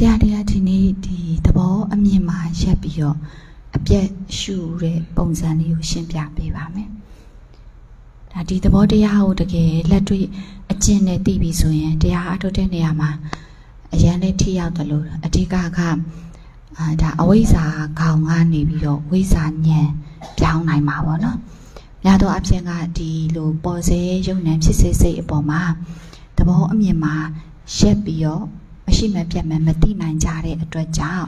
ဆရာတရားဒီနေ့ဒီသဘောအမြင်မှာရက်ပြီးတော့အပြက်ရှူတဲ့ပုံစံလေးကိုရှင်းပြပေးပါမယ်။ ဒါဒီသဘောတရားကိုတကယ်လက်တွေ့အကျင့်နဲ့သိပြီဆိုရင်တရားအထုတ်တဲ့နေရာမှာအရန်လေးထိရောက်တယ်လို့အဓိကကအာဒါအဝိဇ္ဇာခေါင်ကနေပြီးတော့ဝိဇ္ဇာဉဏ်ပြောင်းနိုင်မှာပေါ့နော်။များသောအားဖြင့်ကဒီလိုပေါ်စေရုပ်ဉာဏ်ဖြစ်စေစိတ်အပေါ်မှာသဘောအမြင်မှာရက်ပြီးတော့မရှိမပြတ်မမသိနိုင်ကြတဲ့အတွက်ကြောင့်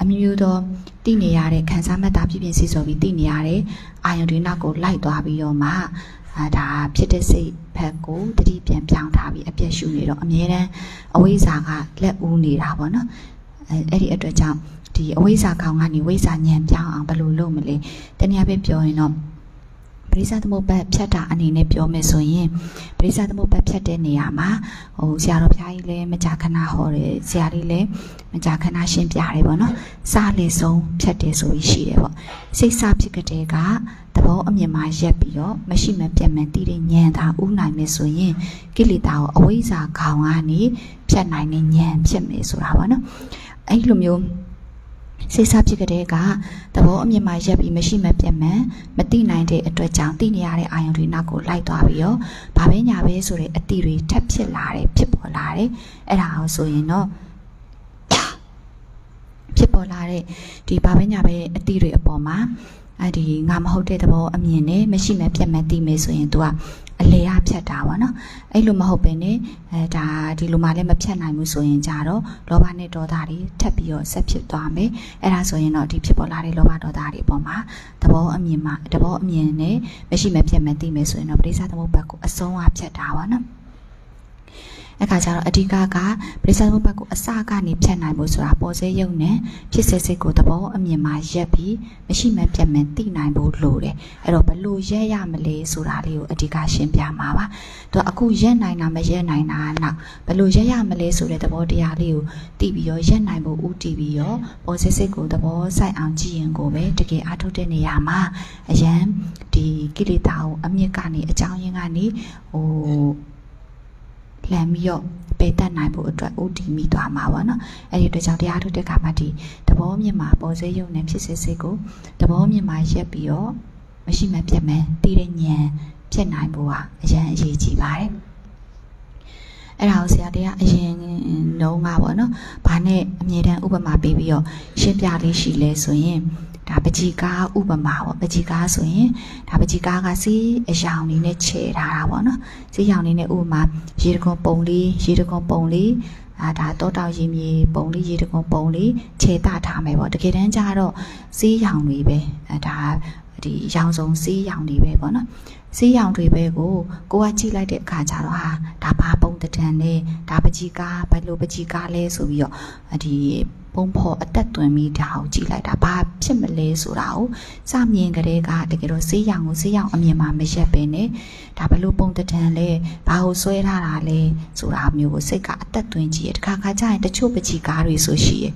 အမျိုးသောသိနေရတဲ့ခံစားမှတ်တာပြည့်ပြည့်စုံစုံပြီးသိနေရတဲ့အာယုန်တွေနောက်ကိုလိုက်သွားပြီးတော့မှ အာဒါဖြစ်တဲ့စိတ်ဘက်ကိုတတိပြန်ပြောင်းထားပြီးအပြည့်ရှုနေတော့အမြဲတမ်းအဝိဇ္ဇာကလက်ဦးနေတာပေါ့နော်အဲအဲ့ဒီအတွက်ကြောင့်ဒီအဝိဇ္ဇာခေါင်းကနေဝိဇ္ဇာဉာဏ်ပြောင်းအောင်ဘယ်လိုလုပ်မလဲတနည်းအားဖြင့်ပြောရင်တော့ ပရိသသမုပ္ပတ်ဖြတ်တာအနေနဲ့ပြောမယ်ဆိုရင်ပရိသသမုပ္ပတ်ဖြတ်တဲ့နေရာမှာဟိုဆရာတော်ဘုရားကြီးလည်းမကြာခဏဟောတယ်ဆရာကြီးလည်းမကြာခဏရှင်းပြတယ်ပေါ့နော်စလေဆုံးဖြတ်တယ်ဆိုပြီးရှိတယ်ပေါ့စိတ်စဖြစ်ကြတဲ့ကသဘောအမြင်မှာရက်ပြီးတော့မရှိမပြတ်မှန်တည်တဲ့ဉာဏ်သာဥနိုင်မယ်ဆိုရင်ကိလေသာကိုအဝိဇ္ဇာခေါင်ကနေဖြတ်နိုင်တဲ့ဉာဏ်ဖြစ်မယ်ဆိုတာပေါ့နော်အဲ့လိုမျိုး စိတ်ဆဖြစ်ကြတဲ့ကသဘောအမြင်မှာရက်ပြီးမရှိမပြတ်မှန်မသိနိုင်တဲ့အတွက်ကြောင့်သိနေရတဲ့အာယုံတွေနောက်ကိုလိုက်သွားပြီးတော့ဘာပဲညာပဲဆိုတဲ့အတိတွေထပ်ဖြစ်လာတယ်ဖြစ်ပေါ်လာတယ်အဲ့ဒါအောင်ဆိုရင်တော့ဖြစ်ပေါ်လာတဲ့ဒီဘာပဲညာပဲအတိတွေအပေါ်မှာအဲ့ဒီငါမဟုတ်တဲ့သဘောအမြင်နဲ့မရှိမပြတ်မှန်သိမယ်ဆိုရင် तू က အလေရဖြတ်တာပေါ့နော်အဲ့လိုမဟုတ်ပဲねအဲဒါဒီလိုမှလည်းမဖြတ်နိုင်ဘူးဆိုရင်ကြတော့လောဘနဲ့ဒေါသတွေထပ်ပြီးတော့ဆက်ဖြစ်သွားမယ်အဲ့ဒါဆိုရင်တော့ဒီဖြစ်ပေါ်လာတဲ့လောဘဒေါသတွေအပေါ်မှာသဘောအမြင်မှာသဘောအမြင်နဲ့မရှိမပြတ်မှန်သိမယ်ဆိုရင်တော့ပရိစ္ဆသမုပ္ပါကိုအဆုံးအဖြတ်တာပေါ့နော် အခါကျတော့အဓိကကပရိစ္ဆေသမုပ္ပါကိုအစကနေဖြတ်နိုင်ဖို့ဆိုတာပေါ်စေရုံနဲ့ဖြစ်စေစိတ်ကိုသဘောအမြင်မှာရက်ပြီးမရှိမှပြတ်မှန်သိနိုင်ဖို့လိုတယ်အဲ့တော့ဘလို့ရက်ရမလဲဆိုတာလေးကိုအဓိကရှင်းပြမှာပါသူအခုရက်နိုင်တာမရက်နိုင်တာနောက်ဘလို့ရက်ရမလဲဆိုတဲ့သဘောတရားလေးကိုသိပြီးရောရက်နိုင်ဖို့ဥတည်ပြီးရောပေါ်စေစိတ်ကိုသဘောဆိုင်အောင်ကြည့်ရင်ကိုပဲတကယ်အားထုတ်တဲ့နေရာမှာအရန်ဒီကိလေသာကိုအမြင့်ကနေအကြောင်းရင်းကနေဟို လှမ်းပြီးတော့ပေတတ်နိုင်ဖို့အတွက်ဥတီမိသွားမှာပေါ့နော်အဲ့ဒီအတွက်ကြောင့်တရားထုတ်တဲ့အခါမှာဒီသဘောမြင်မှာပေါ်စေရုံနဲ့ဖြစ်စေစိတ်ကိုသဘောမြင်မှာရက်ပြီးတော့မရှိမပြတ်မယ်တည်တဲ့ဉာဏ်ဖြစ်နိုင်ဖို့ဟာအရန်အရေးကြီးပါတယ်အဲ့ဒါကိုဆရာတရားအရင်နှုံးကပေါ့နော်။ဘာနဲ့အမြဲတမ်းဥပမာပေးပြီးတော့ရှင်းပြလေးရှိလဲဆိုရင် ဒါပကြီကားဥပမာပေါ့ပကြီကားဆိုရင်ဒါပကြီကားကစီးအယောင်လေးနဲ့ခြေထားတာပေါ့နော်စီးရောင်လေးနဲ့ဥပမာရေတကွန်ပုံလေးရေတကွန်ပုံလေးအာဒါတောတောက်ရင်မြေပုံလေးရေတကွန်ပုံလေးခြေတထားမယ်ပေါ့တကယ်တမ်းကျတော့စီးရောင်တွေပဲအဲဒါဒီရောင်စုံစီးရောင်တွေပဲပေါ့နော် စီးရောင်တွေပဲကိုကိုကကြည့်လိုက်တဲ့အခါကျတော့ဟာဒါဘာပုံတံလဲဒါပကြီကားဘယ်လိုပကြီကားလဲဆိုပြီးတော့ဒီပုံဖော်အသက်သွင်းပြီးဒါကိုကြည့်လိုက်တာဘာဖြစ်မလဲဆိုတာကိုစမြင်ကလေးကတကယ်တော့ဆေးရောင်ကိုဆေးရောင်အမြင်မှာမရက်ပဲနဲ့ဒါဘလို့ပုံတံလဲဘာကိုဆွဲထားတာလဲဆိုတာမျိုးကိုစိတ်ကအသက်သွင်းကြည့်ရတခါခါကျရင်တချို့ပချီကားတွေဆိုရှိရ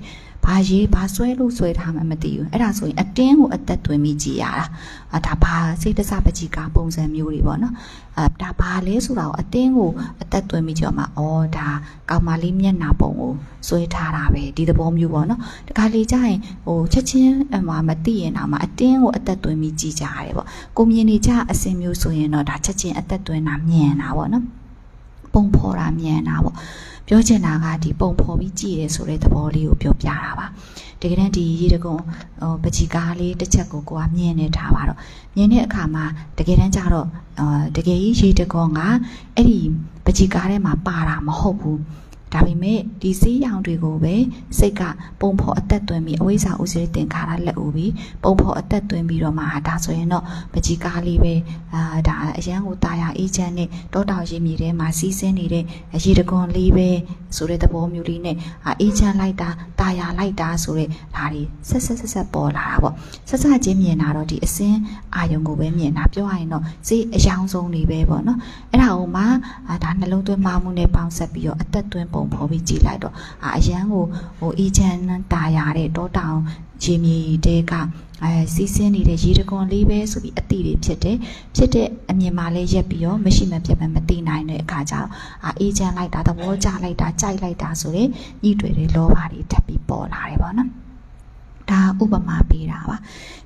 ဘာရေးဘာဆွဲလို့ဆွဲထားမှမသိဘူးအဲ့ဒါဆိုရင်အတင်းကိုအသက်သွင်းပြီးကြည်ရတာအာဒါဘာစိတ်တစပကြီးကပုံစံမျိုးတွေပေါ့နော်အာဒါဘာလဲဆိုတာကိုအတင်းကိုအသက်သွင်းပြီးကြောမှာဩဒါကောင်မလေးမျက်နှာပုံကိုဆွဲထားတာပဲဒီသဘောမျိုးပေါ့နော်တခါလေကြာရင်ဟိုချက်ချင်းအမှမသိရင်တော့မှအတင်းကိုအသက်သွင်းပြီးကြည်ကြရတယ်ပေါ့ကိုမြင်နေကြအစင်မျိုးဆိုရင်တော့ဒါချက်ချင်းအသက်သွင်းတာမြင်တာပေါ့နော်ပုံဖော်တာမြင်တာပေါ့ ပြောချင်တာကဒီပုံဖော်ပြီးကြည့်ရဲဆိုတဲ့သဘောလေးကိုပြောပြတာပါတကယ်တမ်းဒီရေတကုံဟိုပချီကားလေးတစ်ချက်ကိုကိုကမြင်နေထားပါတော့မြင်တဲ့အခါမှာတကယ်တမ်းကျတော့အာတကယ်ကြီးရေတကုံကအဲ့ဒီပချီကားထဲမှာပါတာမဟုတ်ဘူး ဒါပေမဲ့ဒီဈေးရောင်တွေကိုပဲစိတ်ကပုံဖော်အသက်သွင်းပြီးအဝိဇ္ဇာဥစေတင်ခါရလက်ဦးပြီးပုံဖော်အသက်သွင်းပြီးတော့မှဒါဆိုရင်တော့ပကြီးကားလေးပဲအာဒါအရန်ကိုတာယာအေးချမ်းနဲ့တောတောင်ရည်မြေထဲမှာစီးဆင်းနေတဲ့ရေတကွန်လေးပဲဆိုတဲ့သဘောမျိုးလေးနဲ့အာအေးချမ်းလိုက်တာတာယာလိုက်တာဆိုတဲ့ဒါတွေဆက်ဆက်ဆက်ဆက်ပေါ်လာတာပေါ့ဆက်ဆက်ချင်းမြင်တာတော့ဒီအစင်းအာယုံကိုပဲမြင်တာပြောရရင်တော့ဈေးအယောင်ဆုံးတွေပဲပေါ့နော်အဲ့ဒါဟိုမှာဒါနှလုံးသွင်းမမှုနဲ့ပေါင်းဆက်ပြီးတော့အသက်သွင်းပုံဖော်ပြီးကြည်လိုက်တော့အာအရန်ကိုဟိုအေးချမ်းတာယာတဲ့တောတောင်ရေမြေတဲကအဲစီးဆင်းနေတဲ့ရေတကွန်လေးပဲဆိုပြီးအတိတွေဖြစ်တယ်ဖြစ်တဲ့အမြင်မှလည်းရက်ပြီးတော့မရှိမပြတ်မမသိနိုင်တဲ့အခါကျတော့အာအေးချမ်းလိုက်တာသဘောကျလိုက်တာကြိုက်လိုက်တာဆိုရင်ညှိတွေတွေလောဘတွေထပ်ပြီးပေါ်လာတယ်ပေါ့နော်ဒါဥပမာပေးတာပါ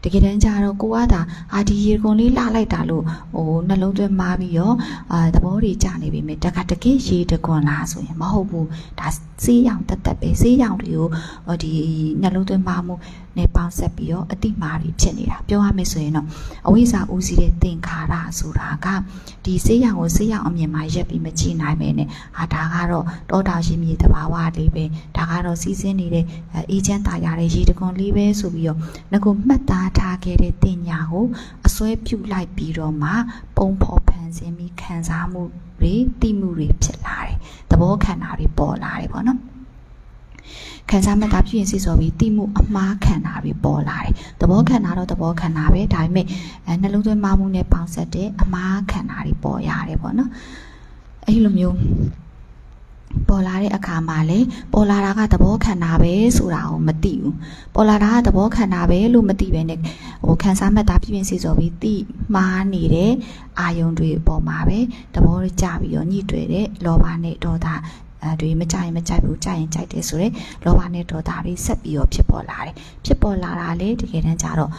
တကယ်တမ်းကျတော့ကိုကဒါအာဒီရေကုန်လေးလှလိုက်တာလို့ဟိုနှလုံးသွင်းမာပြီးရောအာသဘောတွေကျနေပြီမြတကတကယ်ရေတကွန်လားဆိုရင်မဟုတ်ဘူးဒါစေးရောင်တက်တက်ပဲစေးရောင်တွေကိုဟိုဒီနှလုံးသွင်းမာမှုနဲ့ပေါင်းဆက်ပြီးတော့အတိမာတွေဖြစ်နေတာပြောရမယ်ဆိုရင်တော့အဝိဇ္ဇာဦးစီးတဲ့သင်္ခါရဆိုတာကဒီစေးရောင်ကိုစေးရောင်အမြင်မှာရက်ပြီးမကြည့်နိုင်ပဲနဲ့ဟာဒါကတော့တောတာရှိမြေတဘာဝလေးပဲဒါကတော့စီးစင်းနေတဲ့အေဂျင့်တာရတဲ့ရေတကွန်လေးပဲဆိုပြီးတော့ငါကမှတ်သားထားခဲ့တဲ့တင်ညာကိုအစွဲပြုတ်လိုက်ပြီးတော့မှ ပုံဖော်ဖန်ဆင်းပြီးခံစားမှုတွေတိမှုတွေဖြစ်လာတယ်သဘောခန္ဓာတွေပေါ်လာတယ်ပေါ့နော်ခံစားမှတ်တာဖြစ်ရင်စိစော်ပြီးတိမှုအမှားခံတာတွေပေါ်လာတယ်။သဘောခံတာတော့သဘောခံတာပဲဒါပေမဲ့အဲနှလုံးသွင်းမမှုနဲ့ပေါင်းဆက်တဲ့အမှားခံတာတွေပေါ်ရတယ်ပေါ့နော်။အဲဒီလိုမျိုး ပေါ်လာတဲ့အခါမှာလေပေါ်လာတာကသဘောခန္ဓာပဲဆိုတာကိုမသိဘူးပေါ်လာတာကသဘောခန္ဓာပဲလို့မသိပဲနဲ့ဟိုခံစားမှတ်တာပြင်းပြင်းစီစော်ပြီးသိမှားနေတဲ့အာယုံတွေပေါ်မှာပဲသဘောကျပြီးတော့ညှိတွေ့တဲ့လောဘနဲ့ဒေါသ အဲတွေမကြရင်မကြိုက်ဘူးကြရင်ကြိုက်တယ်ဆိုတော့လောဘနဲ့ဒေါသတွေဆက်ပြီးတော့ဖြစ်ပေါ်လာတယ်ဖြစ်ပေါ်လာတာလေတကယ်တမ်းကျတော့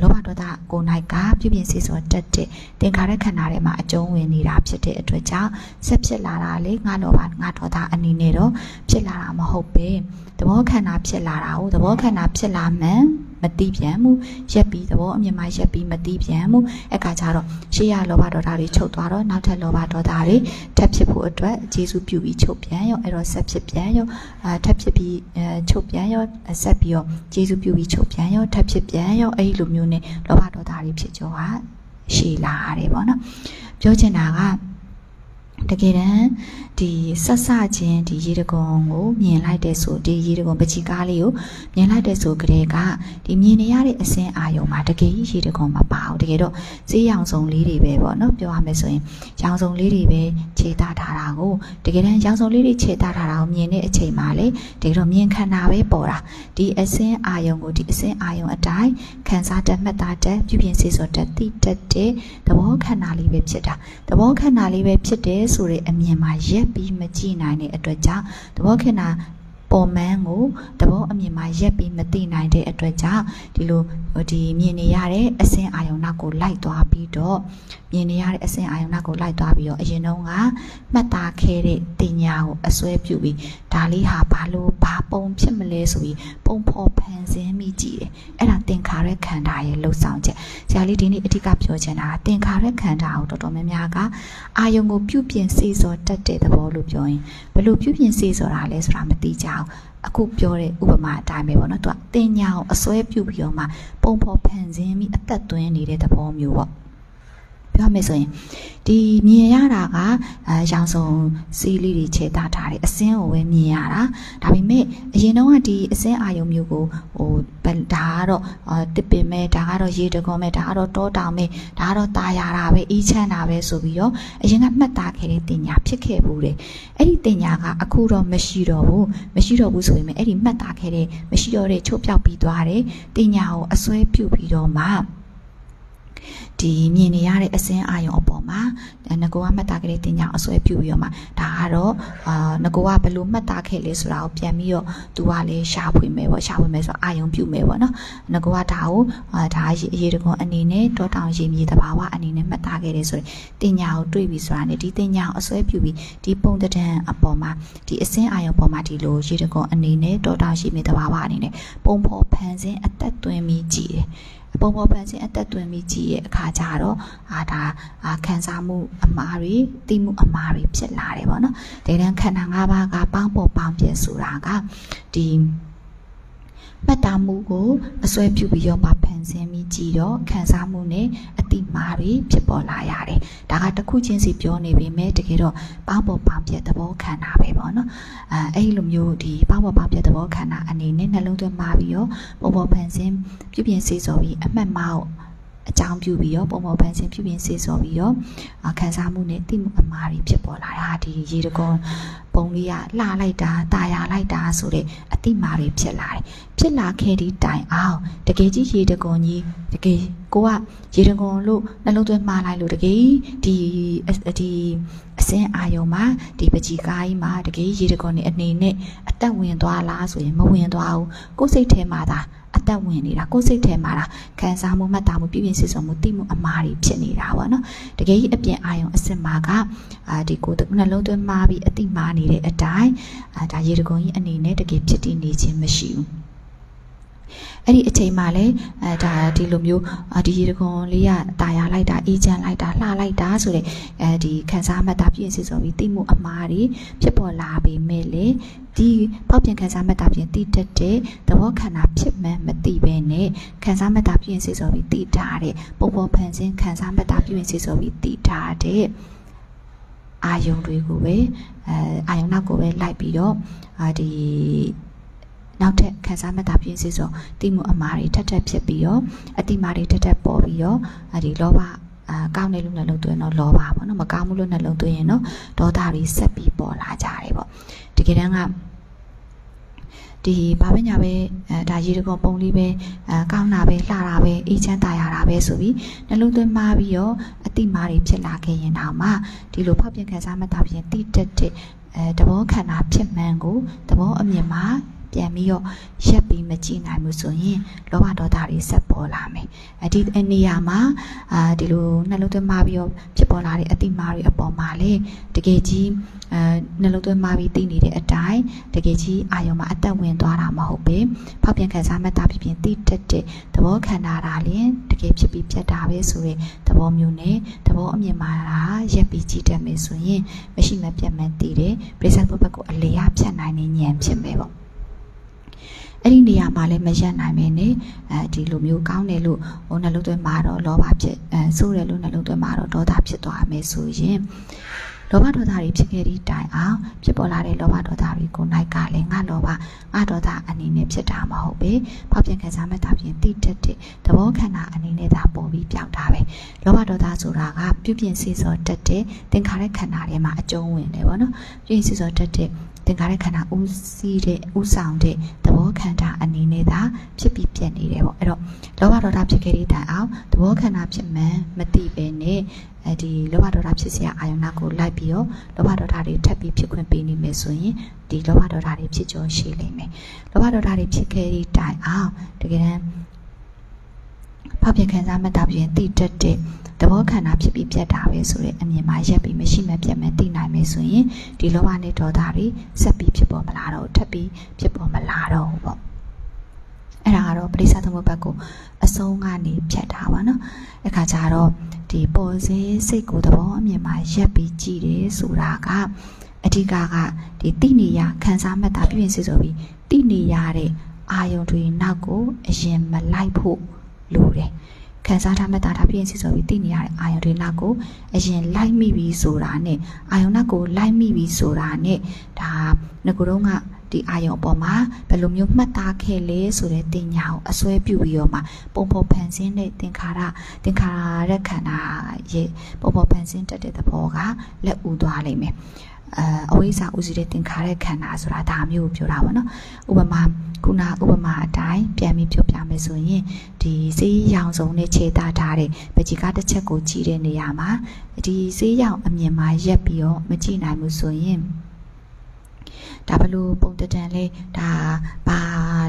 လောဘဒေါသကိုနိုင်ကပြုပြင်စေစောတက်တဲ့သင်္ခါရခန္ဓာထဲမှာအကျုံးဝင်နေတာဖြစ်တဲ့အတွက်ကြောင့်ဆက်ဖြစ်လာတာလေငါလောဘငါဒေါသအနေနဲ့တော့ဖြစ်လာတာမဟုတ်ပဲသဘောခန္ဓာဖြစ်လာတာကိုသဘောခန္ဓာဖြစ်လာမှန် မတိပြန်မှုရက်ပြီးသဘောအမြင်မှရက်ပြီးမတိပြန်မှုအဲ့ခါကျတော့ရှေးရလောဘဒေါသတွေချုပ်သွားတော့နောက်ထပ်လောဘဒေါသတွေထပ်ဖြစ်ဖို့အတွက်ဂျေစုပြုပြီးချုပ်ပြန်ရောအဲ့တော့ဆက်ဖြစ်ပြန်ရောအာထပ်ဖြစ်ပြီးအဲချုပ်ပြန်ရောဆက်ပြီးတော့ဂျေစုပြုပြီးချုပ်ပြန်ရောထပ်ဖြစ်ပြန်ရောအဲ့ဒီလိုမျိုးနဲ့လောဘဒေါသတွေဖြစ်ကြောဟာရှည်လာရတယ်ပေါ့နော်ပြောချင်တာကတကယ်တမ်း ဒီဆက်ဆချင်းဒီရေတကုံကိုမြင်လိုက်တဲ့ဆိုဒီရေတကုံပချီကားလေးကိုမြင်လိုက်တဲ့ဆိုကြတဲ့ကဒီမြင်နေရတဲ့အစင်းအာယုံမှာတကယ်ရေတကုံမပါဘူးတကယ်တော့ဈေးရောင်စုံလေးတွေပဲပေါ့နော်ပြောရမယ်ဆိုရင်ရောင်စုံလေးတွေပဲခြေသားထားတာကိုတကယ်တမ်းရောင်စုံလေးတွေခြေသားထားတာကိုမြင်တဲ့အချိန်မှာလေတကယ်တော့မြင်ခန္ဓာပဲပေါ်တာဒီအစင်းအာယုံကိုဒီအစင်းအာယုံအတိုင်းခံစားတတ်မှတ်သားတတ်ပြုပြင်စေစောတတ်သိတတ်တဲ့သဘောခန္ဓာလေးပဲဖြစ်တာသဘောခန္ဓာလေးပဲဖြစ်တယ်ဆိုတဲ့အမြင်မှာရက်ပြီးမကြည့်နိုင်တဲ့အတွက်ကြောင့်သဘောခန္ဓာပေါ်မှန်းကိုသဘောအမြင်မှာရက်ပြီးမသိနိုင်တဲ့အတွက်ကြောင့်ဒီလိုဒီမြင်နေရတဲ့အစင်းအာယုံနောက်ကိုလိုက်သွားပြီးတော့ မြင်နေရတဲ့အစင်းအာယုံနောက်ကိုလိုက်သွားပြီးတော့အရင်တုန်းကမှတ်သားခဲ့တဲ့တင်ညာကိုအစွဲပြုပြီးဒါလေးဟာဘာလို့ဘာပုံဖြစ်မလဲဆိုပြီးပုံဖော်ဖန်ဆင်းမိကြည့်တယ်အဲ့ဒါသင်္ခါရခန္ဓာရဲ့လှုပ်ဆောင်ချက်ဆရာလေးဒီနေ့အဓိကပြောချင်တာသင်္ခါရခန္ဓာကိုတော်တော်များများကအာယုံကိုပြုပြင်စေစောတတ်တဲ့သဘောလို့ပြောရင်ဘယ်လိုပြုပြင်စေစောတာလဲဆိုတာမသိကြဘူးအခုပြောတဲ့ဥပမာအတိုင်းပဲပေါ့နော်သူကတင်ညာကိုအစွဲပြုတ်ပြီးတော့မှပုံဖော်ဖန်ဆင်းပြီးအသက်သွင်းနေတဲ့သဘောမျိုးပေါ့ ပြောမယ်ဆိုရင်ဒီမြင်ရတာကအဲရောင်စုံစီးလေးတွေခြေသားထားတယ်အစင်းကိုပဲမြင်ရတာဒါပေမဲ့အရင်တော့ကဒီအစင်းအာယုံမျိုးကိုဟိုဒါကတော့တစ်ပင်မဲ့ဒါကတော့ရေတကွန်မဲ့ဒါကတော့တောတောင်မဲ့ဒါကတော့ตาရတာပဲအီးချမ်းတာပဲဆိုပြီးတော့အရင်ကမှတ်သားခဲ့တဲ့တင်ညာဖြစ်ခဲ့ဘူးတယ်အဲ့ဒီတင်ညာကအခုတော့မရှိတော့ဘူးမရှိတော့ဘူးဆိုပေမဲ့အဲ့ဒီမှတ်သားခဲ့တဲ့မရှိတော့တဲ့ချုပ်ပြောက်ပြီးသွားတယ်တင်ညာကိုအစွဲပြုတ်ပြီးတော့မှ ဒီမြင်နေရတဲ့အစင်းအာယုံအပေါ်မှာငကိုကမှတ်သားခဲ့တဲ့တင်ညာအစွဲပြုပြီးတော့မှဒါကတော့အာငကိုကဘယ်လိုမှတ်သားခဲ့လဲဆိုတာကိုပြန်ပြီးတော့သူကလည်းရှာဖွေမယ်ပေါ့ရှာဖွေမယ်ဆိုတော့အာယုံပြုမယ်ပေါ့နော်ငကိုကဒါကိုဒါအရေးတကွန်အနေနဲ့တောတောင်ရေမြေတဘာဝအနေနဲ့မှတ်သားခဲ့တယ်ဆိုရင်တင်ညာကိုတွေးပြီးဆိုတာနဲ့ဒီတင်ညာကိုအစွဲပြုပြီးဒီပုံတံအပေါ်မှာဒီအစင်းအာယုံပေါ်မှာဒီလိုရေတကွန်အနေနဲ့တောတောင်ရေမြေတဘာဝအနေနဲ့ပုံဖော်ဖန်ဆင်းအသက်သွင်းပြီးကြည့်တယ် ပုံပေါ်ပန်စင်အသက်သွင်းပြီးကြည့်ရဲ့အခါကျတော့အာဒါအာခံစားမှုအမှားတွေသိမှုအမှားတွေဖြစ်လာတယ်ပေါ့နော်။ဒေတန်းခန္ဓာ၅ပါးကပေါင်းပေါ်ပေါင်းပြဆိုတာကဒီ မှတ်သားမှုကိုအစွဲပြုပြီးတော့မှဖန်ဆင်းပြီးကြည့်တော့ခံစားမှုနဲ့အတိမာတွေဖြစ်ပေါ်လာရတယ်။ဒါကတစ်ခုချင်းစီပြောနေပေမဲ့တကယ်တော့ပေါင်းပေါ်ပေါင်းပြသဘောခံတာပဲပေါ့နော်။အဲအဲ့လိုမျိုးဒီပေါင်းပေါ်ပေါင်းပြသဘောခံတာအနေနဲ့နှလုံးသွင်းမှာပြီးတော့ပုံပေါ်ဖန်ဆင်းပြုပြင်စေစော်ပြီးအမှတ်မအောင် အကြောင်းပြုပြီးတော့ပုံပေါ်ပန်းချင်းပြုပြင်စေစော်ပြီးတော့ခံစားမှုနဲ့တိမှုအမှားတွေဖြစ်ပေါ်လာတာဒီရေတကွန်ပုံလေးကလှလိုက်တာတာယာလိုက်တာဆိုတဲ့အတိမာတွေဖြစ်လာတယ်ဖြစ်လာခဲ့ဒီတိုင်အောင်တကယ်ကြီးရေတကွန်ကြီးတကယ်ကိုကရေတကွန်လို့နှလုံးသွင်းမှားလိုက်လို့တကယ်ဒီဒီအစင်းအာယုံမှာဒီပကြီးကားကြီးမှာတကယ်ရေတကွန်နေအနေနဲ့အသက်ဝင်သွားလားဆိုရင်မဝင်သွားဘူးကိုယ်စိတ်ထဲမှာသာ အသက်ဝင်နေတာကိုယ်စိတ်ထဲမှာလားခံစားမှုမှတ်သားမှုပြည့်ပြည့်စုံစုံမှုသိမှုအမှားတွေဖြစ်နေတာပေါ့နော်တကယ်ကြီးအပြင်အာယုံအစစ်မှာကအာဒီကိုယ်နှလုံးသွင်းမှားပြီးအတိမှားနေတဲ့အတိုင်းအာဒါရေတကုံကြီးအနေနဲ့တကယ်ဖြစ်တည်နေခြင်းမရှိဘူး အဲ့ဒီအချိန်မှလည်းအဲဒါဒီလိုမျိုးဒီရေတခွန်လေးကတာယာလိုက်တာအေးချမ်းလိုက်တာလှလိုက်တာဆိုတဲ့အဲဒီခန်းစားမှတ်တာပြည့်စုံပြီးသိမှုအမှားတွေဖြစ်ပေါ်လာပေမဲ့လေဒီပေါက်ပြန်ခန်းစားမှတ်တာပြင်သိတတ်တဲ့သဘောခန္ဓာဖြစ်မှန်းမသိဘဲနဲ့ခန်းစားမှတ်တာပြည့်စုံပြီးသိထားတဲ့ပုံပေါ်ဖန်ဆင်းခန်းစားမှတ်တာပြည့်စုံပြီးသိထားတဲ့အာယုံတွေကိုပဲအဲအာယုံနောက်ကိုပဲလိုက်ပြီးတော့အာဒီ နောက်ထပ်ခံစားမှတ်တာပြင်းစစ်ဆိုတိမှုအမားတွေထက်ထက်ဖြစ်ပြီးတော့အတိမာတွေထက်ထက်ပေါ်ပြီးတော့ဒီလောဘအာကောင်းတဲ့လူနှလုံးသွင်းတော့လောဘပေါ့နော်မကောင်းမှုလို့နှလုံးသွင်းရင်တော့ဒေါသတွေဆက်ပြီးပေါ်လာကြတယ်ပေါ့တကယ်တမ်းကဒီဘာပဲညာပဲအဲဒါရေတကောပုံလေးပဲအဲကောင်းတာပဲလှတာပဲအေးချမ်းသာရတာပဲဆိုပြီးနှလုံးသွင်းမှားပြီးတော့အတိမားတွေဖြစ်လာခဲ့ရင်တော့မှဒီလိုဖောက်ပြန်ခံစားမှတ်တာပြင်တိတက်တဲ့အဲတဘောခန္ဓာဖြစ်မှန်ကိုတဘောအမြင်မှာ ပြန်ပြီးတော့ရက်ပြီးမကြည့်နိုင်ဘူးဆိုရင်လောဘဒေါသတွေဆက်ပေါ်လာမယ်။အဲဒီနေရာမှာအာဒီလိုနှလုံးသွင်းမှာပြီးတော့ဖြစ်ပေါ်လာတဲ့အတိမားတွေအပေါ်မှာလေတကယ်ကြီးအဲနှလုံးသွင်းမှာပြီးသိနေတဲ့အတိုင်းတကယ်ကြီးအာယုံမှာအသက်ဝင်သွားတာမဟုတ်ပဲဖောက်ပြန်ခံစားမှတ်တာဖြစ်ဖြစ်သိတတ်တဲ့သဘောခန္ဓာတာလင်တကယ်ဖြစ်ပြီးပြတ်တာပဲဆိုတဲ့သဘောမျိုးနဲ့သဘောအမြင်မှာရက်ပြီးကြည့်တတ်မယ်ဆိုရင်မရှိမပြတ်မှန်းသိတယ်ပြိဿဘုဘက်ကိုအလေရဖြတ်နိုင်နေဉာဏ်ဖြစ်မယ်ပေါ့ အဲ့ဒီနေရာမှာလည်းမရက်နိုင်ပဲねအဲဒီလိုမျိုးကောင်းတယ်လို့ဟိုနှလုံးသွင်းမှာတော့လောဘဖြစ်အဲဆိုးတယ်လို့နှလုံးသွင်းမှာတော့ဒေါသဖြစ်သွားမယ်ဆိုရင်လောဘဒေါသတွေဖြစ်ခဲ့သည့်တိုင်အောင်ဖြစ်ပေါ်လာတဲ့လောဘဒေါသတွေကိုနိုင်ကလည်းငါလောဘငါဒေါသအနေနဲ့ဖြစ်တာမဟုတ်ပဲဖောက်ပြန်ခံစားမှတ်တာပြင်တိတက်တဲ့သဘောခန္ဓာအနေနဲ့သာပေါ်ပြီးပြောင်းတာပဲလောဘဒေါသဆိုတာကပြုပြင်စေစောတက်တဲ့သင်္ခါရခန္ဓာထဲမှာအကျုံးဝင်တယ်ပေါ့နော်ပြုပြင်စေစောတက်တဲ့သ င်္ခါရခန္ဓာဥစီးတဲ့ဥဆောင်တဲ့သဘောခန္ဓာအနေနဲ့သာဖြစ်ပြီးပြက်နေတယ်ပေါ့အဲ့တော့လောဘဒေါသဖြစ်ခဲ့တဲ့တိုင်အောင်သဘောခန္ဓာဖြစ်မှန်းမသိပဲနဲ့အဲဒီလောဘဒေါသဖြစ်စရာအာယုဏကိုလိုက်ပြီးတော့လောဘဒေါသတွေထပ်ပြီးဖြစ်ခွင့်ပေးနေမယ်ဆိုရင်ဒီလောဘဒေါသတွေဖြစ်ကျော်ရှိလိမ့်မယ်လောဘဒေါသတွေဖြစ်ခဲ့တဲ့တိုင်အောင်တကယ်ဖောက်ပြန်ခံစားမှတ်တာပြင်တိတက်တဲ့ သဘောခန္ဓာဖြစ်ပြီးပြတ်တာပဲဆိုတဲ့အမြင်မှာရက်ပြီးမရှိမပြတ်မသိနိုင်မယ်ဆိုရင်ဒီလောဘနဲ့ဒေါသတွေဆက်ပြီးဖြစ်ပေါ်မလာတော့ထပ်ပြီးဖြစ်ပေါ်မလာတော့ဘူးပေါ့အဲ့ဒါကတော့ပရိစ္ဆသမုပ္ပါကိုအဆုံးကနေဖြတ်တာပါနော်အခါကျတော့ဒီပေါ်စေးစိတ်ကိုသဘောအမြင်မှာရက်ပြီးကြည့်တယ်ဆိုတာကအဓိကကဒီတိနေရခံစားမှတ်တာပြည့်စုံဆိုပြီးတိနေရတဲ့အာယုံတွေနောက်ကိုအရင်မလိုက်ဖို့လိုတယ် ခံစားထားမှတ်သားထားပြည့်စုံဆိုပြီးသိနေရတဲ့အာယုံတွေနောက်ကိုအရင်လိုက်မိပြီဆိုတာနဲ့အာယုံနောက်ကိုလိုက်မိပြီဆိုတာနဲ့ဒါငကိုတော့ကဒီအာယုံအပေါ်မှာဘယ်လိုမျိုးမှတ်သားခဲ့လဲဆိုတဲ့တင်ညာကိုအစွဲပြုပြီးတော့မှပုံဖော်ဖန်ဆင်းတဲ့သင်္ခါရသင်္ခါရခန္ဓာရဲ့ပုံဖော်ဖန်ဆင်းတတ်တဲ့သဘောကလက်ဦးသွားလိမ့်မယ် အအဝိဇ္ဇာဥစည်းတဲ့သင်္ခါရခန္ဓာဆိုတာဒါမျိုးကိုပြောတာပေါ့နော်ဥပမာခုနဥပမာအတိုင်းပြန်ပြီးပြောပြမယ်ဆိုရင်ဒီဈေးရောင်စုံနဲ့ခြေသားထားတဲ့ပကြီကားတစ်ချက်ကိုကြည့်တဲ့နေရာမှာဒီဈေးရောင်အမြင်မှာရက်ပြီးတော့မကြည့်နိုင်ဘူးဆိုရင် ဒါဘလို့ပုံတတန်လဲဒါဘာ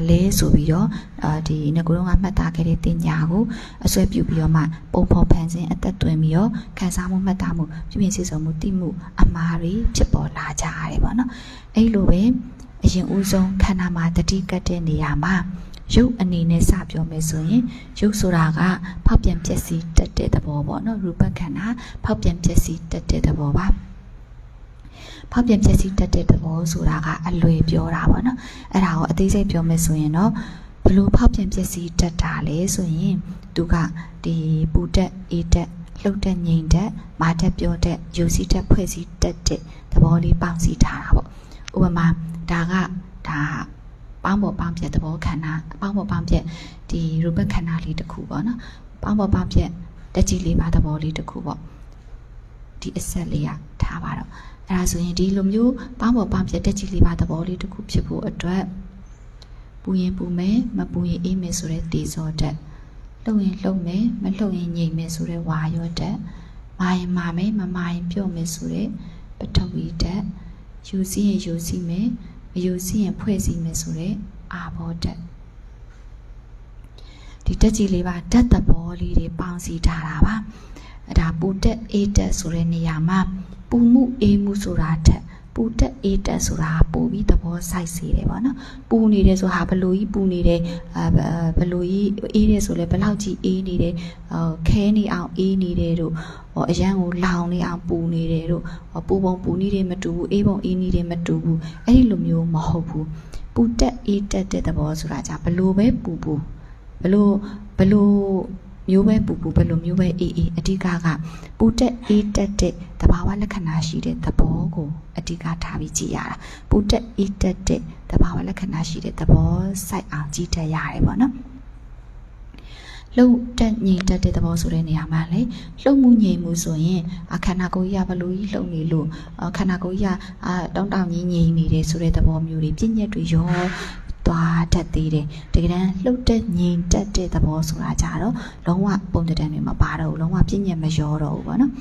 လဲဆိုပြီးတော့အာဒီငကိုတော့ကမှတ်သားခဲ့တဲ့တင်ညာကိုအစွဲပြုပြီးတော့မှပုံဖော်ဖန်ဆင်းအသက်သွင်းပြီးတော့ခံစားမှုမှတ်သားမှုပြပြစီစုံမှုတိမှုအမှားတွေဖြစ်ပေါ်လာကြရတယ်ပေါ့နော်အဲ့လိုပဲအရင်ဦးဆုံးခန္ဓာမှာတတိကတ်တဲ့နေရာမှာရုပ်အနေနဲ့စပြောမယ်ဆိုရင်ရုပ်ဆိုတာကဖောက်ပြန်ပျက်စီးတတ်တဲ့သဘောပေါ့နော်ရူပခန္ဓာဖောက်ပြန်ပျက်စီးတတ်တဲ့သဘောပါ ဖောက်ပြန်ပျက်စီးတတ်တဲ့သဘောဆိုတာကအလွယ်ပြောတာပေါ့နော်အဲ့ဒါကိုအသေးစိတ်ပြောမယ်ဆိုရင်တော့ဘလို့ဖောက်ပြန်ပျက်စီးတတ်တာလဲဆိုရင်သူကဒီပူတက်အေးတက်လှုပ်တက်ငိမ်တက်မာတက်ပြောတက်ယူစီတက်ဖွဲ့စည်းတတ်တဲ့သဘောလေးပေါင်းစည်းထားတာပေါ့ဥပမာဒါကဒါပေါင်းပေါ်ပေါင်းပြက်သဘောခန္ဓာပေါင်းပေါ်ပေါင်းပြက်ဒီရူပခန္ဓာလေးတစ်ခုပေါ့နော်ပေါင်းပေါ်ပေါင်းပြက်တက်ကြီးလေးပါသဘောလေးတစ်ခုပေါ့ဒီအဆက်လေးကထားပါတော့ အဲ့ဒါဆိုရင်ဒီလိုမျိုးပေါင်းပေါ်ပေါင်းပြက်တက်ကြီးလေးပါသဘောလေးတစ်ခုဖြစ်ဖို့အတွက်ပူရင်ပူမယ်မပူရင်အေးမယ်ဆိုတဲ့တေဇောတက်လှုပ်ရင်လှုပ်မယ်မလှုပ်ရင်ငြိမ်မယ်ဆိုတဲ့ဝါရောတက်မာရင်မာမယ်မမာရင်ပြုတ်မယ်ဆိုတဲ့ပထဝီတက်ယူစီရင်ယူစီမယ်မယူစီရင်ဖွဲ့စည်းမယ်ဆိုတဲ့အာဘောတက်ဒီတက်ကြီးလေးပါဓာတ်သဘောလေးတွေပေါင်းစည်းထားတာပါအဲဒါပူတက်အေးတက်ဆိုတဲ့နေရာမှာ ပူမှုအေးမှုဆိုတာထက်ပူတက်အေးတက်ဆိုတာပို့ပြီးသဘောဆိုင်စေတယ်ပေါ့နော်ပူနေတယ်ဆိုဟာဘလို့ကြီးပူနေတယ်အဲဘလို့ကြီးအေးတယ်ဆိုလဲဘလောက်ကြီးအေးနေတယ်ခဲနေအောင်အေးနေတယ်တို့ဟောအရန်ကိုလောင်နေအောင်ပူနေတယ်တို့ပူပုံပူနေတယ်မတူဘူးအေးပုံအေးနေတယ်မတူဘူးအဲ့ဒီလိုမျိုးမဟုတ်ဘူးပူတက်အေးတက်တဲ့သဘောဆိုတာじゃဘလို့ပဲပူပူဘလို့ဘလို့ မျိုးပဲပူပူဘယ်လိုမျိုးပဲအေးအေးအဓိကကပူတက်အေးတက်တဲ့သဘာဝလက္ခဏာရှိတဲ့သဘောကိုအဓိကထားပြီးကြည့်ရတာပူတက်အေးတက်တဲ့သဘာဝလက္ခဏာရှိတဲ့သဘောစိုက်အောင်ကြည့်တတ်ရတယ်ပေါ့နော်လှုပ်တက်ငြိမ်တက်တဲ့သဘောဆိုတဲ့နေရာမှာလေလှုပ်မှုငြိမ်မှုဆိုရင်အခန္ဓာကိုယ်ကြီးကဘလို့ကြီးလှုပ်နေလို့ခန္ဓာကိုယ်ကြီးကအာတောင်းတောင်းကြီးငြိမ်နေတယ်ဆိုတဲ့သဘောမျိုးတွေပြည့်ညက်တွေရော သွားတတ်သေးတယ်တကယ်တမ်းလှုပ်တဲ့ငြိမ်တက်တဲ့သဘောဆိုတာကြတော့လုံးဝပုံတံတွေမပါတော့ဘူးလုံးဝပြည့်ညက်မရောတော့ဘူးပေါ့နော်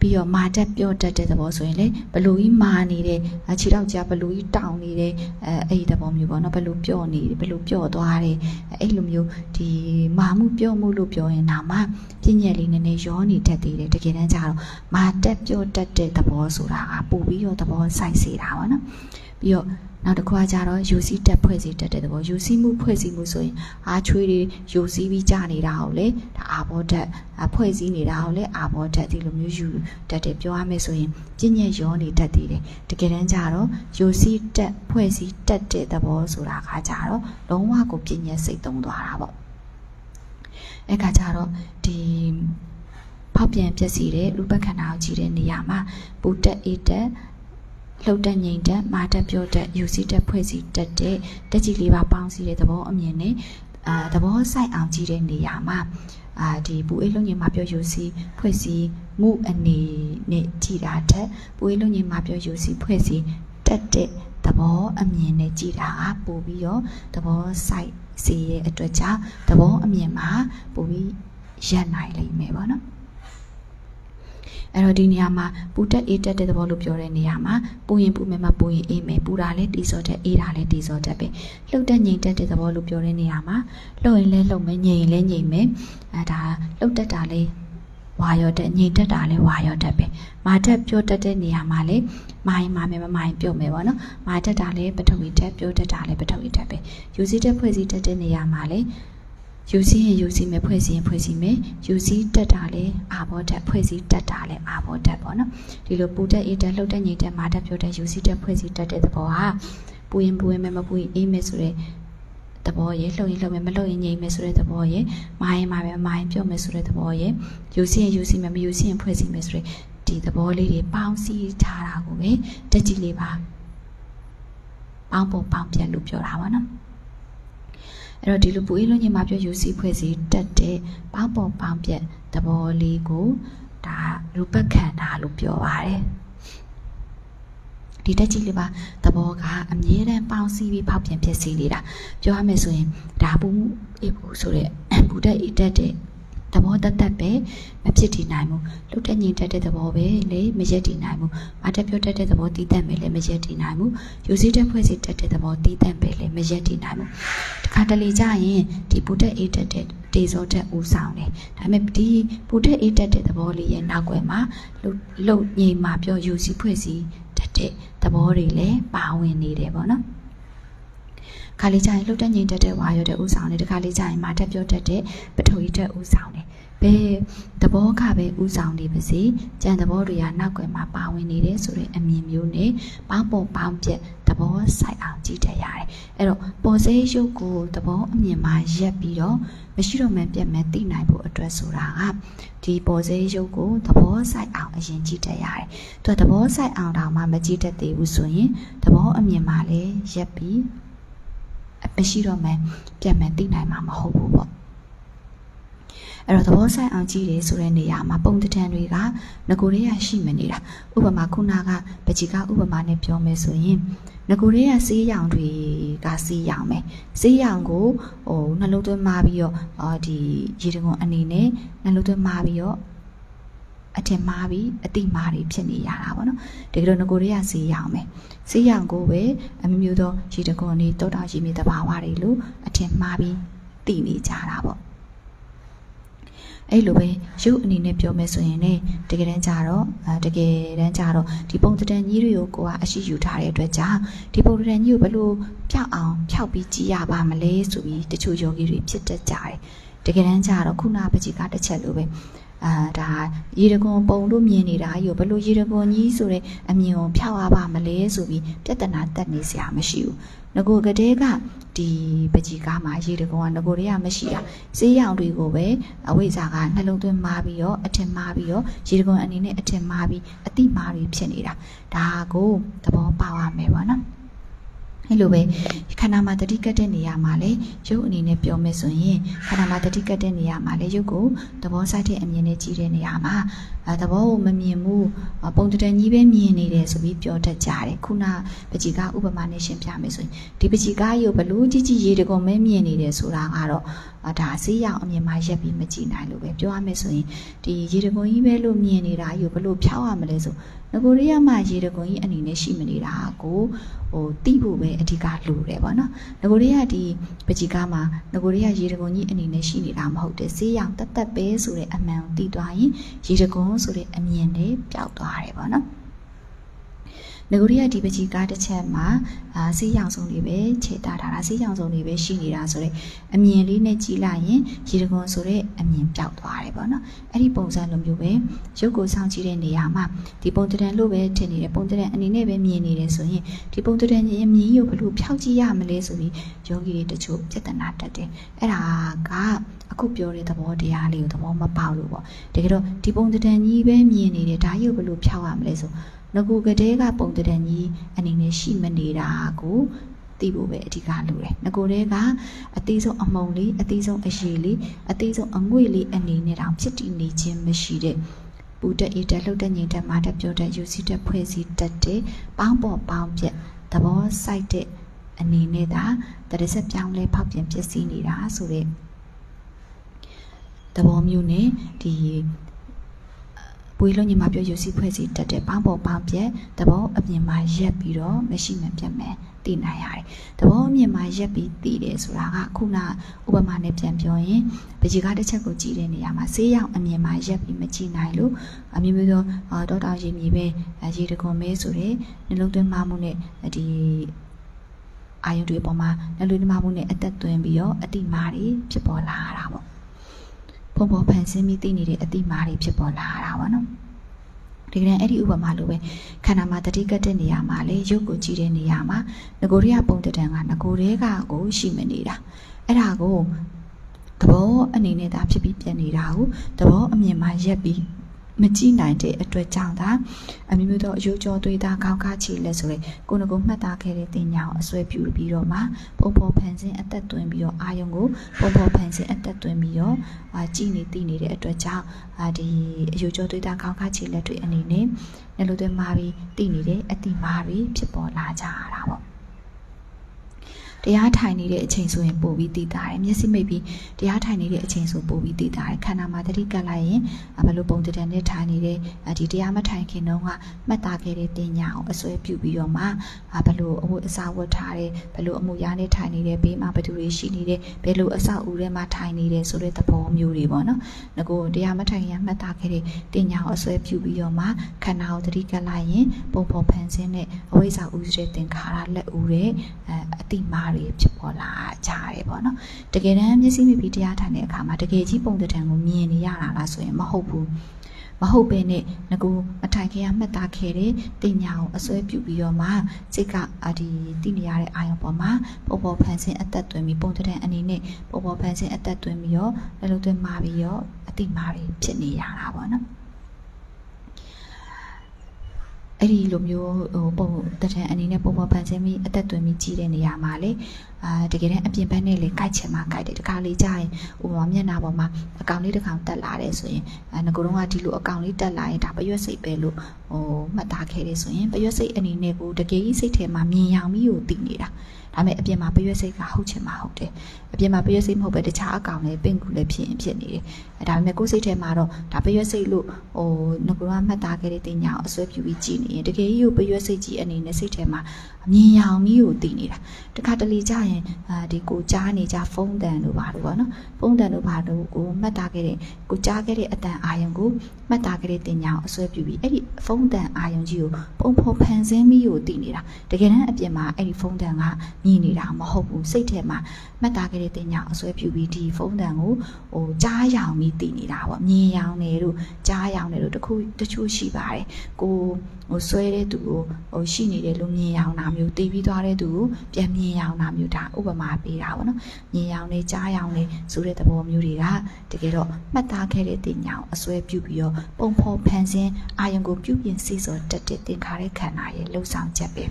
ပြီးတော့မာတက်ပြော့တက်တဲ့သဘောဆိုရင်လေဘလူကြီးမာနေတဲ့ခြေထောက်ကြားဘလူကြီးတောင်နေတဲ့အဲအဲ့ဒီသဘောမျိုးပေါ့နော်ဘလူပြော့နေဘလူပြော့သွားတယ်အဲ့လိုမျိုးဒီမာမှုပြော့မှုလို့ပြောရင်နာမှပြည့်ညက်လေးနည်းနည်းရောနေတတ်သေးတယ်တကယ်တမ်းကျတော့မာတက်ပြော့တက်တဲ့သဘောဆိုတာကပို့ပြီးတော့သဘောဆိုင်စေတာပေါ့နော် ပြီးတော့နောက်တစ်ခါကျတော့ယူစီတက်ဖွဲ့စည်းတတ်တဲ့သဘောယူစီမှုဖွဲ့စည်းမှုဆိုရင်အားချွေးတွေယူစီပြီးကြာနေတာဟုတ်လေဒါအာဘောတက်ဖွဲ့စည်းနေတာဟုတ်လေအာဘောတက်ဒီလိုမျိုးယူတတ်တယ်ပြောရမယ်ဆိုရင်ပြည့်ညက်ရောနေတတ်သေးတယ်တကယ်တမ်းကျတော့ယူစီတက်ဖွဲ့စည်းတတ်တဲ့သဘောဆိုတာကကြတော့လုံးဝကိုပြည့်ညက်စိတ်သုံးသွားတာပေါ့အဲ့ခါကျတော့ဒီဖောက်ပြန်ပျက်စီးတဲ့ရူပခန္ဓာကိုကြည့်တဲ့နေရာမှာပူတက်အေးတက် လှုပ်တက်ငိမ်တက်မာတက်ပြောတက်ယူစီတက်ဖွဲ့စည်းတက်တဲ့တက်ကြီးလေးပါပေါင်းစည်းတဲ့သဘောအမြင်နဲ့အာသဘောဆိုင်အောင်ကြည့်တဲ့နေရာမှာအာဒီပူအေးလုံးငင်မှာပြောယူစီဖွဲ့စည်းမှုအနေနဲ့ကြည့်တာထက်ပူအေးလုံးငင်မှာပြောယူစီဖွဲ့စည်းတက်တဲ့သဘောအမြင်နဲ့ကြည့်တာကပို့ပြီးတော့သဘောဆိုင်စီရဲ့အတွက်ကြောင့်သဘောအမြင်မှာပို့ပြီးရပ်နိုင်လိမ့်မယ်ပေါ့နော် အဲ့တော့ဒီနေရာမှာပူတက်အေးတက်တဲ့သဘောလို့ပြောတဲ့နေရာမှာပူရင်ပူမယ်မပူရင်အေးမယ်ပူတာလည်းတီစောတက်အေးတာလည်းတီစောတက်ပဲလှုပ်တက်ငြိမ်တက်တဲ့သဘောလို့ပြောတဲ့နေရာမှာလှုပ်ရင်လည်းလှုပ်မယ်ငြိမ်ရင်လည်းငြိမ်မယ်အဲဒါလှုပ်တက်တာလည်းဝါရောတက်ငြိမ်တက်တာလည်းဝါရောတက်ပဲမာတက်ပြောတက်တဲ့နေရာမှာလည်းမိုင်းမာမယ်မမိုင်းပြုတ်မယ်ပေါ့နော်မာတက်တာလည်းပထဝီတက်ပြောတက်တာလည်းပထဝီတက်ပဲယူစီတက်ဖွဲ့စည်းတက်တဲ့နေရာမှာလည်း ယူစည်းရင်ယူစည်းမယ်ဖွဲ့စည်းရင်ဖွဲ့စည်းမယ်ယူစည်းတက်တာလဲအာဘောတက်ဖွဲ့စည်းတက်တာလဲအာဘောတက်ပေါ့နော်ဒီလိုပူတက်အေးတက်လှုပ်တက်ငြိမ်တက်မာတက်ပြောတက်ယူစည်းတက်ဖွဲ့စည်းတက်တဲ့သဘောဟာပူရင်ပူရင်မယ်မပူရင်အေးမယ်ဆိုတဲ့သဘောရဲ့လှုပ်ရင်လှုပ်မယ်မလှုပ်ရင်ငြိမ်မယ်ဆိုတဲ့သဘောရဲ့မာရင်မာမယ်မာရင်ပြုတ်မယ်ဆိုတဲ့သဘောရဲ့ယူစည်းရင်ယူစည်းမယ်မယူစည်းရင်ဖွဲ့စည်းမယ်ဆိုတဲ့ဒီသဘောလေးတွေပေါင်းစည်းထားတာကိုပဲတက်ကြည့်လေးပါပေါင်းပုံပေါင်းပြန်လို့ပြောတာပါနော် အဲ့တော့ဒီလိုပူအေးလုံးညီမပြောယူစီဖွဲ့စီတက်တဲ့ပေါင်းပေါ်ပေါင်းပြက်သဘောလေးကိုဒါရူပခန္ဓာလို့ပြောပါတယ်ဒီတက်ကြီးလေးပါသဘောကအမြဲတမ်းပေါင်းစည်းပြီးဖောက်ပြန်ဖြစ်စီနေတာပြောရမယ်ဆိုရင်ဒါပူမှုအေးဘူးဆိုတဲ့ဘူတက်အေးတက်တဲ့ သဘောတတ်ပဲမဖြစ်တည်နိုင်ဘူးလှုပ်တဲ့ငြိမ်တတ်တဲ့သဘောပဲလေမရက်တည်နိုင်ဘူးမာတက်ပြောတတ်တဲ့သဘောတည်တတ်မယ်လေမရက်တည်နိုင်ဘူးယူစည်းတဲ့ဖွဲ့စည်းတတ်တဲ့သဘောတည်တတ်ပဲလေမရက်တည်နိုင်ဘူးတခါတလေကြရင်ဒီပူတက်အေးတက်တဲ့တေဇောတက်ဦးဆောင်တယ်ဒါပေမဲ့ဒီပူတက်အေးတက်တဲ့သဘောလေးရဲ့နောက်ွယ်မှာလှုပ်လှုပ်ငြိမ်မှာပြောယူစည်းဖွဲ့စည်းတတ်တဲ့သဘောတွေလည်းပါဝင်နေတယ်ပေါ့နော် ခါလေးကျရင်လှုပ်တက်ငြိမ်တတ်တဲ့ဝါရောတဲ့ဥဆောင်တယ်တခါလေးကျရင်မာတက်ပြောတတ်တဲ့ပထဝီတက်ဥဆောင်တယ်ဘယ်သဘောကပဲဥဆောင်နေပါစေကြံသဘောတွေကနောက်ွယ်မှာပါဝင်နေတယ်ဆိုတဲ့အမြင်မျိုးနဲ့ပေါင်းပေါ်ပေါင်းပြက်သဘောဆိုင်အောင်ကြည့်တတ်ရတယ်အဲ့တော့ပေါ်စေးရုပ်ကိုသဘောအမြင်မှာရက်ပြီးတော့မရှိတော့မှပြက်မဲ့သိနိုင်ဖို့အတွက်ဆိုတာကဒီပေါ်စေးရုပ်ကိုသဘောဆိုင်အောင်အရင်ကြည့်တတ်ရတယ်သူကသဘောဆိုင်အောင်တောင်မှမကြည့်တတ်သေးဘူးဆိုရင်သဘောအမြင်မှာလည်းရက်ပြီး မရှိတော့မှပြက်မဲ့သိနိုင်မှာမဟုတ်ဘူးပေါ့အဲ့တော့သဘောဆိုင်အောင်ကြည့်တယ်ဆိုတဲ့နေရာမှာပုံတံတွေကငကိုတွေကရှိမနေတာဥပမာခုနကပကြီးကဥပမာနဲ့ပြောမယ်ဆိုရင်ငကိုတွေကစေးရောင်တွေကစေးရောင်ပဲစေးရောင်ကိုဟိုနှလုံးသွင်းမာပြီးတော့အော်ဒီရေတံခွန်အနေနဲ့နှလုံးသွင်းမာပြီးတော့အထင်မှားပြီးအတိမားတွေဖြစ်နေရတာပေါ့နော်တကယ်တော့ငကိုတွေကဈေးရောင်ပဲ ဈေးရောင်ကိုပဲအမျိုးမျိုးသောရေတကွန်တွေတောတာရှိမိတဘာဝတွေလို့အထင်မှားပြီးတည်နေကြတာပေါ့အဲ့လိုပဲရုပ်အနေနဲ့ပြောမယ်ဆိုရင်လည်းတကယ်တမ်းကျတော့တကယ်တမ်းကျတော့ဒီပုံတံကြီးတွေကိုကိုကအရှိယူထားတဲ့အတွက်ကြောင့်ဒီပုံတံကြီးကိုဘယ်လိုဖြောက်အောင်ဖြောက်ပြီးကြည့်ရပါမလဲဆိုပြီးတချို့ယောဂီတွေဖြစ်တတ်ကြတယ်တကယ်တမ်းကျတော့ခုနပကြီးကတစ်ချက်လိုပဲ အာဒါရေတကွန်ပုံလို့မြင်နေတာယူဘလို့ရေတကွန်ကြီးဆိုတဲ့အမြင်ကိုဖျောက်ရပါမလဲဆိုပြီးပြဿနာတက်နေစရာမရှိဘူးငကိုကတဲ့ကဒီပကြီးကားမှာရေတကွန်ကငကိုတွေကမရှိတာစေးရောင်တွေကိုပဲအဝိဇ္ဇာကနှလုံးသွင်းမာပြီးတော့အထင်မှားပြီးတော့ရေတကွန်အနေနဲ့အထင်မှားပြီးအတိမားတွေဖြစ်နေတာဒါကိုသဘောပေါက်ရမယ်ပေါ့နော် အဲ့လိုပဲခန္ဓာမှာတတိကတ်တဲ့နေရာမှာလည်းရုပ်အနေနဲ့ပြောမယ်ဆိုရင်ခန္ဓာမှာတတိကတ်တဲ့နေရာမှာလည်းရုပ်ကိုသဘောဆိုင်တဲ့အမြင်နဲ့ကြည့်တဲ့နေရာမှာအဲ သဘောကိုမမြင်ဘူးပုံတံကြီးပဲမြင်နေတယ်ဆိုပြီးပြောတတ်ကြတယ်ခုနပကြီကဥပမာနဲ့ရှင်းပြမယ်ဆိုရင်ဒီပကြီကရုပ်ဘလို့ကြီးကြီးရေတကုံမဲမြင်နေတယ်ဆိုတာကတော့ဒါဆေးရောင်အမြင်မှာရက်ပြီးမကြည့်နိုင်လို့ပဲပြောရမယ်ဆိုရင်ဒီရေတကုံကြီးပဲလို့မြင်နေတာရုပ်ဘလို့ဖြောက်ရမလဲဆိုငကိုရီးယားမှာရေတကုံကြီးအနေနဲ့ရှိမနေတာကိုဟိုတိဖို့ပဲအဓိကလိုတယ်ပေါ့နော်ငကိုရီးယားဒီပကြီကားမှာငကိုရီးယားရေတကုံကြီးအနေနဲ့ရှိနေတာမဟုတ်တယ်ဆေးရောင်တက်တက်ပဲဆိုတဲ့အမှန်ကိုသိသွားရင်ရေတကုံဆိုတဲ့အမြင်တွေပျောက်သွားတယ်ပေါ့နော် ငကိုရီးယားဒီပကြီးကားတစ်ချက်မှာအာဆေးရောင်စုံတွေပဲခြေတာထားတာဆေးရောင်စုံတွေပဲရှိနေတာဆိုတော့အမြင်လေးနဲ့ကြည့်လိုက်ရင်ရေတကွန်ဆိုတဲ့အမြင်ပျောက်သွားတယ်ပေါ့နော်အဲ့ဒီပုံစံလိုမျိုးပဲရုပ်ကိုစောင့်ကြည့်တဲ့နေရာမှာဒီပုံတံလို့ပဲထင်နေတယ်ပုံတံအနေနဲ့ပဲမြင်နေတယ်ဆိုရင်ဒီပုံတံရဲ့အမြင်ကိုဘယ်လိုဖြောက်ကြည့်ရမလဲဆိုပြီးယောဂီတွေတချို့ပြဿနာတက်တယ်အဲ့ဒါကအခုပြောတဲ့သဘောတရားလေးကိုသဘောမပေါက်လို့ပေါ့တကယ်တော့ဒီပုံတံကြီးပဲမြင်နေတယ်ဒါရုပ်ဘယ်လိုဖြောက်ရမလဲဆို ငကူကတဲ့ကပုံတံကြီးအနေနဲ့ရှိမနေတာကိုသိဖို့ပဲအဓိကလိုတယ်ငကိုတဲကအသေးဆုံးအမုံလေးအသေးဆုံးအရေလေးအသေးဆုံးအငွေ့လေးအနေနဲ့တောင်ဖြစ်တည်နေခြင်းမရှိတဲ့ပူတက်အေးတက်လှုပ်တက်ငြိမ်တက်မာတက်ပြောတက်ယူစီတက်ဖွဲ့စည်းတက်တဲ့ပေါင်းပေါ်ပေါင်းပြက်သဘောစိုက်တဲ့အနေနဲ့သာတရဆက်ပြောင်းလဲဖောက်ပြန်ဖြစ်စီနေတာဆိုတဲ့သဘောမျိုးနဲ့ဒီ ပွေးလုံးညီမပြောယူစီဖွဲ့စီတက်တဲ့ပေါင်းပေါ်ပေါင်းပြက်သဘောအမြင်မှာရက်ပြီးတော့မရှိမှပြတ်မယ်သိနိုင်ရတယ်။သဘောအမြင်မှာရက်ပြီးသိတယ်ဆိုတာကခုနဥပမာနဲ့ပြန်ပြောရင်ပကြီးကားတစ်ချက်ကိုကြည့်တဲ့နေရာမှာဆေးရောင်အမြင်မှာရက်ပြီးမကြည့်နိုင်လို့အမျိုးမျိုးသောတောတောင်ရေမြေပဲရေတခွန်မဲဆိုတဲ့နှလုံးသွင်းမှမှုနဲ့ဒီအာယုတွေပေါ်မှာနှလုံးသွင်းမှမှုနဲ့အသက်သွင်းပြီးတော့အတိမာတွေဖြစ်ပေါ်လာတာပေါ့။ ဖုံဖုံဖန်ဆင်းပြီးသိနေတဲ့အတိမာတွေဖြစ်ပေါ်လာတာပေါ့နော်ဒီကနေ့အဲ့ဒီဥပမာလိုပဲခန္ဓာမှာတတိကတ်တဲ့နေရာမှာလေရုပ်ကိုကြည့်တဲ့နေရာမှာငကိုရိယပုံတံကငကိုတွေကကိုရှိမနေတာအဲ့ဒါကိုသဘောအနေနဲ့သာဖြစ်ပြီးပြန်နေတာကိုသဘောအမြင်မှာရက်ပြီး မကြည့်နိုင်တဲ့အတွက်ကြောင့်သာအမျိုးမျိုးသောအယိုးကျော်သွေးသားခေါင်းကားချီလက်ဆိုရယ်ကိုယ်ငကိုမှတ်သားခဲ့တဲ့တင်ညာကိုအစွဲပြုပြီးတော့မှပုံဖော်ဖန်ဆင်းအသက်သွင်းပြီးတော့အာယုံကိုပုံဖော်ဖန်ဆင်းအသက်သွင်းပြီးတော့အာကြည်နေတည်နေတဲ့အတွက်ကြောင့်အာဒီအယိုးကျော်သွေးသားခေါင်းကားချီလက်တွေအနေနဲ့နှလုံးသွင်းမာပြီးတည်နေတဲ့အတိမာတွေဖြစ်ပေါ်လာကြရတာပေါ့ တရားထိုင်နေတဲ့အချိန်ဆိုရင်ပို့ပြီးသိတာတယ်မျက်စိမိတ်ပြီးတရားထိုင်နေတဲ့အချိန်ဆိုပို့ပြီးသိတာတယ်ခန္ဓာမှာတတိကပ်လိုက်ရင်ဘယ်လိုပုံတံနဲ့ထိုင်နေတဲ့ဒီတရားမထိုင်ခင်တော့ကမှတ်သားခဲ့တဲ့တင်ညာကိုအစွဲပြုပြီးတော့မှဘယ်လိုအဝတ်အစားဝတ်ထားတယ်ဘယ်လိုအမှုရားနဲ့ထိုင်နေတယ်ဘေးမှာဘယ်သူတွေရှိနေတယ်ဘယ်လိုအဆောက်အဦထဲမှာထိုင်နေတယ်ဆိုတဲ့သဘောမျိုးတွေပေါ့နော်ငကိုတရားမထိုင်ခင်မှတ်သားခဲ့တဲ့တင်ညာကိုအစွဲပြုပြီးတော့မှခန္ဓာကိုတတိကပ်လိုက်ရင်ပုံဖော်ဖန်ဆင်းတဲ့အဝိဇ္ဇာဥစတဲ့သင်္ခါရလက်ဦးတဲ့အဲအတိမာတွေဖြစ်ပေါ်လာကြတယ်ပေါ့နော်တကယ်တမ်းမျက်စိမိပြီးတရားထိုင်တဲ့အခါမှာတကယ်ကြီးပုံတံကိုမြင်နေရတာလားဆိုရင်မဟုတ်ဘူးမဟုတ်ပဲနဲ့ငကူမထိုင်ခင်ကမှတ်သားခဲ့တဲ့တင်ညာကိုအစွဲပြုပြီးတော့မှစိတ်ကဒီတိနေရတဲ့အာယုံပေါ်မှာပေါ်ပေါ်ဖန်ဆင်းအသက်သွင်းပြီးပုံတဲ့အနေနဲ့ပေါ်ပေါ်ဖန်ဆင်းအသက်သွင်းပြီးတော့လည်းလုံးသွင်းမာပြီးတော့အတိမာတွေဖြစ်နေရတာပေါ့နော် အဲ့ဒီလိုမျိုးဟိုပုံတထန်အနေနဲ့ပုံပေါ်ဖန်ဆင်းပြီးအသက်သွင်းပြီးကြီးတဲ့နေရာမှာလေအာတကယ်တမ်းအပြင်ဘက်နဲ့လေကြိုက်ချင်မှကြိုက်တယ်တခါလေးကြာရင်ဥပမာမျက်နှာပေါ်မှာအကောင်လေးတစ်ကောင်တက်လာတယ်ဆိုရင်အဲငကိုတော့ကဒီလိုအကောင်လေးတက်လာရင်ဒါပရွက်စိတ်ပဲလို့ဟိုမှတ်သားခဲ့တယ်ဆိုရင်ပရွက်စိတ်အနေနဲ့ကိုတကယ်ကြီးစိတ်ထဲမှာမြင်ရောင်ပြီးကိုတည်နေတာဒါပေမဲ့အပြင်မှာပရွက်စိတ်ကဟုတ်ချင်မှဟုတ်တယ်အပြင်မှာပရွက်စိတ်မဟုတ်ပဲတခြားအကောင်လေးပင့်ကူလည်းဖြစ်ရင်ဖြစ်နေတယ်အဲဒါပေမဲ့ကိုယ်စိတ်ထဲမှာတော့ဒါပရွက်စိတ်လို့ဟိုငကိုကမှတ်သားခဲ့တဲ့တင်ညာကိုအစွဲပြူပြီးကြည်နေရင်တကယ်ကြီးကိုပရွက်စိတ်ကြီးအနေနဲ့စိတ်ထဲမှာအမြင်ရောင်ပြီးကိုတည်နေတာတခါတလေကြာရင်အာဒီကိုကြားနေကြဖုန်းတန်တို့ပါလို့ပေါ့နော်ဖုန်းတန်တို့ပါတို့ကိုမှတ်သားခဲ့တဲ့ကိုကြားခဲ့တဲ့အတန်အာယုံကိုမှတ်သားခဲ့တဲ့တင်ညာကိုအစွဲပြူပြီးအဲ့ဒီဖုန်းတန်အာယုံကြီးကိုပုံဖော်ဖန်ဆင်းပြီးကိုတည်နေတာတကယ်တမ်းအပြင်မှာအဲ့ဒီဖုန်းတန်ကမြင်နေတာမဟုတ်ဘူးစိတ်ထဲမှာမှတ်သားခဲ့တဲ့တင်ညာအစွဲပြူပြီးဒီဖုန်းတန်ကိုဟိုကြားရောင်ပြီးတည်နေတာပေါ့မြင်ရောင်နေတို့ကြားရောင်နေတို့တခုတချို့ရှိပါတယ်ကို ဟိုဆွဲတဲ့သူကိုဟိုရှိနေတယ်လို့မြင်ရောင်တာမျိုးတည်ပြီးသွားတဲ့သူကိုပြန်မြင်ရောင်တာမျိုးဒါဥပမာပေးတာပေါ့နော်မြင်ရောင်နေကြားရောင်နေဆိုတဲ့သဘောမျိုးတွေကတကယ်တော့မှတ်သားခဲ့တဲ့တင်ညာကိုအစွဲပြုပြီးတော့ပုံဖော်ဖန်ဆင်းအာယုံကိုပြုပြင်စီစောတက်တဲ့တင်ခါတဲ့ခန္ဓာရဲ့လှုပ်ဆောင်ချက်ပဲ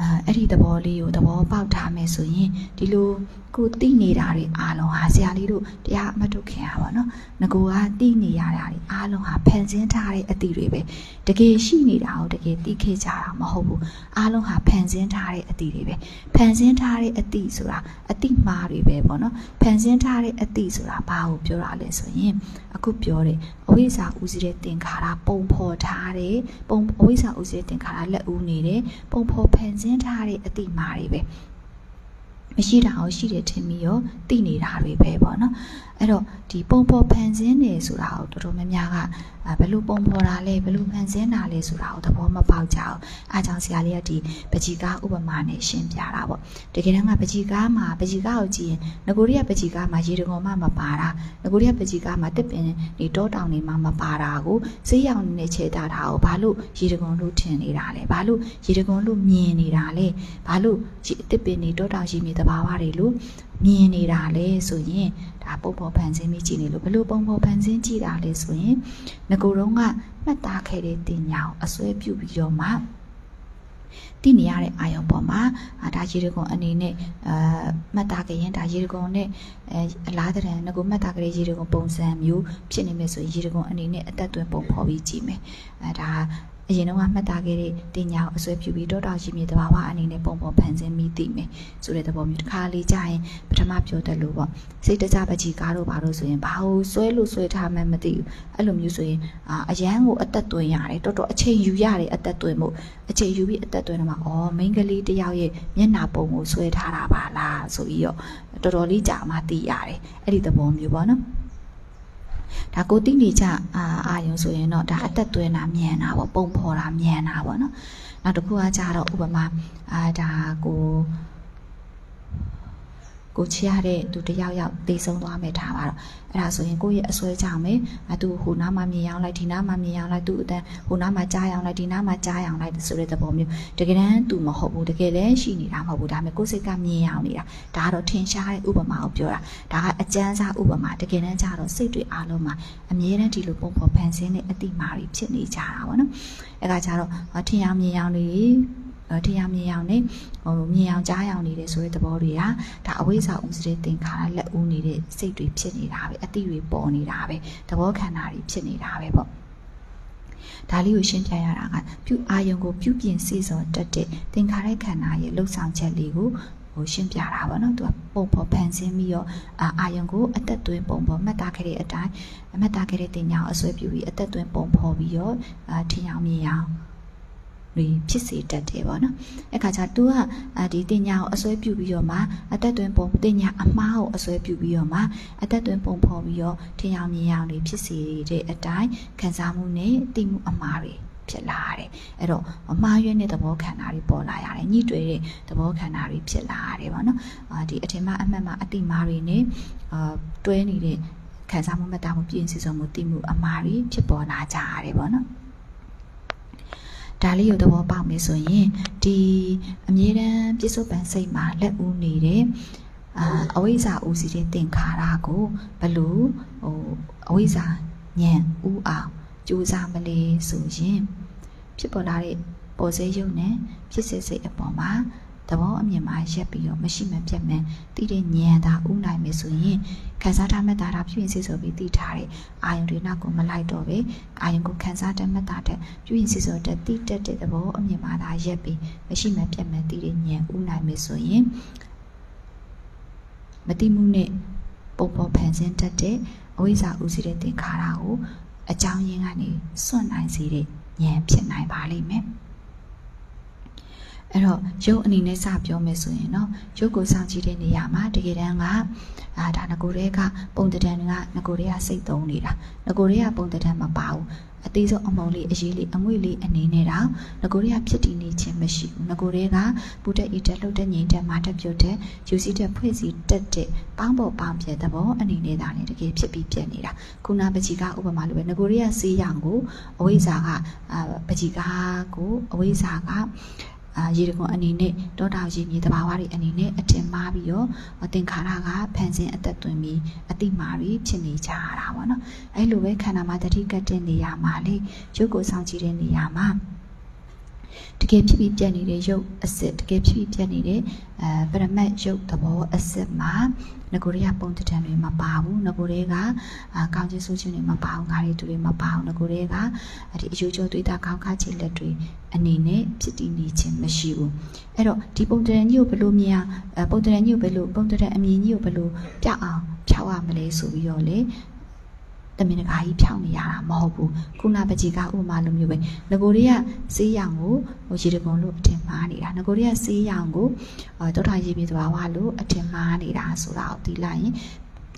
အဲအဲ့ဒီသဘောလေးကိုသဘောပေါက်ထားမယ်ဆိုရင်ဒီလို ကိုတိနေတာတွေအားလုံးဟာဆရာလေးတို့တရားအမတ်ထုတ်ခင်ရပါတော့ငကိုကတိနေရတာတွေအားလုံးဟာဖန်ဆင်းထားတဲ့အသည့်တွေပဲတကယ်ရှိနေတာကိုတကယ်သိခဲ့ကြတာမဟုတ်ဘူးအားလုံးဟာဖန်ဆင်းထားတဲ့အသည့်တွေပဲဖန်ဆင်းထားတဲ့အသည့်ဆိုတာအသည့်မှားတွေပဲပေါ့နော်ဖန်ဆင်းထားတဲ့အသည့်ဆိုတာဘာကိုပြောတာလဲဆိုရင်အခုပြောတယ်အဝိဇ္ဇာဥစည်းတဲ့သင်္ခါရပုံဖော်ထားတဲ့ပုံအဝိဇ္ဇာဥစည်းတဲ့သင်္ခါရလက်ဦးနေတယ်ပုံဖော်ဖန်ဆင်းထားတဲ့အသည့်မှားတွေပဲ မရှိတာကိုရှိတယ်ထင်ပြီးရောသိနေတာတွေပဲပေါ့နော်အဲ့တော့ဒီပုံပေါ်ဖန်ဆင်းနေဆိုတာကိုတော်တော်များများကဘယ်လိုပုံပေါ်တာလဲဘယ်လိုဖန်ဆင်းတာလဲဆိုတာကိုသဘောမပေါက်ကြအောင်အားကြောင့်ဆရာလေးကဒီပကြီကားဥပမာနဲ့ရှင်းပြတာပေါ့တကယ်တမ်းကပကြီကားမှာပကြီကားကိုကြည့်ရင်ငကိုရီးယားပကြီကားမှာရေတံမှမပါတာငကိုရီးယားပကြီကားမှာတစ်ပင်ဒီတောတောင်တွေမှာမပါတာကိုစေးရောင်နဲ့ခြေတာတာကိုဘာလို့ရေတံလို့ထင်နေတာလဲဘာလို့ရေတံလို့မြင်နေတာလဲဘာလို့တစ်ပင်တွေတောတောင်ရှိမြေတဘာဝတွေလို့ မြင်နေတာလဲဆိုရင်ဒါပုံပေါ်ဖန်ဆင်းပြီးကြည့်နေလို့ဘလို့ပုံပေါ်ဖန်ဆင်းကြည့်တာလဲဆိုရင်ငကိုတုံးကမှတ်သားခဲ့တဲ့တင်ညာကိုအစွဲပြုပြီးတော့မှတည်နေရတဲ့အာယုံပေါ်မှာဒါရေတကုံအနေနဲ့အာမှတ်သားကြရင်ဒါရေတကုံနဲ့အဲအလားတရံငကိုမှတ်သားကြတဲ့ရေတကုံပုံစံမျိုးဖြစ်နေမယ်ဆိုရင်ရေတကုံအနေနဲ့အသက်သွင်းပုံဖော်ပြီးကြည့်မယ်အဲဒါ အရင်တော့မှတ်သားခဲ့တဲ့တင်ညာကိုအစွဲပြုပြီးတောတောင်ရှိမြေတဘာဝအနေနဲ့ပုံပေါ်ဖန်ဆင်းမိသိမယ်ဆိုတဲ့သဘောမျိုးတစ်ခါလေးကြာရင်ပထမပြောတတ်လို့ပေါ့စိတ်တကြပကြီးကားတော့ဘာလို့ဆိုရင်ဘာလို့ဆွဲလို့ဆွဲထားမှမသိဘူးအဲ့လိုမျိုးဆိုရင်အာအရန်ကိုအသက်သွင်းရတယ်တော်တော်အချိန်ယူရတယ်အသက်သွင်းမှုအချိန်ယူပြီးအသက်သွင်းတော့မှဩမိန်းကလေးတယောက်ရဲ့မျက်နှာပုံကိုဆွဲထားတာပါလားဆိုပြီးတော့တော်တော်လေးကြာမှသိရတယ်အဲ့ဒီသဘောမျိုးပေါ့နော် ဒါကိုတိနေကြအာအာယုံဆိုရင်တော့ဒါအသက်သွင်းတာမြန်တာပေါ့ပုံဖော်တာမြန်တာပေါ့နော်နောက်တစ်ခုကကြတော့ဥပမာအာဒါကို ကိုချရတဲ့သူတယောက်ယောက်တေဆုံးသွားမယ်ထားပါတော့အဲ့ဒါဆိုရင်ကိုယ့်ရဲ့အစွဲကြောင့်ပဲအတူဟိုနားမှာမြင်အောင်လိုက်ဒီနားမှာမြင်အောင်လိုက်သူ့အတန်းဟိုနားမှာကြားအောင်လိုက်ဒီနားမှာကြားအောင်လိုက်ဆိုတဲ့သဘောမျိုးတကယ်တမ်းသူမဟုတ်ဘူးတကယ်လည်းရှိနေတာမဟုတ်ဘူးဒါပေမဲ့ကိုယ်စိတ်ကမြင်အောင်နေတာဒါကတော့ထင်ရှားတဲ့ဥပမာကိုပြောတာဒါကအကျမ်းစာဥပမာတကယ်တမ်းကျတော့စိတ်တွေအားလုံးမှာအမြဲတမ်းဒီလိုပုံဖော်ဖန်ဆင်းတဲ့အတိမာတွေဖြစ်နေကြတာပေါ့နော်အဲ့ကကြတော့ထင်အောင်မြင်အောင်တွေ ထရမြင်အောင်နေဟိုမြင်အောင်ကြားအောင်နေတဲ့ဆိုတဲ့သဘောတွေကဒါအဝိဇ္ဇာဥစတဲ့သင်္ခါရလက်ဦးနေတဲ့စိတ်တွေဖြစ်နေတာပဲအတိတွေပေါ်နေတာပဲသဘောခန္ဓာတွေဖြစ်နေတာပဲပေါ့ဒါလေးကိုရှင်းပြရတာကပြုအာယုံကိုပြုပြင်စေစောတတ်တဲ့သင်္ခါရခန္ဓာရဲ့လှုပ်ဆောင်ချက်လေးကိုဟိုရှင်းပြတာပါနော်သူကပုံပေါ်ဖန်ဆင်းပြီးတော့အာအာယုံကိုအသက်သွင်းပုံပေါ်မှတ်သားခဲ့တဲ့အတိုင်းမှတ်သားခဲ့တဲ့တင်ညာကိုအစွဲပြုပြီးအသက်သွင်းပုံပေါ်ပြီးတော့အာထင်အောင်မြင်အောင် တွေဖြစ်စေတတ်တယ်ပေါ့နော်အဲ့ခါကျသူကဒီတင်ညာကိုအစွဲပြုပြီးတော့မှအသက်သွင်းပုံတင်ညာအမားကိုအစွဲပြုပြီးတော့မှအသက်သွင်းပုံဖော်ပြီးတော့ထင်အောင်မြင်အောင်တွေဖြစ်စေတဲ့အတိုင်းခံစားမှုနဲ့သိမှုအမှားတွေဖြစ်လာရတယ်အဲ့တော့အမှားရွေးတဲ့သဘောခန္ဓာတွေပေါ်လာရတယ်ညှိတွေ့တဲ့သဘောခန္ဓာတွေဖြစ်လာရတယ်ပေါ့နော်အာဒီအထင်မှအမှတ်မှအတိမားတွေနဲ့အာတွဲနေတဲ့ခံစားမှုမတမှုပြင်းစီစုံမှုတိမှုအမှားတွေဖြစ်ပေါ်လာကြရတယ်ပေါ့နော် ဒါလေးကိုသဘောပေါက်မယ်ဆိုရင်ဒီအမြဲတမ်းပြစ္ဆုတ်ပန်စိတ်မှာလက်ဦးနေတဲ့အာအဝိဇ္ဇာဦးစီးတဲ့သင်္ခါရကိုဘလို့ဟိုအဝိဇ္ဇာဉာဏ်ဥအောင်ကြိုးစားမလဲဆိုရင်ဖြစ်ပေါ်လာတဲ့ပေါ်စေရုပ်နဲ့ဖြစ်စေစိတ်အပေါ်မှာ သဘောအမြင်မှာရက်ပြီးတော့မရှိမပြတ်မှန်သိတဲ့ဉာဏ်သာဥနိုင်မယ်ဆိုရင်ခံစားထားမှတ်တာတာပြုရင်စေဆိုပြီးသိထားတဲ့အာယုံတွေနောက်ကိုမလိုက်တော့ပဲအာယုံကိုခံစားတတ်မှတ်တာတဲ့ပြုရင်စေဆိုတဲ့သိတတ်တဲ့သဘောအမြင်မှာသာရက်ပြီးမရှိမပြတ်မှန်သိတဲ့ဉာဏ်ဥနိုင်မယ်ဆိုရင်မတိမှုနဲ့ပုံပေါ်ဖန်ဆင်းတတ်တဲ့အဝိဇ္ဇာဥစည်းတဲ့သင်္ခါရကိုအကြောင်းရင်းကနေစွန့်နိုင်စေတဲ့ဉာဏ်ဖြစ်နိုင်ပါလိမ့်မယ် အဲ့တော့ရုပ်အနေနဲ့စပြောမယ်ဆိုရင်နော်ရုပ်ကိုစောင့်ကြည့်တဲ့နေရာမှာတကယ်တမ်းကအာဒါငကိုတွေကပုံတံတန်ကငကိုတွေကစိတ်သုံးနေတာငကိုတွေကပုံတံတန်မပါဘူးအသေးဆုံးအမုံလေးအရေးလေးအငွေ့လေးအနေနဲ့တော့ငကိုတွေကဖြစ်တည်နေခြင်းမရှိဘူးငကိုတွေကပူတက်ဤတက်လှုပ်တက်ငိမ့်တက်မာတက်ပြုတ်တက်ယူစီတက်ဖွဲ့စီတက်တဲ့ပေါင်းပေါ်ပေါင်းပြဲသဘောအနေနဲ့ဒါနဲ့တကယ်ဖြစ်ပြီးပြက်နေတာခုနပကြီကဥပမာလိုပဲငကိုတွေကဆေးရောင်ကိုအဝိဇ္ဇာကပကြီကကိုအဝိဇ္ဇာက ရေတကွန်အနေနဲ့တောတာရေမြေတဘာဝတွေအနေနဲ့အတင်မားပြီးတော့သင်္ခါရကဖန်ဆင်းအသက်သွင်းပြီးအတိမာတွေဖြစ်နေကြရတာပေါ့နော်အဲ့လိုပဲခန္ဓာမှာတတိကတ်တဲ့နေရာမှာလေရုပ်ကိုစောင့်ကြည့်တဲ့နေရာမှာတကယ်ဖြစ်ပြီးပြတ်နေတဲ့ရုပ်အစစ်တကယ်ဖြစ်ပြီးပြတ်နေတဲ့အဲပရမတ်ရုပ်သဘောအစစ်မှာ ငကိုတွေကပုံတံတွေမပါဘူးငကိုတွေကအာကောင်းချင်ဆိုးခြင်းတွေမပါဘူးငါတွေတူတွေမပါဘူးငကိုတွေကဒီအယိုးကျိုးသွေးသားကောင်းခါချေလက်တွေအနေနဲ့ဖြစ်တည်နေခြင်းမရှိဘူးအဲ့တော့ဒီပုံတံကြီးကိုဘယ်လိုမြင်အောင်ပုံတံကြီးကိုဘယ်လိုပုံတံအမြင်ကြီးကိုဘယ်လိုပြအောင်ဖြောက်ရမလဲဆိုပြီးတော့လေ တမင်တကာကြီးဖြောင်းနေရတာမဟုတ်ဘူးခုနပကြီးကဥပမာလိုမျိုးပဲငကိုတွေကစေးရောင်ကိုဟိုရေတကုံလို့အထင်မှားနေတာငကိုတွေကစေးရောင်ကိုတောထာရေမြေသဘာဝလို့အထင်မှားနေတာဆိုတာကိုသိလိုက်ရင်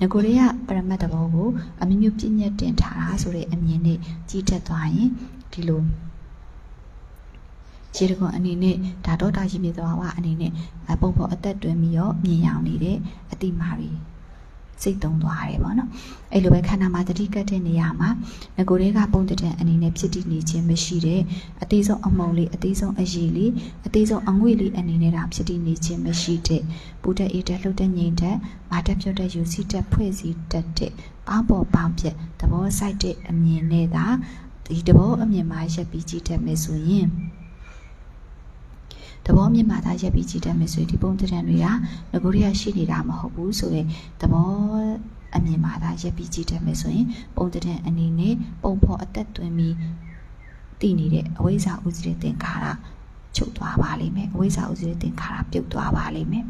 ငကိုတွေကပရမတ်တဘောကိုအမျိုးမျိုးပြည့်ညက်တင်ထားတာဆိုတဲ့အမြင်နဲ့ကြီးတက်သွားရင်ဒီလိုရေတကွန်အနေနဲ့ဒါတော့တာရှိမြေသွားဝအနေနဲ့ပုံပေါ်အသက်တွင်ပြီးတော့မြင်ရောင်နေတဲ့အတိမာရီ စိတ်သုံးသွားတယ်ပေါ့နော်အဲ့လိုပဲခန္ဓာမှာတတိကတ်တဲ့နေရာမှာငကိုတွေကပုံတံအနေနဲ့ဖြစ်တည်နေခြင်းမရှိတဲ့အသေးဆုံးအမုံလေးအသေးဆုံးအရည်လေးအသေးဆုံးအငွေ့လေးအနေနဲ့ဒါဖြစ်တည်နေခြင်းမရှိတဲ့ပူတက်အေးတက်လှုပ်တဲ့ငြိမ်တဲ့မာတက်ပြုတ်တဲ့ယူစီတက်ဖွဲ့စည်းတတ်တဲ့ပေါင်းပေါ်ပေါင်းပြက်သဘောဆိုင်တဲ့အမြင်နဲ့သာဒီသဘောအမြင်မှာရက်ပြီးကြည့်တတ်မယ်ဆိုရင် သဘောမြင့်မှသာရက်ပြီးကြည့်တတ်မယ်ဆိုရင်ဒီပုံသဏ္ဍာန်တွေကငကိုရီးယားရှိနေတာမဟုတ်ဘူးဆိုတဲ့သဘောအမြင်မှသာရက်ပြီးကြည့်တတ်မယ်ဆိုရင်ပုံသဏ္ဍာန်အနေနဲ့ပုံဖော်အသက်သွင်းပြီးတည်နေတဲ့အဝိဇ္ဇာဥစ္စရသင်္ခါရချုပ်သွားပါလိမ့်မယ်အဝိဇ္ဇာဥစ္စရသင်္ခါရပြုတ်သွားပါလိမ့်မယ်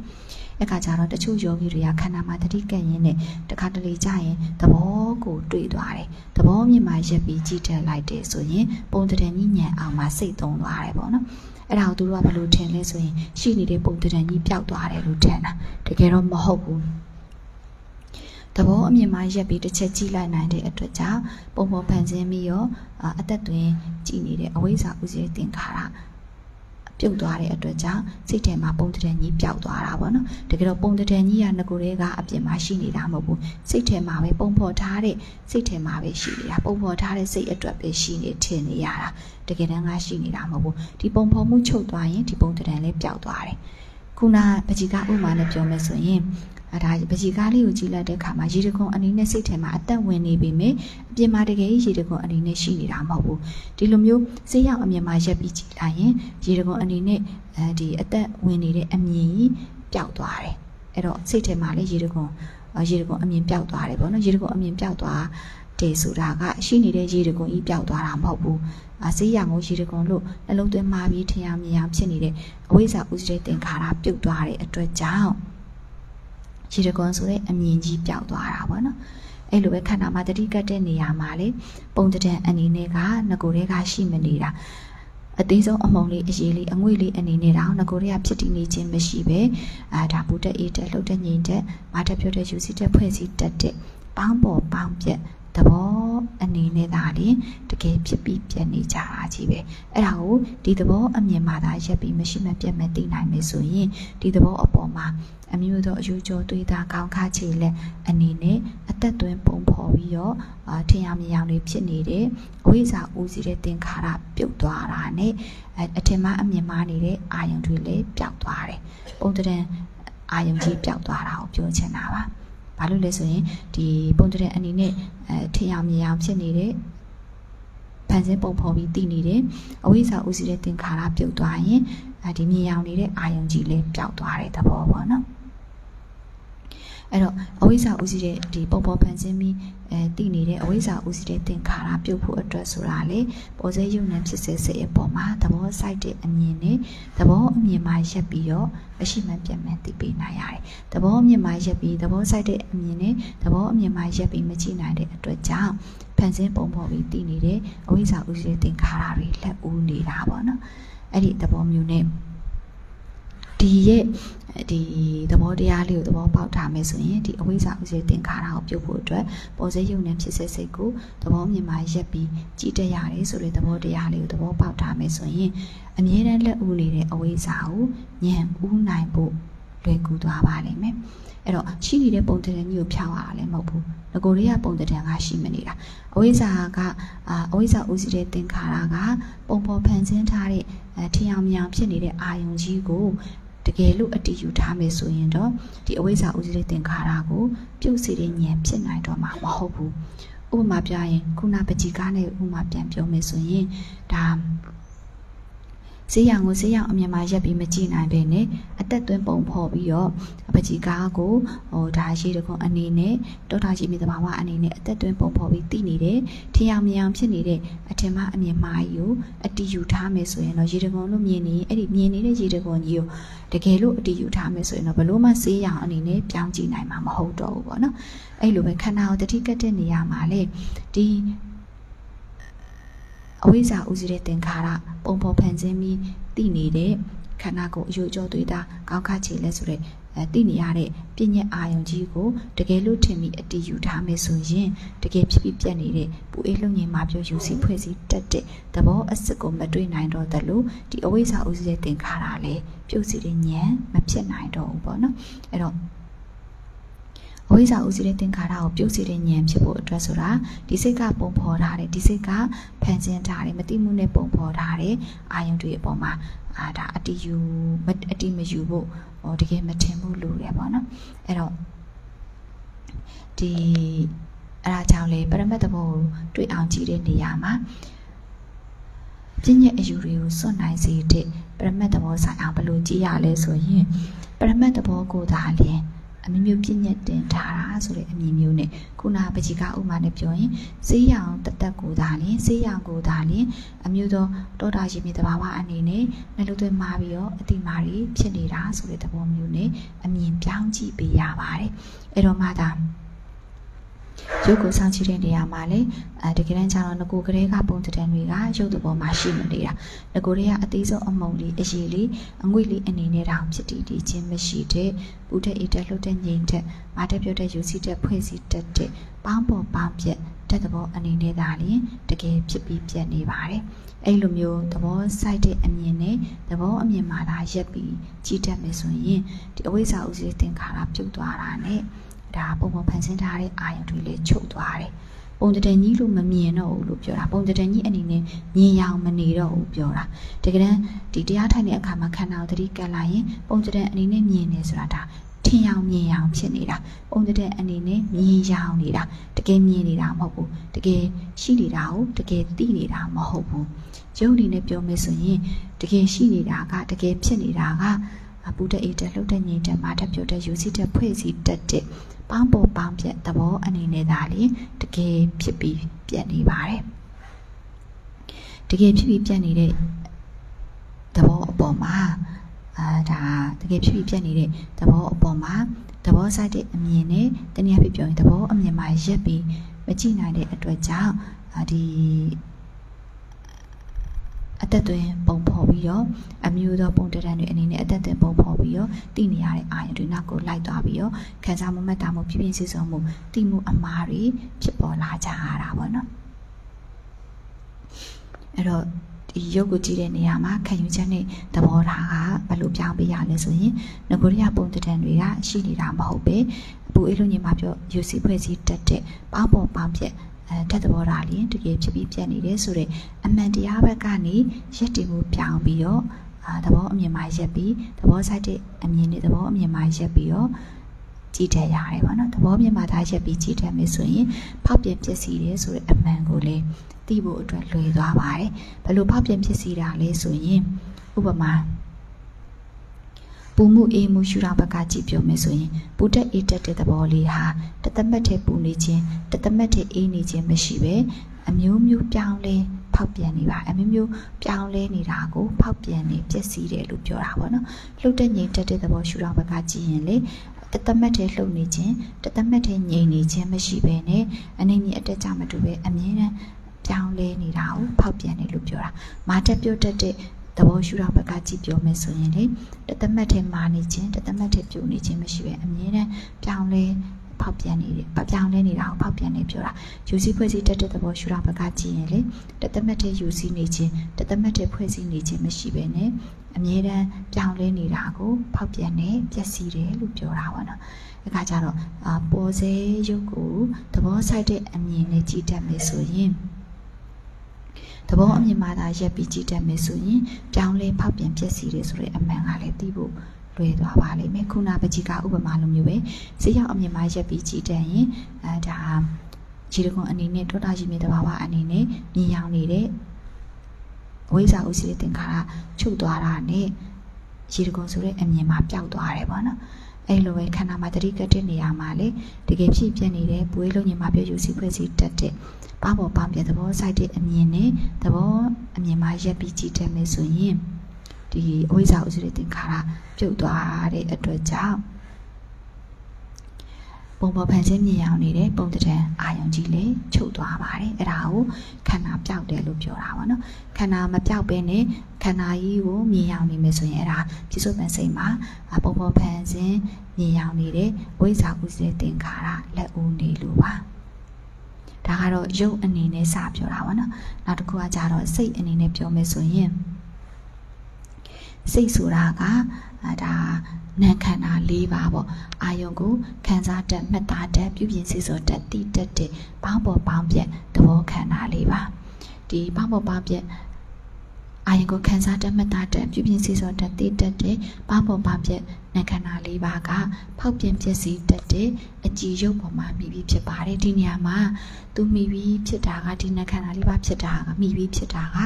အခါကျတော့တချို့ယောဂီတွေကခန္ဓာမှာတတိကပ်ရင်းနဲ့တခါတလေကြာရင်သဘောကိုတွေ့သွားတယ်သဘောမြင်မှရက်ပြီးကြည့်တက်လိုက်တယ်ဆိုရင်ပုံတံကြီးညံအောင်မှစိတ်သုံးသွားတယ်ပေါ့နော် အဲ့ဒါကိုသူတို့ကဘယ်လိုထင်လဲဆိုရင်ရှိနေတဲ့ပုံတံကြီးပျောက်သွားတယ်လို့ထင်တာတကယ်တော့မဟုတ်ဘူးသဘောအမြင်မှရက်ပြီးတစ်ချက်ကြည့်လိုက်နိုင်တဲ့အတွက်ကြောင့်ပုံပေါ်ဖန်ဆင်းပြီးရောအသက်သွင်းကြည့်နေတဲ့အဝိဇ္ဇာဥစေသင်္ခါရ ပြုတ်သွားတဲ့အတွက်ကြောင့်စိတ်ထဲမှာပုံတံကြီးပျောက်သွားတာပေါ့နော်တကယ်တော့ပုံတံကြီးကငကိုတွေကအပြင်မှာရှိနေတာမဟုတ်ဘူးစိတ်ထဲမှာပဲပုံဖော်ထားတဲ့စိတ်ထဲမှာပဲရှိနေတာပုံဖော်ထားတဲ့စိတ်အတွက်ပဲရှိနေထင်နေရတာတကယ်တမ်းကရှိနေတာမဟုတ်ဘူးဒီပုံဖော်မှုချုပ်သွားရင်ဒီပုံတံလေးပျောက်သွားတယ် ခုနပကြီးကဥမာနဲ့ပြောမယ်ဆိုရင်အဲဒါပကြီးကားလေးကိုကြည့်လိုက်တဲ့အခါမှာရေတခွန်အနေနဲ့စိတ်ထဲမှာအသက်ဝင်နေပြီမေအပြင်မှာတကယ်ရေတခွန်အနေနဲ့ရှိနေတာမဟုတ်ဘူးဒီလိုမျိုးစိတ်ရောက်အမြင်မှာရက်ပြီးကြည့်လိုက်ရင်ရေတခွန်အနေနဲ့အဲဒီအသက်ဝင်နေတဲ့အမြင်ကြီးပျောက်သွားတယ်အဲ့တော့စိတ်ထဲမှာလည်းရေတခွန်ရေတခွန်အမြင်ပျောက်သွားတယ်ပေါ့နော်ရေတခွန်အမြင်ပျောက်သွားတယ်ဆိုတာကရှိနေတဲ့ရေတခွန်ကြီးပျောက်သွားတာမဟုတ်ဘူး အစေးရံကိုရေတခွန်လို့နှလုံးသွင်းမှာပြီးထင်အောင်မြင်အောင်ဖြစ်နေတဲ့အဝိဇ္ဇာဥစ္စရိတ်သင်္ခါရပြုတ်သွားတဲ့အတွက်ကြောင့်ရေတကွန်ဆိုတဲ့အမြင်ကြီးပျောက်သွားတာပေါ့နော်အဲ့လိုပဲခန္ဓာမှာတတိကတ်တဲ့နေရာမှာလေပုံတံအနေနဲ့ကငကိုတွေကရှိမနေတာအသေးဆုံးအမုံလေးအရေးလေးအငွေ့လေးအနေနဲ့တောင်ငကိုတွေကဖြစ်တည်နေခြင်းမရှိပဲအာဒါဘူးတက်အေးတက်လှုပ်တက်ငြိမ်တက်မာတက်ဖြုတ်တဲ့ယူစီတက်ဖွဲ့စည်းတက်တဲ့ပေါင်းပေါ်ပေါင်းပြက် သဘောအနေနဲ့သာလျှင်တကယ်ဖြစ်ပြီးပြတ်နေကြတာကြီးပဲအဲ့ဒါကိုဒီသဘောအမြင်မှသာရက်ပြီးမရှိမပြတ်မသိနိုင်မယ်ဆိုရင်ဒီသဘောအပေါ်မှာအမျိုးသောအယူကျော်သွေးသားကောင်းခါချေလက်အနေနဲ့အသက်သွင်းပုံဖော်ပြီးတော့အာထင်ရမြင်အောင်တွေဖြစ်နေတဲ့အဝိဇ္ဇာဦးစီးတဲ့သင်္ခါရပြုတ်သွားတာနဲ့အထင်မှားအမြင်မှားနေတဲ့အာယုံတွေလည်းပျောက်သွားတယ်ပုံတံအာယုံကြီးပျောက်သွားတာကိုပြောချင်တာပါ ဘာလို့လဲဆိုရင်ဒီပုံတံအနေနဲ့အဲထင်ရမြင်အောင်ဖြစ်နေတဲ့ဖန်ဆင်းပုံဖော်ပြီးတည်နေတယ်အဝိဇ္ဇာဦးစီးတဲ့သင်္ခါရပြုတ်သွားရင်ဒီမြင်အောင်နေတဲ့အာယုံကြီးလည်းပျောက်သွားတဲ့သဘောပေါ့နော် အဲ့တော့အဝိဇ္ဇာဥစီတဲ့ဒီပုံပေါ်ဖန်ဆင်းပြီးအဲတည်နေတဲ့အဝိဇ္ဇာဥစီတဲ့သင်္ခါရပြုတ်ဖို့အတွက်ဆိုတာလေပေါ်စေယုံနဲ့ဖြစ်စေစိတ်အပေါ်မှာသဘောဆိုင်တဲ့အမြင်နဲ့သဘောအမြင်မှရက်ပြီးတော့အရှိမှပြတ်မှန်သိပေးနိုင်ရတယ်။သဘောအမြင်မှရက်ပြီးသဘောဆိုင်တဲ့အမြင်နဲ့သဘောအမြင်မှရက်ပြီးမကြည့်နိုင်တဲ့အတွက်ကြောင့်ဖန်ဆင်းပုံပေါ်ပြီးတည်နေတဲ့အဝိဇ္ဇာဥစီတဲ့သင်္ခါရတွေလက်ဦးနေတာပေါ့နော်။အဲ့ဒီသဘောမျိုးနဲ့ ဒီရဲ့ဒီသဘောတရားလေးကိုသဘောပေါက်ထားမယ်ဆိုရင်ဒီအဝိဇ္ဇာဥစေသင်္ခါရကိုပြုတ်ဖို့အတွက်ပေါ်စေယုံနဲ့ဖြစ်စေစိတ်ကိုသဘောမြင်မှရက်ပြီးကြည်တရတယ်ဆိုတဲ့သဘောတရားလေးကိုသဘောပေါက်ထားမယ်ဆိုရင်အမြဲတမ်းလက်ဦးနေတဲ့အဝိဇ္ဇာကိုညံဦးနိုင်ဖို့လွယ်ကူသွားပါလိမ့်မယ်အဲ့တော့ရှိနေတဲ့ပုံတံကြီးကိုဖျောက်ရတာလည်းမဟုတ်ဘူးငကိုရေကပုံတံကရှိမနေတာအဝိဇ္ဇာကအဝိဇ္ဇာဥစီတဲ့သင်္ခါရကပုံပေါ်ဖန်ဆင်းထားတဲ့ထင်အောင်မြောင်ဖြစ်နေတဲ့အာယုံကြီးကို တကယ်လို့အတည်ယူထားမယ်ဆိုရင်တော့ဒီအဝိဇ္ဇာဥစည်းတဲ့သင်္ခါရကိုပြုတ်စေတဲ့ဉာဏ်ဖြစ်နိုင်တော့မှာမဟုတ်ဘူးဥပမာပြရင်ခုနပကြီကားနဲ့ဥပမာပြန်ပြောမယ်ဆိုရင်ဒါ ဈေးရောင်ကိုဈေးရောင်အမြင်မှာရက်ပြီးမကြည့်နိုင်ပဲနဲ့အသက်သွင်းပုံဖော်ပြီးတော့ပကြီကားကိုဟိုဒါရှိတကွန်အနေနဲ့တောတာရှိမိသဘာဝအနေနဲ့အသက်သွင်းပုံဖော်ပြီးတည်နေတယ်ထင်အောင်မြင်အောင်ဖြစ်နေတဲ့အထင်မှားအမြင်မှားကြီးကိုအတီးယူထားမယ်ဆိုရင်တော့ရေတကွန်လို့မြင်နေအဲ့ဒီမြင်နေတဲ့ရေတကွန်ကြီးကိုတကယ်လို့အတီးယူထားမယ်ဆိုရင်တော့ဘလို့မှဈေးရောင်အနေနဲ့ပြောင်းကြည့်နိုင်မှာမဟုတ်တော့ဘူးပေါ့နော်အဲ့လိုပဲခန္ဓာကိုတတိကတ်တဲ့နေရာမှာလေဒီ အဝိဇ္ဇာဥစည်းတဲ့သင်္ခါရပုံပေါ်ဖန်ဆင်းပြီးတည်နေတဲ့ခန္ဓာကိုယ်အယုကြောသွေးသားကောင်းခါချေလဲဆိုတဲ့အဲတည်နေရတဲ့ပြည့်ညက်အာယုံကြီးကိုတကယ်လို့ထင်ပြီးအတီးယူထားမယ်ဆိုရင်တကယ်ဖြစ်ပြီးပြတ်နေတဲ့ပူအေးလုံငင်မှာပြောယူစီဖွဲ့စည်းတက်တဲ့သဘောအစစ်ကိုမတွေ့နိုင်တော့သလိုဒီအဝိဇ္ဇာဥစည်းတဲ့သင်္ခါရလည်းပြုတ်စီတဲ့ဉာဏ်မဖြစ်နိုင်တော့ဘူးပေါ့နော်အဲ့တော့ အဝိဇ္ဇာဥစည်းတဲ့သင်္ခါရကိုပြုတ်စေတဲ့ဉာဏ်ဖြစ်ဖို့အတွက်ဆိုတာဒီစိတ်ကပုံဖော်ထားတယ်ဒီစိတ်ကဖန်ဆင်းထားတယ်မတိမှုနဲ့ပုံဖော်ထားတယ်အာယုံတွေအပေါ်မှာအာဒါအတီယူအတီမယူဖို့ဟောတကယ်မထင်ဘူးလို့ရပါတော့အဲ့တော့ဒီအဲ့ဒါကြောင့်လေပရမတ်တဘောကိုတွေ့အောင်ကြည့်တဲ့နေရာမှာပြည့်ညက်အယူတွေကိုစွန့်နိုင်စေတဲ့ပရမတ်တဘောဆိုင်အောင်ဘယ်လိုကြည့်ရလဲဆိုရင်ပရမတ်တဘောကိုသာလျှင် အမျိုးမျိုးပြည့်ညက်တင်ထားတာဆိုတဲ့အမည်မျိုးနဲ့ခုနပကြီးကဥမာနဲ့ပြောရင်ဈေးရောင်တသက်ကိုသာလင်ဈေးရောင်ကိုသာလင်အမျိုးသောတောတာရှိမြေတဘာဝအနေနဲ့နှလုံးသွင်းမှာပြီးတော့အတိမာတွေဖြစ်နေတာဆိုတဲ့သဘောမျိုးနဲ့အမြင်ပြောင်းကြည့်ပေးရပါတယ်အဲ့တော့မှသာ ရုပ်ကိုစောင့်ကြည့်တဲ့နေရာမှာလေအဲတကယ်တမ်းကျတော့ငကိုကလေးကပုံတံတွေကရုပ်သဘောမှာရှိမနေတာငကိုတွေကအသေးဆုံးအမုံလေးအရည်လေးအငွေ့လေးအနေနဲ့တောင်ဖြစ်တည်တည်ခြင်းမရှိတဲ့ပူတဲ့အေးတဲ့လှုပ်တဲ့ငြိမ်တဲ့မာတဲ့ပြုတ်တဲ့ယူစီတဲ့ဖွဲ့စည်းတတ်တဲ့ပေါင်းပေါ်ပေါင်းပြက်တဲ့သဘောအနေနဲ့သာလျှင်တကယ်ဖြစ်ပြီးပြက်နေပါတယ်အဲ့လိုမျိုးသဘောဆိုင်တဲ့အမြင်နဲ့သဘောအမြင်မှာသာရက်ပြီးကြည့်တတ်မယ်ဆိုရင်ဒီအဝိဇ္ဇာဥစ္စည်းသင်္ခါရပြုတ်သွားတာနဲ့ ဒါပုံပုံဖန်ဆင်းထားတဲ့အာရုံတွေလည်းချုပ်သွားတယ်ပုံတံကြီးလို့မမြင်တော့ဘူးလို့ပြောတာပုံတံကြီးအနေနဲ့မြင်ရအောင်မနေတော့ဘူးပြောတာတကယ်တမ်းဒီတရားထိုင်တဲ့အခါမှာခန္ဓာကိုသတိကပ်လိုက်ရင်ပုံတံအနေနဲ့မြင်နေဆိုတာဒါထင်အောင်မြင်အောင်ဖြစ်နေတာပုံတံအနေနဲ့မြင်ရအောင်နေတာတကယ်မြင်နေတာမဟုတ်ဘူးတကယ်ရှိနေတာကိုတကယ်သိနေတာမဟုတ်ဘူးရုပ်အနေနဲ့ပြောမယ်ဆိုရင်တကယ်ရှိနေတာကတကယ်ဖြစ်နေတာကပူတဲ့အေးတဲ့လှုပ်တဲ့ငြိမ်တဲ့မာတဲ့ပြုတ်တဲ့ယူစီတဲ့ဖွဲ့စီတတ်တဲ့ ပေါင်းပေါ်ပေါင်းပြက်သဘောအနေနဲ့ဒါလေတကယ်ဖြစ်ပြီးပြက်နေပါတယ်တကယ်ဖြစ်ပြီးပြက်နေတဲ့သဘောအပေါ်မှာအာဒါတကယ်ဖြစ်ပြီးပြက်နေတဲ့သဘောအပေါ်မှာသဘောဆိုင်တဲ့အမြင်နဲ့တနည်းအားဖြင့်ပြောရင်သဘောအမြင်မှာရက်ပြီးမကြည့်နိုင်တဲ့အတွက်ကြောင့်ဒီ အသက်သွင်းပုံဖော်ပြီးတော့အမျိုးသောပုံတရံတွေအနေနဲ့အသက်သွင်းပုံဖော်ပြီးတော့တည်နေရတဲ့အာရုံတွေနောက်ကိုလိုက်သွားပြီးတော့ခံစားမှုမှတ်တာမှုပြပြစီစုံမှုတည်မှုအမှားတွေဖြစ်ပေါ်လာကြရတာပေါ့နော်အဲ့တော့ဒီရုပ်ကိုကြည့်တဲ့နေရာမှာခံယူချက်နဲ့သဘောထားကဘယ်လိုပြောင်းပေးရလဲဆိုရင်ငကိုရိယပုံတံတွေကရှိနေတာမဟုတ်ပဲပူအေးလို့ညီမပြောယူစီဖွဲ့စည်းတတ်တဲ့ပေါင်းပေါ်ပေါင်းပြက်အဲ တက်သဘောထားလျင်တကယ်ဖြစ်ပြီးပြတ်နေတယ်ဆိုတော့အမှန်တရားဘက်ကနေရက်တည်မှုပြောင်းပြီးတော့အာသဘောအမြင်မှရက်ပြီးသဘောဆိုင်တဲ့အမြင်နဲ့သဘောအမြင်မှရက်ပြီးတော့ကြည့်တတ်ရတယ်ပေါ့နော်သဘောမြင်မှဒါရက်ပြီးကြည့်တတ်မယ်ဆိုရင်ဖောက်ပြန်ပျက်စီးတယ်ဆိုတဲ့အမှန်ကိုလေသိဖို့အတွက်လွယ်သွားပါတယ်ဘယ်လိုဖောက်ပြန်ပျက်စီးတာလဲဆိုရင်ဥပမာ ပူမှုအေးမှုရှူတာဘက်ကကြည့်ပြောမယ်ဆိုရင်ပူတက်အေးတက်တဲ့သဘောလေးဟာတသမက်ထဲပူနေခြင်းတသမက်ထဲအေးနေခြင်းမရှိပဲအမျိုးမျိုးပြောင်းလဲဖောက်ပြန်နေပါအမျိုးမျိုးပြောင်းလဲနေတာကိုဖောက်ပြန်နေပျက်စီးတယ်လို့ပြောတာပေါ့နော်လှုပ်တဲ့ငြိမ်တက်တဲ့သဘောရှူတာဘက်ကကြည့်ရင်လေတသမက်ထဲလှုပ်နေခြင်းတသမက်ထဲငြိမ်နေခြင်းမရှိဘဲနဲ့အနေနဲ့အတက်ကြမတူပဲအမြဲတမ်းပြောင်းလဲနေတာကိုဖောက်ပြန်တယ်လို့ပြောတာမာတက်ပြုတ်တက်တဲ့ သဘောရှုထောင့်ဘက်ကကြည့်ပြောမယ်ဆိုရင်လေတသမတ်ထဲမာနေခြင်းတသမတ်ထဲပြိုနေခြင်းမရှိပဲအမြဲတမ်းပြောင်းလဲဖောက်ပြန်နေတယ်။ပြောင်းလဲနေတာကိုဖောက်ပြန်နေပြောတာ။ယူစီဖွဲ့စည်းတတ်တဲ့သဘောရှုထောင့်ဘက်ကကြည့်ရင်လေတသမတ်ထဲယူစီနေခြင်းတသမတ်ထဲဖွဲ့စည်းနေခြင်းမရှိပဲနဲ့အမြဲတမ်းပြောင်းလဲနေတာကိုဖောက်ပြန်နေပျက်စီးတယ်လို့ပြောတာပါနော်။အခါကျတော့အာပေါ်စေရုပ်ကိုသဘောဆိုင်တဲ့အမြင်နဲ့ကြည့်တတ်မယ်ဆိုရင် သဘောအမြင်မှသာရက်ပြီးကြည့်တတ်မယ်ဆိုရင်ပြောင်းလဲဖောက်ပြန်ပျက်စီးတယ်ဆိုတဲ့အမှန်ကလည်းသိဖို့လွယ်သွားပါလိမ့်မယ်ခုနပကြီးကဥပမာလိုမျိုးပဲဈေးရောက်အမြင်မှရက်ပြီးကြည့်တတ်ရင်အဲဒါခြေတကွန်အနေနဲ့တောတာရှိမြေတဘာဝအနေနဲ့မြင်ရောင်နေတဲ့ဝိဇ္ဇာဥစီတဲ့သင်္ခါရချုပ်သွားတာနဲ့ခြေတကွန်ဆိုတဲ့အမြင်မှပျောက်သွားတယ်ပေါ့နော် အဲ့လိုပဲခန္ဓာမှာတတိကတဲ့နေရာမှာလေတကယ်ဖြစ်ပြနေတဲ့ပွေးလုံးညမှာပြောယူစီဖွဲ့စီတက်တဲ့ပပေါ်ပပြသဘောဆိုင်တဲ့အမြင်နဲ့သဘောအမြင်မှာရက်ပြီးကြည့်တတ်မယ်ဆိုရင်ဒီအဝိဇ္ဇာဥစ္စရသင်္ခါရပြုတ်သွားတဲ့အတွက်ကြောင့် ပုံပေါ်ဖန်ဆင်းမြင်အောင်နေတဲ့ပုံတံအာယုံကြီးလေချုပ်သွားပါတယ်အဲ့ဒါကိုခန္ဓာပြောက်တယ်လို့ပြောတာပါနော်ခန္ဓာမပြောက်ဘဲနဲ့ခန္ဓာကြီးကိုမြင်အောင်နေမယ်ဆိုရင်အဲ့ဒါပြစ္ဆုတ်ပန်စိတ်မှာပုံပေါ်ဖန်ဆင်းမြင်အောင်နေတဲ့ဝိဇ္ဇာဥစ္စရသင်္ခါရလက်ဦးနေလို့ပါဒါကတော့ရုပ်အနေနဲ့စပြောတာပါနော်နောက်တစ်ခုကကြတော့စိတ်အနေနဲ့ပြောမယ်ဆိုရင်စိတ်ဆိုတာကဒါ နာခန္ဓာ၄ပါးပေါ့အာယုံကိုခံစားတတ်မှတ်သားတတ်ပြုပြင်စေစောတတ်တည်တတ်တဲ့ဘောင်းပေါ်ဘောင်းပြက်သဘောခန္ဓာ၄ပါးဒီဘောင်းပေါ်ဘောင်းပြက်အာယုံကိုခံစားတတ်မှတ်သားတတ်ပြုပြင်စေစောတတ်တည်တတ်တဲ့ဘောင်းပေါ်ဘောင်းပြက် နာခန္ဓာ၄ပါးကဖောက်ပြန်ပျက်စီးတတ်တဲ့အကြည်ရုပ်ပေါ်မှာမိပြီးဖြစ်ပါတယ်ဒီနေရာမှာသူမိပြီးဖြစ်တာကဒီနာခန္ဓာ၄ပါးဖြစ်တာကမိပြီးဖြစ်တာက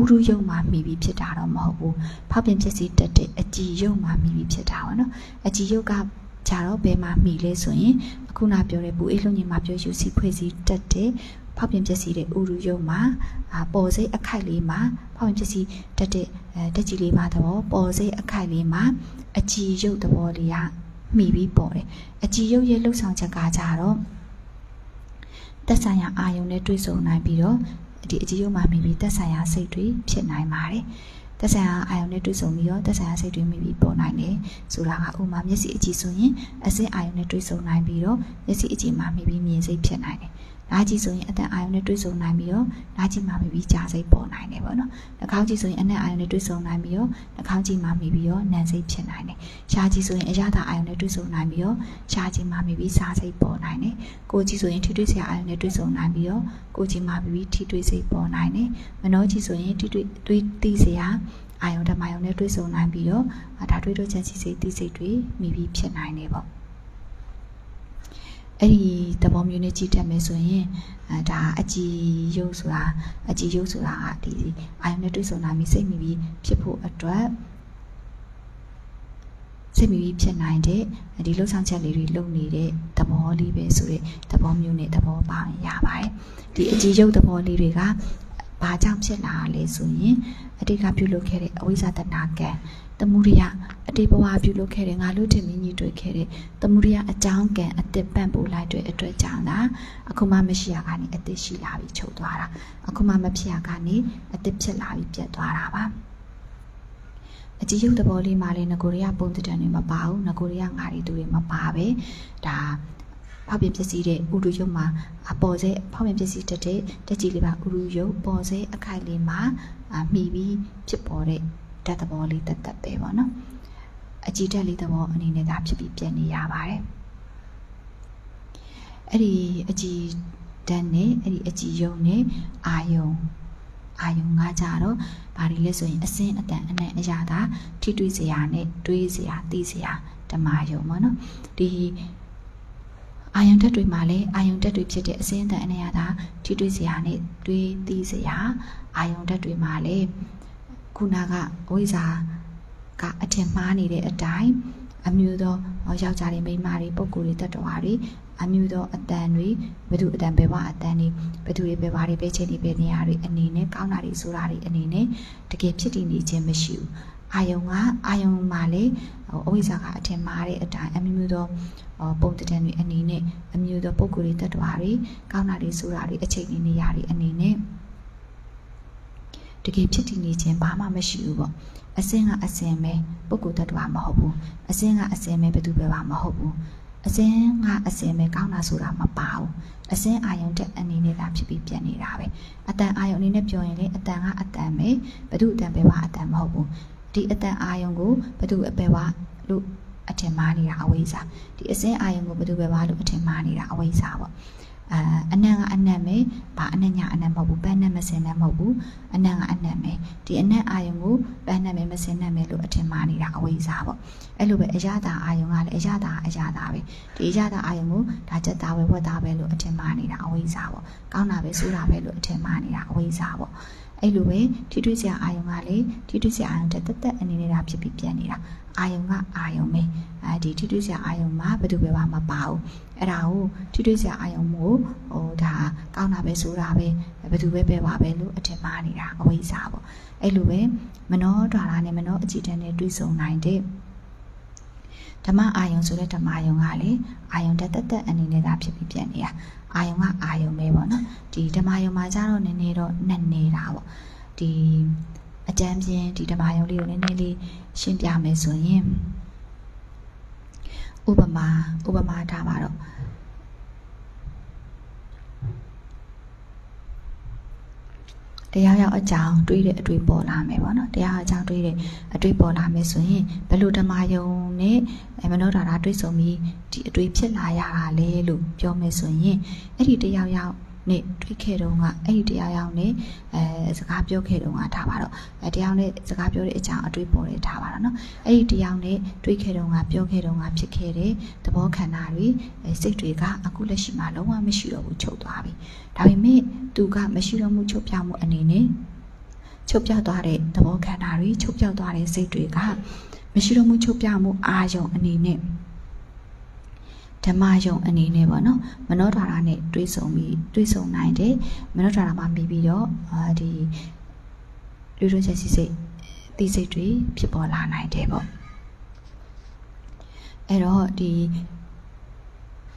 ဥရုယုံမှာမိပြီးဖြစ်တာတော့မဟုတ်ဘူးဖောက်ပြန်ပျက်စီးတတ်တဲ့အကြည်ရုပ်မှာမိပြီးဖြစ်တာပါနော်အကြည်ရုပ်ကကြတော့ဘယ်မှာမိလဲဆိုရင်အခုနပြောတဲ့ဘူအေးလုံးကြီးမှာပြောယူစီဖွဲ့စည်းတတ်တဲ့ဖောက်ပြန်ပျက်စီးတဲ့ဥရုယုံမှာပေါ်စိတ်အခိုက်လေးမှာဖောက်ပြန်ပျက်စီးတတ်တဲ့တက်ကြီးလေးပါတော့ပေါ်စိတ်အခိုက်လေးမှာ အကြည်ရုပ်သဘောလေးကမိပြီးပေါ်တယ်အကြည်ရုပ်ရဲ့လှုပ်ဆောင်ချက်ကကြတော့သက်ဆိုင်ရာအာယုံနဲ့တွေ့ဆုံနိုင်ပြီးတော့ဒီအကြည်ရုပ်မှာမိပြီးသက်ဆိုင်ရာစိတ်တွေဖြစ်နိုင်ပါတယ်သက်ဆိုင်ရာအာယုံနဲ့တွေ့ဆုံပြီးတော့သက်ဆိုင်ရာစိတ်တွေမိပြီးပေါ်နိုင်တယ်ဆိုတာကဥမာမျက်စိအကြည့်ဆိုရင်အစင်းအာယုံနဲ့တွေ့ဆုံနိုင်ပြီးတော့မျက်စိအကြည့်မှာမိပြီးမြင်စိတ်ဖြစ်နိုင်တယ် နားကြည့်ဆိုရင်အသက်အာရုံနဲ့တွေ့ဆုံနိုင်ပြီးတော့နားကြည့်မှမိပြီးကြားစိတ်ပေါ်နိုင်တယ်ပေါ့နော်။နှာခေါင်းကြည့်ဆိုရင်အနက်အာရုံနဲ့တွေ့ဆုံနိုင်ပြီးတော့နှာခေါင်းကြည့်မှမိပြီးတော့နံစိတ်ဖြစ်နိုင်တယ်။ရှားကြည့်ဆိုရင်အရသာအာရုံနဲ့တွေ့ဆုံနိုင်ပြီးတော့ရှားကြည့်မှမိပြီးစားစိတ်ပေါ်နိုင်တယ်။ကိုကြည့်ဆိုရင်ထိတွေ့စရာအာရုံနဲ့တွေ့ဆုံနိုင်ပြီးတော့ကိုကြည့်မှမိပြီးထိတွေ့စိတ်ပေါ်နိုင်တယ်။မနှောကြည့်ဆိုရင်ထိတွေ့တွေးသိစရာအာယုံဓမ္မယုံနဲ့တွေ့ဆုံနိုင်ပြီးတော့ဒါတွေ့တော့ချင်စီစိတ်သိစိတ်တွေမိပြီးဖြစ်နိုင်တယ်ပေါ့ အဲ့ဒီသဘောမျိုးနဲ့ကြည့်တတ်မယ်ဆိုရင်အဲဒါအကြည်ရုပ်ဆိုတာအကြည်ရုပ်ဆိုတာကဒီအာယုံနဲ့တွေ့ဆုံနိုင်ပြီးစိတ်မိပြီးဖြစ်ဖို့အတွက်စိတ်မိပြီးဖြစ်နိုင်တဲ့ဒီလှုပ်ဆောင်ချက်လေးတွေလုပ်နေတဲ့သဘောလေးပဲဆိုတဲ့သဘောမျိုးနဲ့သဘောပေါက်ရပါတယ်ဒီအကြည်ရုပ်သဘောလေးတွေကဘာကြောင့်ဖြစ်လာလဲဆိုရင်အတိတ်ကပြုလုပ်ခဲ့တဲ့အဝိဇ္ဇတနာကံ တမှုရိယအတိတ်ဘဝပြုလုပ်ခဲ့တဲ့ငါလို့ထင်မြင်ကြီးတွေ့ခဲ့တဲ့တမှုရိယအကြောင်းကံအစ်စ်ပန့်ပို့လိုက်တဲ့အတွက်ကြောင့်လားအခုမှမရှိရကနေအစ်စ်ရှိလာပြီးချုပ်သွားတာအခုမှမဖြစ်ရကနေအစ်စ်ဖြစ်လာပြီးပြတ်သွားတာပါအကြည့်ရုပ်သဘောလေးမှာလည်းငကိုရီးယားပုံတံတွေမပါဘူးငကိုရီးယားငါရီသူတွေမပါပဲဒါဖောက်ပြန်ပစ္စည်းတဲ့ဥရုယုတ်မှာအပေါ်စေဖောက်ပြန်ပစ္စည်းတက်တဲ့တက်ကြီးလေးပါဥရုယုတ်ပေါ်စေအခိုက်လေးမှာမှီပြီးဖြစ်ပေါ်တဲ့ ဓာတ်သဘောလေးတက်တက်ပဲပေါ့နော်အကြည်တက်လေးသဘောအနေနဲ့ဒါဖြစ်ပြီးပြည့်နေရပါတယ်အဲ့ဒီအကြည်ဓာတ်နဲ့အဲ့ဒီအကြည်ယုံနဲ့အာယုံအာယုံငါကြတော့ဘာတွေလဲဆိုရင်အစင်းအတန်အနံ့အရာသာထိတွေ့စရာနဲ့တွေးစရာသိစရာဓမ္မယုံပေါ့နော်ဒီအာယုံတက်တွေမှာလည်းအာယုံတက်တွေဖြစ်တဲ့အစင်းအတန်အနံ့အရာသာထိတွေ့စရာနဲ့တွေးသိစရာအာယုံတက်တွေမှာလည်း ခုနကဝိဇာကအထင်မှားနေတဲ့အတိုင်းအမျိုးသောယောက်ျားတွေမိန်းမတွေပုဂ္ဂိုလ်တွေတ attva တွေအမျိုးသောအတန်တွေဘယ်သူအတန်ပဲဝအတန်တွေဘယ်သူတွေပဲဝတွေပဲချိန်တွေပဲနေရာတွေအနေနဲ့ကောင်းတာတွေဆိုတာတွေအနေနဲ့တကယ်ဖြစ်တည်နေခြင်းမရှိဘူးအာယုံကအာယုံမှာလေအဝိဇ္ဇာကအထင်မှားတဲ့အတိုင်းအမျိုးမျိုးသောပုံတံတွေအနေနဲ့အမျိုးသောပုံကိုယ်တွေတ attva တွေကောင်းတာတွေဆိုတာတွေအချိန်တွေနေရာတွေအနေနဲ့ တကယ်ဖြစ်တည်နေခြင်းဘာမှမရှိဘူးပေါ့အစင်းကအစင်းပဲပုဂ္ဂိုလ်တ attva မဟုတ်ဘူးအစင်းကအစင်းပဲဘယ်သူပဲမဟုတ်ဘူးအစင်းကအစင်းပဲကောင်းတာဆိုတာမပါဘူးအစင်းအာယုံတက်အနေနဲ့သာဖြစ်ပြီးပြတ်နေတာပဲအတန်အာယုံအနေနဲ့ပြောရင်လေအတန်ကအတန်ပဲဘယ်သူအတန်ပဲပါအတန်မဟုတ်ဘူးဒီအတန်အာယုံကိုဘယ်သူအပဲပါလို့အထင်မှားနေတာအဝိဇ္ဇာဒီအစင်းအာယုံကိုဘယ်သူပဲပါလို့အထင်မှားနေတာအဝိဇ္ဇာပေါ့ အာအနံ့ကအနံ့ပဲဘာအနံ့ညာအနံ့မဟုတ်ဘူးပန်းနဲ့မစင်နဲ့မဟုတ်ဘူးအနံ့ကအနံ့ပဲဒီအနံ့အာယုံကိုပန်းနဲ့ပဲမစင်နဲ့ပဲလို့အထင်မှားနေတာအဝိဇ္ဇာပေါ့အဲ့လိုပဲအရသာအာယုံကလည်းအရသာအရသာပဲဒီအရသာအာယုံကိုဒါချက်သားပဲဝက်သားပဲလို့အထင်မှားနေတာအဝိဇ္ဇာပေါ့ကောင်းတာပဲဆိုးတာပဲလို့အထင်မှားနေတာအဝိဇ္ဇာပေါ့ အဲ့လိုပဲထိတွေ့စရာအာယုံကလည်းထိတွေ့စရာအာယုံတက်တက်အနေနဲ့ဒါဖြစ်ပြီးပြန်နေတာအာယုံကအာယုံပဲအဲဒီထိတွေ့စရာအာယုံမှာဘယ်သူပဲမပါဘူးအဲ့ဒါကိုထိတွေ့စရာအာယုံမို့ဟိုဒါကောင်းတာပဲဆိုတာပဲဘယ်သူပဲပဲပါပဲလို့အထင်မှားနေတာအဝိဇ္ဇာပေါ့အဲ့လိုပဲမနောဒွါရနဲ့မနောအကြည့်တန်းနဲ့တွေးဆုံနိုင်တဲ့ဓမ္မအာယုံဆိုတဲ့ဓမ္မအာယုံကလေအာယုံတက်တက်အနေနဲ့ဒါဖြစ်ပြီးပြန်နေတာ အာယုံကအာယုံပဲပေါ့နော်ဒီဓမ္မယုံမှာကြတော့နည်းနည်းတော့နှက်နေတာပေါ့ဒီအကြမ်းပြင်းဒီဓမ္မယုံလေးကိုနည်းနည်းလေးရှင်းပြမယ်ဆိုရင်ဥပမာဥပမာထားပါတော့ တရားရောက်အကြောင်းတွေးတဲ့အတွေ့ပေါ်လာမယ်ပေါ့နော်တရားအကြောင်းတွေးတဲ့အတွေ့ပေါ်လာမယ်ဆိုရင်ဘယ်လိုဓမ္မယုံနဲ့မနောဓာတာတွေးဆုံပြီးဒီအတွေ့ဖြစ်လာရတာလဲလို့ပြောမယ်ဆိုရင်အဲ့ဒီတရားရောက် နဲ့တွေ့ခဲ့တုန်းကအဲ့ဒီတရားရောက်နဲ့အဲစကားပြောခဲ့တုန်းကထားပါတော့အဲတရားနဲ့စကားပြောတဲ့အကြောင်းအတွေ့ပေါ်တယ်ထားပါတော့နော်အဲ့ဒီတရားနဲ့တွေ့ခဲ့တုန်းကပြောခဲ့တုန်းကဖြစ်ခဲ့တဲ့သဘောခန္ဓာတွေစိတ်တွေကအခုလက်ရှိမှာလုံးဝမရှိတော့ဘူးချုပ်သွားပြီဒါပေမဲ့သူကမရှိတော့မှုချုပ်ပြောင်းမှုအနေနဲ့ချုပ်ပြောက်သွားတဲ့သဘောခန္ဓာတွေချုပ်ပြောက်သွားတဲ့စိတ်တွေကမရှိတော့မှုချုပ်ပြောင်းမှုအာယုံအနေနဲ့ ဓမ္မယုံအနေနဲ့ပေါ့နော်မနောဓာရနဲ့တွေးဆုံပြီးတွေးဆုံနိုင်တယ်မနောဓာရမှာပြီးပြီးတော့အာဒီလူတို့ချက်စီစိတ်သိစိတ်တွေဖြစ်ပေါ်လာနိုင်တယ်ပေါ့အဲ့တော့ဒီ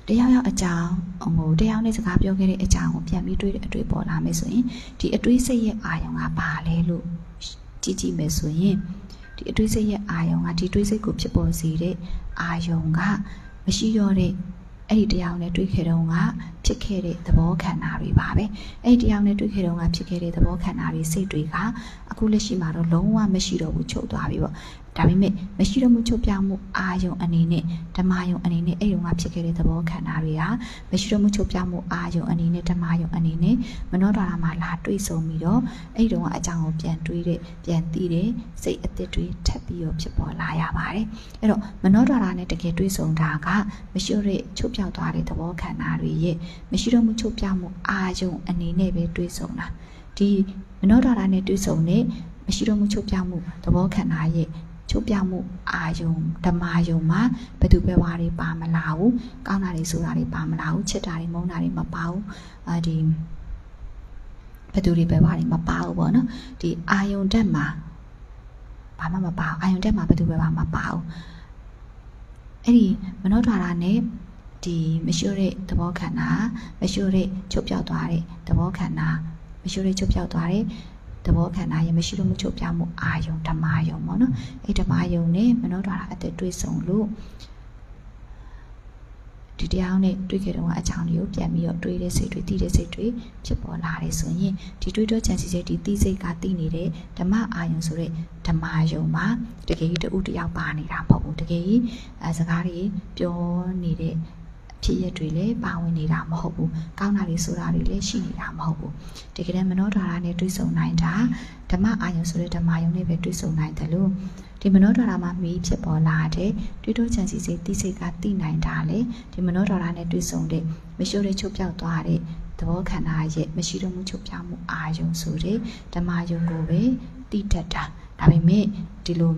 တရားရောက်အကြောင်းဟိုတရားနဲ့စကားပြောခဲ့တဲ့အကြောင်းကိုပြန်ပြီးတွေးတဲ့အတွေ့ပေါ်လာမယ်ဆိုရင်ဒီအတွေ့စိတ်ရဲ့အာယုံကဘာလဲလို့ကြည့်ကြည့်မယ်ဆိုရင်ဒီအတွေ့စိတ်ရဲ့အာယုံကဒီတွေးစိတ်ကိုဖြစ်ပေါ်စေတဲ့အာယုံက မရှိတော့တဲ့အဲ့ဒီတရားနဲ့တွေ့ခဲ့တော့ကဖြစ်ခဲ့တဲ့သဘောခန္ဓာတွေပါပဲအဲ့ဒီတရားနဲ့တွေ့ခဲ့တော့ကဖြစ်ခဲ့တဲ့သဘောခန္ဓာတွေစိတ်တွေကအခုလက်ရှိမှာတော့လုံးဝမရှိတော့ဘူးချုပ်သွားပြီပေါ့ ဒါပေမဲ့မရှိတော့မှုချုပ်ပြောင်းမှုအာယုံအနေနဲ့ဓမ္မယုံအနေနဲ့အဲ့ယုံကဖြစ်ခဲ့တဲ့သဘောခန္ဓာတွေဟာမရှိတော့မှုချုပ်ပြောင်းမှုအာယုံအနေနဲ့ဓမ္မယုံအနေနဲ့မနောဒရာမှာလာတွေးဆုံပြီးတော့အဲ့ဒီတော့အကြောင်းကိုပြန်တွေးတဲ့ပြန်သိတဲ့စိတ်အသစ်တွေထပ်ပြီးတော့ဖြစ်ပေါ်လာရပါတယ်အဲ့တော့မနောဒရာနဲ့တကယ်တွေးဆုံတာကမရှိတော့ချုပ်ပြောင်းသွားတဲ့သဘောခန္ဓာတွေရဲ့မရှိတော့မှုချုပ်ပြောင်းမှုအာယုံအနေနဲ့ပဲတွေးဆုံတာဒီမနောဒရာနဲ့တွေးဆုံတဲ့မရှိတော့မှုချုပ်ပြောင်းမှုသဘောခန္ဓာရဲ့ ချုပ်ပြမှုအာယုံဓမ္မယုံမှာဘယ်သူပဲဝါတွေပါမလာဘူးကောင်းတာတွေဆိုတာတွေပါမလာဘူးချစ်တာတွေမုန်းတာတွေမပါဘူးအာဒီဘယ်သူတွေပဲဘာတွေမပါဘူးပေါ့နော်ဒီအာယုံတက်မှာဘာမှမပါဘူးအာယုံတက်မှာဘယ်သူပဲဘာမှမပါဘူးအဲ့ဒီမနောဒွါရနဲ့ဒီမရှို့တဲ့သဘောခန္ဓာမရှို့တဲ့ချုပ်ပြောက်သွားတဲ့သဘောခန္ဓာမရှို့တဲ့ချုပ်ပြောက်သွားတဲ့ သဘောခန္ဓာရဲ့မရှိလို့မချုပ်ပြောက်မှုအာယုံဓမ္မယုံပေါ့နော်အဲ့ဓမ္မယုံနဲ့မနောဒွါရအသက်တွေးဆုံလို့ဒီတရားနဲ့တွေ့ခဲ့တော့အကြောင်းတွေကိုပြန်ပြီးတော့တွေးတဲ့စိတ်တွေသိတဲ့စိတ်တွေဖြစ်ပေါ်လာတယ်ဆိုရင်ဒီတွေးတောကြံစည်စိတ်ဒီသိစိတ်ကသိနေတဲ့ဓမ္မအာယုံဆိုတဲ့ဓမ္မယုံမှာတကယ်ကြီးတူတယောက်ပါနေတာမဟုတ်ဘူးတကယ်ကြီးအဲစကားတွေပြောနေတဲ့ ဖြစ်ရက်တွေလည်းပါဝင်နေတာမဟုတ်ဘူးကောင်းတာတွေဆိုတာတွေလည်းရှိနေတာမဟုတ်ဘူးတကယ်တမ်းမနောဓာရနဲ့တွေးဆုံနိုင်တာဓမ္မအာယုံဆိုတဲ့ဓမ္မယုံနဲ့ပဲတွေးဆုံနိုင်တယ်လို့ဒီမနောဓာရမှာမီးဖြစ်ပေါ်လာတဲ့တွေးတိုးချန်စီစိတ်တိစိတ်ကတိနိုင်တာလေဒီမနောဓာရနဲ့တွေးဆုံတဲ့မရှိုးတဲ့ချုပ်ပြောက်သွားတဲ့သဘောခန္ဓာရဲ့မရှိတော့မှုချုပ်ပြောက်မှုအာယုံဆိုတဲ့ဓမ္မယုံကိုပဲတိတတ်တာဒါပေမဲ့ဒီလို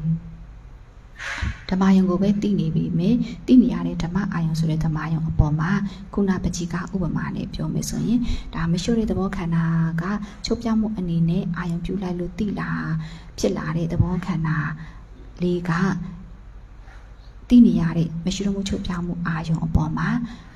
ဓမ္မယုံကိုပဲသိနေပြီမယ်သိနေရတဲ့ဓမ္မအာယုံဆိုတဲ့ဓမ္မယုံအပေါ်မှာခုနပจิကဥပမာနဲ့ပြောမယ်ဆိုရင်ဒါမရှိတဲ့သဘောခန္ဓာကချုပ်ပြောက်မှုအနေနဲ့အာယုံပြုလိုက်လို့သိလာဖြစ်လာတဲ့သဘောခန္ဓာလေးက သိနေရတဲ့မရှိတော့မှုချုပ်ပြောင်းမှုအာယုံအပေါ်မှာ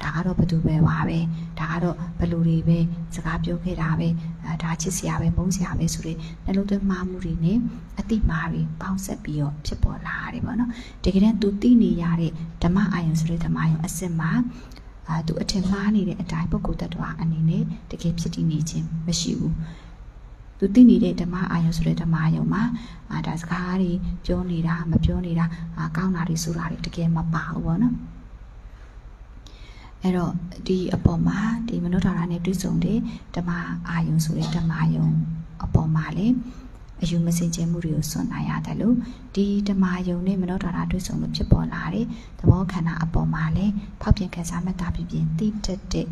ဒါကတော့ဘယ်သူပဲပါပဲဒါကတော့ဘလူတွေပဲစကားပြောခဲ့တာပဲအဲဒါချစ်စရာပဲမုန်းစရာပဲဆိုတဲ့နှလုံးသွင်းမှားမှုတွေနဲ့အတိမာတွေပေါင်းဆက်ပြီးတော့ဖြစ်ပေါ်လာရတယ်ပေါ့နော်တကယ်တမ်းသူသိနေရတဲ့ဓမ္မအာယုံဆိုတဲ့ဓမ္မအာယုံအစစ်မှာအာသူအထင်မှားနေတဲ့အတိုင်းပုဂ္ဂိုလ်တ attva အနေနဲ့တကယ်ဖြစ်တည်နေခြင်းမရှိဘူး သူသိနေတဲ့ဓမ္မအာယုံဆိုတဲ့ဓမ္မအာယုံမှာအာဒါစကားတွေပြောနေတာမပြောနေတာအာကောင်းတာတွေဆိုတာတွေတကယ်မပါဘူးပေါ့နော်အဲ့တော့ဒီအပေါ်မှာဒီမနုဿာရနဲ့တွေ့ဆုံတဲ့ဓမ္မအာယုံဆိုတဲ့ဓမ္မအာယုံအပေါ်မှာလေအယူမစင်ကြမှုတွေကိုစွန့်နိုင်ရတယ်လို့ဒီဓမ္မယုံနဲ့မနောဓာရတွေ့ဆုံလို့ဖြစ်ပေါ်လာတဲ့သဘောခန္ဓာအပေါ်မှာလည်းဖောက်ပြန်ခံစားမှတ်တာဖြစ်ပြင်တိတက်တဲ့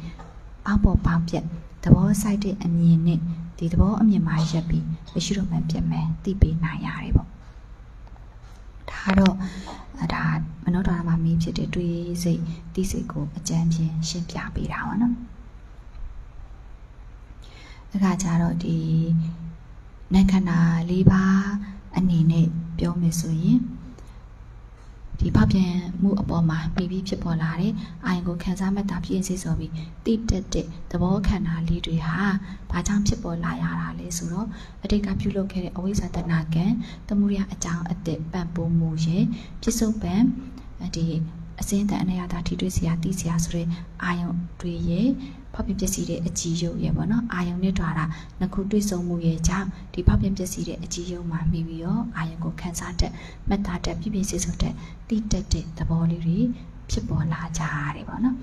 အောက်ပေါ်ပေါင်းပြက် သဘောဆိုင်တဲ့အမြင်နဲ့ဒီသဘောအမြင်မှာရက်ပြီးမရှိတော့မှပြတ်မယ်သိပေးနိုင်ရတယ်ပေါ့ဒါတော့ဒါမနောဒရာမှာမီးဖြစ်တဲ့တွေးစိတ်တိစိတ်ကိုအကြမ်းဖြင့်ရှင်းပြပေးတာပါနော်အခါကျတော့ဒီနက္ခဏာ၄ပါးအနေနဲ့ပြောမယ်ဆိုရင် ဒီဖောက်ပြန်မှုအပေါ်မှာပြီးပြီးဖြစ်ပေါ်လာတဲ့အာယုံကိုခံစားမှတ်တာပြင်းစေဆိုပြီးတိတက်တဲ့သဘောခန္ဓာလေးတွေဟာဘာကြောင့်ဖြစ်ပေါ်လာရတာလဲဆိုတော့အတိတ်ကပြုလုပ်ခဲ့တဲ့အဝိဇ္ဇာတဏကံသမှုရအကြောင်းအသက်ပံ့ပိုးမှုရဲ့ပြစ္ဆုတ်ပံဒီအစင်းတန်အနေရတာထိတွေ့စရာတီးစရာဆိုတဲ့အာယုံတွေရဲ့ ဖောက်ပြန်ပျက်စီးတဲ့အကြည်ယုတ်ရဲ့ပေါ့နော်အာယုံနဲ့တွာတာနှစ်ခုတွေ့ဆုံမှုရဲ့ကြောင့်ဒီဖောက်ပြန်ပျက်စီးတဲ့အကြည်ယုတ်မှာမိပြီးတော့အာယုံကိုခန်းစားတတ်မှတ်သားတတ်ပြည့်ပြည့်စုံစုံတတ်တိတက်တဲ့သဘောလေးတွေဖြစ်ပေါ်လာကြရတယ်ပေါ့နော်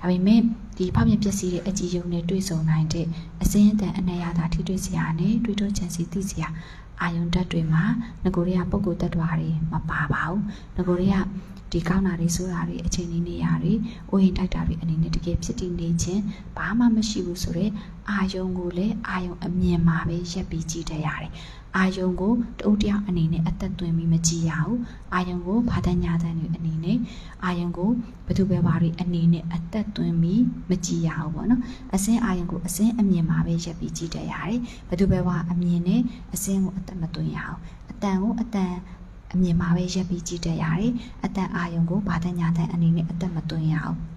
ဒါပေမဲ့ဒီဖောက်ပြန်ပျက်စီးတဲ့အကြည်ယုံနဲ့တွေ့ဆုံနိုင်တဲ့အစင်းအတန်အနေရတာထိတွေ့စရာနဲ့တွေ့တော့ချင်စီသိစရာအာယုံဓာတ်တွေမှာငကိုတွေကပုံကိုတ attva တွေမပါပါဘူးငကိုတွေက ဒီကောင်းတာတွေဆိုတာတွေအချိန်ကြီးနေရတွေအိုးရင်တိုက်တာတွေအနေနဲ့တကယ်ဖြစ်တည်နေခြင်းဘာမှမရှိဘူးဆိုတော့အာယုံကိုလည်းအာယုံအမြင်မှာပဲရက်ပြီးကြည့်တတ်ရတယ်အာယုံကိုတအုပ်တယောက်အနေနဲ့အသက်သွင်းပြီးမကြည့်ရဘူးအာယုံကိုဘာတညာတန်တွေအနေနဲ့အာယုံကိုဘသူပဲဘာတွေအနေနဲ့အသက်သွင်းပြီးမကြည့်ရဘူးပေါ့နော်အစင်းအာယုံကိုအစင်းအမြင်မှာပဲရက်ပြီးကြည့်တတ်ရတယ်ဘသူပဲဘာအမြင်နဲ့အစင်းကိုအသက်မသွင်းရဘူးအတန်ကိုအတန် အမြင်မှာပဲရက်ပြီးကြည့်တတ်ရတယ်အတန်အာယုံကိုဘာတညာတန်အနေနဲ့အသက်မသွင်းရဘူး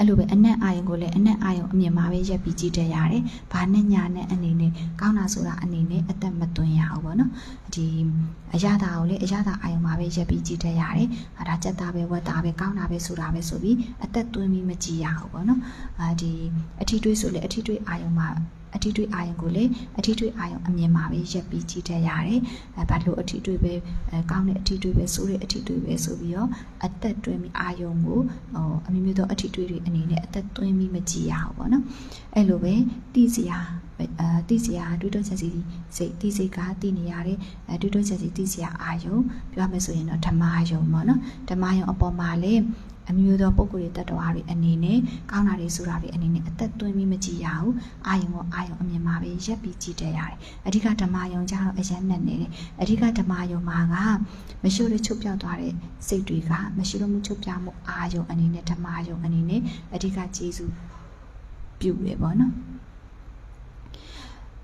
အဲ့လိုပဲအနက်အာယုံကိုလည်းအနက်အာယုံအမြင်မှာပဲရက်ပြီးကြည့်တတ်ရတယ်။ဘာနဲ့ညာနဲ့အနေနဲ့ကောင်းတာဆိုတာအနေနဲ့အသက်မသွင်းရအောင်ပေါ့နော်။ဒီအရသာကိုလည်းအရသာအာယုံမှာပဲရက်ပြီးကြည့်တတ်ရတယ်။အဲဒါစက်တာပဲဝက်တာပဲကောင်းတာပဲဆိုတာပဲဆိုပြီးအသက်သွင်းပြီးမကြည့်ရအောင်ပေါ့နော်။အာဒီအထီးတွေးဆိုလည်းအထီးတွေးအာယုံမှာ အထီးတွေးအာယုံကိုလည်းအထီးတွေးအာယုံအမြင်မှာပဲရက်ပြီးကြည့်တတ်ရတယ်။အဲဘာလို့အထီးတွေးပဲအဲကောင်းတဲ့အထီးတွေးပဲဆိုတဲ့အထီးတွေးပဲဆိုပြီးတော့အသက်တွင်းပြီးအာယုံကိုဟိုအမျိုးမျိုးသောအထီးတွေးတွေအနေနဲ့အသက်သွင်းပြီးမကြည့်ရဘူးပေါ့နော်။အဲ့လိုပဲတိစရာအာတိစရာတွေးတောချက်စီစိတ်တိစိတ်ကတိနေရတဲ့အဲတွေးတောချက်စီတိစရာအာယုံပြောမယ်ဆိုရင်တော့ဓမ္မယုံပေါ့နော်။ဓမ္မယုံအပေါ်မှာလည်း အမျိုးသောပုံကိုယ်တွေတ attva တွေအနေနဲ့ကောင်းတာတွေဆိုတာတွေအနေနဲ့အသက်သွင်းပြီးမကြည့်ရဘူးအာယုံကိုအာယုံအမြင်မှာပဲရက်ပြီးကြည့်တတ်ရတယ်အဓိကဓမ္မယုံကြတော့အယမ်းနဲ့နေတယ်အဓိကဓမ္မယုံမှာကမရှိလို့ချုပ်ပြောက်သွားတဲ့စိတ်တွေကမရှိလို့မှုချုပ်ပြောက်မှုအာယုံအနေနဲ့ဓမ္မယုံအနေနဲ့အဓိကကျေစုပြုတယ်ပေါ့နော်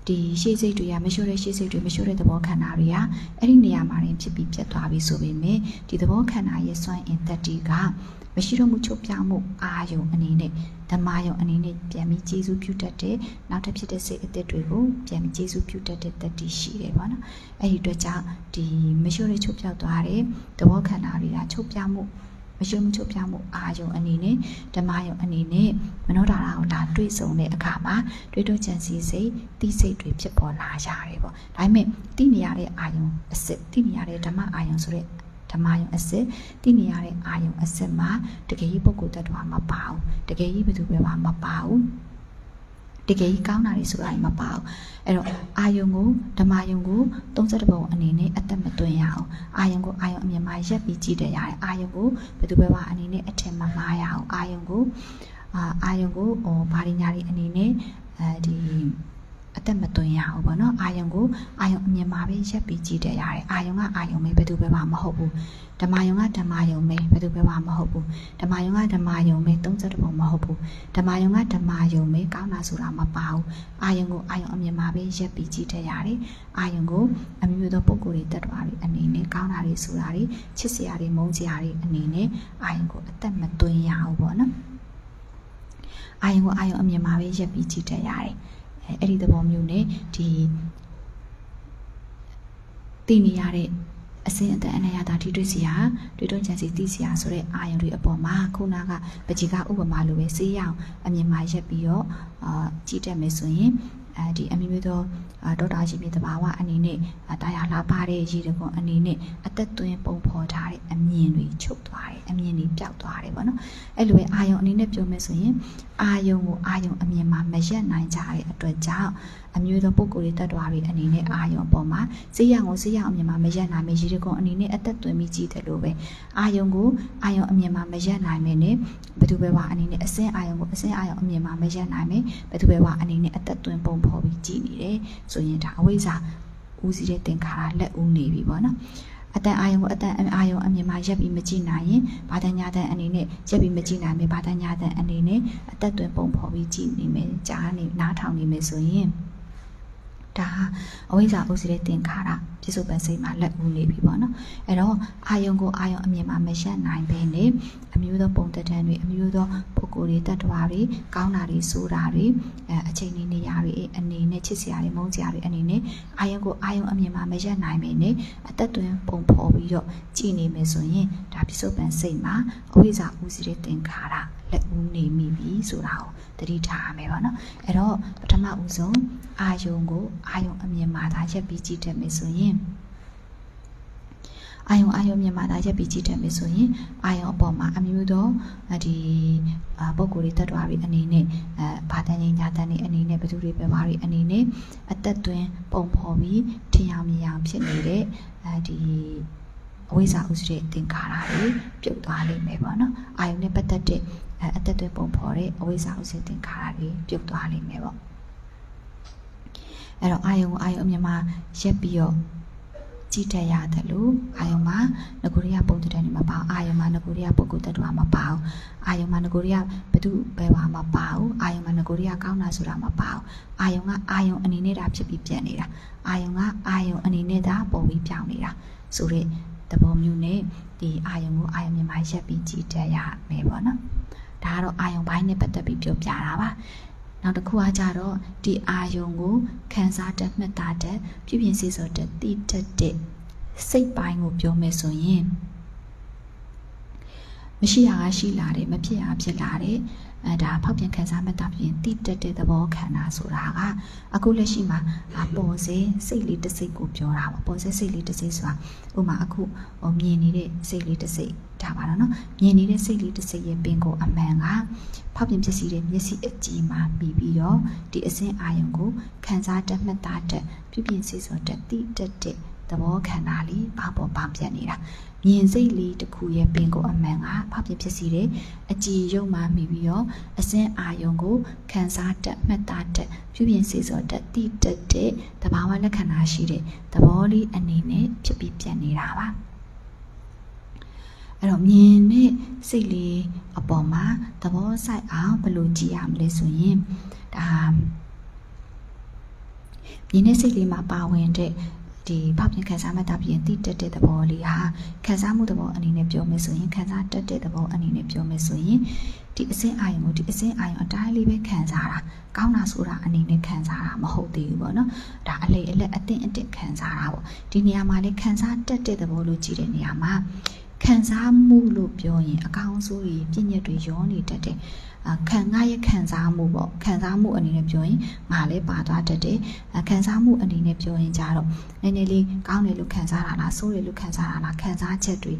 ဒီရှေ့စိတ်တွေကမလျှော့တဲ့ရှေ့စိတ်တွေမလျှော့တဲ့သဘောခန္ဓာတွေကအဲ့ဒီနေရာမှာရင်ဖြစ်ပြီးပြတ်သွားပြီဆိုပေမဲ့ဒီသဘောခန္ဓာရဲ့စွမ်းအင်တက်တီကမရှိတော့မှုချုပ်ပြောင်းမှုအာယုံအနေနဲ့ဓမ္မယုံအနေနဲ့ပြန်ပြီးကျေစုပြုတတ်တဲ့နောက်တစ်ဖြစ်တဲ့စိတ်အသစ်တွေကိုပြန်ပြီးကျေစုပြုတတ်တဲ့တက်တီရှိတယ်ပေါ့နော်အဲ့ဒီအတွက်ကြောင့်ဒီမလျှော့တဲ့ချုပ်ပြောက်သွားတဲ့သဘောခန္ဓာတွေကချုပ်ပြောင်းမှု မရှုံမချုပ်ပြမှုအာယုံအနေနဲ့ဓမ္မယုံအနေနဲ့မနောဒါရကိုလာတွေ့ဆုံတဲ့အခါမှာတွေ့တော့ကြံစည်စိတ်တိစိတ်တွေဖြစ်ပေါ်လာရတယ်ပေါ့ဒါပေမဲ့တိနေရတဲ့အာယုံအစစ်တိနေရတဲ့ဓမ္မအာယုံဆိုတဲ့ဓမ္မယုံအစစ်တိနေရတဲ့အာယုံအစစ်မှာတကယ်ကြီးပုဂ္ဂိုလ်တ attva မပါဘူးတကယ်ကြီးဘယ်သူပဲမပါဘူး တကယ်ကြီးကောင်းတာတွေဆိုတာမပါဘူးအဲ့တော့အာယုံကိုဓမ္မယုံကို32ပုံအနေနဲ့အသက်မသွင်းရအောင်အာယုံကိုအာယုံအမြင်မှာရက်ပြီးကြည့်တယ်ရတယ်အာယုံကိုဘယ်သူပဲပါအနေနဲ့အထင်မမှားရအောင်အာယုံကိုအာအာယုံကိုဟောဘာတွေညာတွေအနေနဲ့အဲဒီ အသက်မသွင်းရအောင်ပေါ့နော်အာယုံကိုအာယုံအမြင်မှာပဲရက်ပြီးကြည့်တယ်ရတယ်အာယုံကအာယုံပဲဘယ်သူပဲပါမဟုတ်ဘူးဓမ္မယုံကဓမ္မယုံပဲဘယ်သူပဲပါမဟုတ်ဘူးဓမ္မယုံကဓမ္မယုံပဲ32ပုံမဟုတ်ဘူးဓမ္မယုံကဓမ္မယုံပဲကောင်းတာဆိုတာမပါဘူးအာယုံကိုအာယုံအမြင်မှာပဲရက်ပြီးကြည့်တယ်ရတယ်အာယုံကိုအမျိုးမျိုးသောပုံကိုယ်တွေတ attva တွေအနေနဲ့ကောင်းတာတွေဆိုတာတွေချစ်စရာတွေမုန်းစရာတွေအနေနဲ့အာယုံကိုအသက်မသွင်းရအောင်ပေါ့နော်အာယုံကိုအာယုံအမြင်မှာပဲရက်ပြီးကြည့်တယ်ရတယ် အဲ့ဒီသဘောမျိုးနဲ့ဒီတည်နေရတဲ့အစင်အတန်အနေရတာထိတွေ့စီဟာတွေ့တော့ချင်စီသိစီဟာဆိုတဲ့အာယုံတွေအပေါ်မှာခုနကပကြီးကဥပမာလိုပဲစေးရအောင်အမြင်မှာရက်ပြီးတော့အာကြည့်တတ်မယ်ဆိုရင် အဲဒီအမျိုးမျိုးသောဒေါက်တာရှိမြေတဘာဝအနေနဲ့တာယာလာပါတဲ့ရည်တကွန်အနေနဲ့အသက်သွင်းပုံဖော်ထားတဲ့အမြင်တွေချုပ်သွားတယ်အမြင်တွေပျောက်သွားတယ်ပေါ့နော်အဲ့လိုပဲအာယုံအနေနဲ့ပြောမယ်ဆိုရင်အာယုံကိုအာယုံအမြင်မှာမရက်နိုင်ကြတဲ့အတွက်ကြောင့် အမျိုးသောပုံကိုယ်တွေတတ်တော်တွေအနေနဲ့အာယုံအပေါ်မှာစေးရအောင်စေးရအောင်အမြင်မှာမရက်နိုင်မယ့်ရည်တကွန်အနေနဲ့အသက်သွင်းပြီးကြည့်တယ်လို့ပဲအာယုံကိုအာယုံအမြင်မှာမရက်နိုင်မယ့်နဲ့ဘယ်သူပဲပါအနေနဲ့အစင်းအာယုံကိုအစင်းအာယုံအမြင်မှာမရက်နိုင်မယ့်ဘယ်သူပဲပါအနေနဲ့အသက်သွင်းပုံဖော်ပြီးကြည့်နေတယ်ဆိုရင်ဒါအဝိဇ္ဇာဦးစီးတဲ့သင်္ခါရလက်ဦးနေပြီပေါ့နော်အတန်အာယုံကိုအတန်အာယုံအမြင်မှာရက်ပြီးမကြည့်နိုင်ရင်ဘာတညာတန်အနေနဲ့ရက်ပြီးမကြည့်နိုင်မယ်ဘာတညာတန်အနေနဲ့အသက်သွင်းပုံဖော်ပြီးကြည့်နေမယ်ကြားနေနားထောင်နေမယ်ဆိုရင် ဒါအဝိဇ္ဇာဥစ္စတဲ့သင်္ခါရပြစ္ဆုတ်ပန်စိတ်မှာလက်ဦးနေပြီပေါ့နော်အဲ့တော့အာယုံကိုအာယုံအမြင်မှာမရက်နိုင်ဘဲနဲ့အမျိုးသောပုံတတန်တွေအမျိုးသောပုဂ္ဂိုလ်တွေတ attva တွေကောင်းတာတွေဆိုတာတွေအဲအချိန်နေနေရာတွေအနေနဲ့ချစ်စရာတွေမုန်းစရာတွေအနေနဲ့အာယုံကိုအာယုံအမြင်မှာမရက်နိုင်ဘဲနဲ့အသက်သွင်းပုံဖော်ပြီးတော့ကြည်နေမယ်ဆိုရင်ဒါပြစ္ဆုတ်ပန်စိတ်မှာအဝိဇ္ဇာဥစ္စတဲ့သင်္ခါရ လက်ဦးနေမိပြီဆိုတာကိုသတိထားရမယ်ပေါ့နော်အဲ့တော့ပထမဦးဆုံးအာယုံကိုအာယုံအမြင်မှာသာရက်ပြီးကြည့်တတ်မယ်ဆိုရင်အာယုံအာယုံမြန်မာသားရက်ပြီးကြည့်တယ်မယ်ဆိုရင်အာယုံအပေါ်မှာအမျိုးသောဒီပုံကိုယ်တွေတတ်တော်ရီအနေနဲ့အဲဘာတန်ကြီးညာတန်နေအနေနဲ့ဘသူတွေပဲပါရီအနေနဲ့အသက်သွင်းပုံဖော်ပြီးထင်အောင်မြင်အောင်ဖြစ်နေတဲ့အဲဒီအဝိဇ္ဇာဥစ္စတဲ့သင်္ခါရတွေပြုတ်သွားလိမ့်မယ်ပေါ့နော်အာယုံနဲ့ပတ်သက်တဲ့ အသက်သွင်းပုံဖော်တဲ့အဝိဇ္ဇာဥစ္စသင်္ခါရတွေပြုတ်သွားလိမ့်မယ်ပေါ့အဲ့တော့အာယုံအာယုံအမြင်မှာရက်ပြီးတော့ကြည့်တတ်ရတယ်လို့အာယုံမှာငကိုရိယပုံတတဲ့နေမှာပါအာယုံမှာငကိုရိယပုဂ္ဂိုလ်တ attva မပါဘူးအာယုံမှာငကိုရိယဘသူဘယ်ပါမပါဘူးအာယုံမှာငကိုရိယကောင်းတာဆိုတာမပါဘူးအာယုံကအာယုံအနေနဲ့ဒါဖြစ်ပြီးပြတ်နေတာအာယုံကအာယုံအနေနဲ့ဒါပုံပြီးပြောင်းနေတာဆိုတဲ့သဘောမျိုးနဲ့ဒီအာယုံကိုအာယုံမြန်မာရက်ပြီးကြည့်တတ်ရမယ်ပေါ့နော် ဒါကတော့အာယုံဘိုင်းနဲ့ပတ်သက်ပြီးပြောပြတာပါနောက်တစ်ခုကကြတော့ဒီအာယုံကိုခံစားတတ်မှတ်တာတတ်ပြုပြင်စေစောတတ်သိတတ်တဲ့စိတ်ပိုင်းကိုပြောမယ်ဆိုရင် မရှိရကရှိလာတယ်မဖြစ်ရဖြစ်လာတယ်အဲဒါဖောက်ပြန်ခံစားမှတ်တာပြင်တိတက်တဲ့သဘောခန္ဓာဆိုတာကအခုလက်ရှိမှာပေါ်စေစိတ်လေးတစ်စိတ်ကိုပြောတာပေါ့ပေါ်စေစိတ်လေးတစ်စိတ်ဆိုတာဥမာအခုဟိုမြင်နေတဲ့စိတ်လေးတစ်စိတ်ဒါပါတော့နော်မြင်နေတဲ့စိတ်လေးတစ်စိတ်ရဲ့ပင်ကိုအမှန်ကဖောက်ပြန်ဖြစ်စီတဲ့မျက်စိအကြည့်မှာပြီးပြီးတော့ဒီအစင်းအာယုံကိုခံစားတတ်မှတ်တာတက်ပြုပြင်စေစောတက်တိတက်တဲ့သဘောခန္ဓာလေးပေါပေါ်ပေါပြတ်နေတာ မြင်စိတ်လေးတစ်ခုရဲ့ပင်ကိုအမှန်ကဖောက်ပြဖြစ်စီတယ်အကြည်ရုံမှမိပြီးတော့အစင်းအာယုံကိုခံစားတတ်မှတ်သားတတ်ပြုပြင်စေစောတတ်တိတက်တဲ့သဘာဝလက္ခဏာရှိတဲ့သဘောလေးအနေနဲ့ဖြစ်ပြီးပြတ်နေတာပါအဲ့တော့မြင်တဲ့စိတ်လေးအပေါ်မှာသဘောဆိုင်အောင်ဘယ်လိုကြည့်ရမလဲဆိုရင်ဒါမြင်တဲ့စိတ်လေးမှာပါဝင်တဲ့ ဒီဖောက်ပြန်ခံစားမှတ်တာပြင်တိတက်တဲ့သဘောလေးဟာခံစားမှုသဘောအနေနဲ့ပြောမယ်ဆိုရင်ခံစားတက်တဲ့သဘောအနေနဲ့ပြောမယ်ဆိုရင်ဒီအစင်းအာယုံကိုဒီအစင်းအာယုံအတိုင်းလေးပဲခံစားတာကောင်းတာဆိုတာအနေနဲ့ခံစားတာမဟုတ်သေးဘူးပေါ့နော်ဒါအလေအလက်အတင်းအတင်းခံစားတာပေါ့ဒီနေရာမှာလေခံစားတက်တဲ့သဘောလို့ကြည့်တဲ့နေရာမှာခံစားမှုလို့ပြောရင်အကောင်းဆုံးကြီးပြည့်ညက်တွေရောနေတတ်တယ် ခံငါရဲ့ခံစားမှုပေါ့ခံစားမှုအနေနဲ့ပြောရင်ငါလည်းပါသွားတတ်တယ်ခံစားမှုအနေနဲ့ပြောရင်ကြတော့နည်းနည်းလေးကောင်းတယ်လို့ခံစားတာလားဆိုးတယ်လို့ခံစားတာလားခံစားချက်တွေ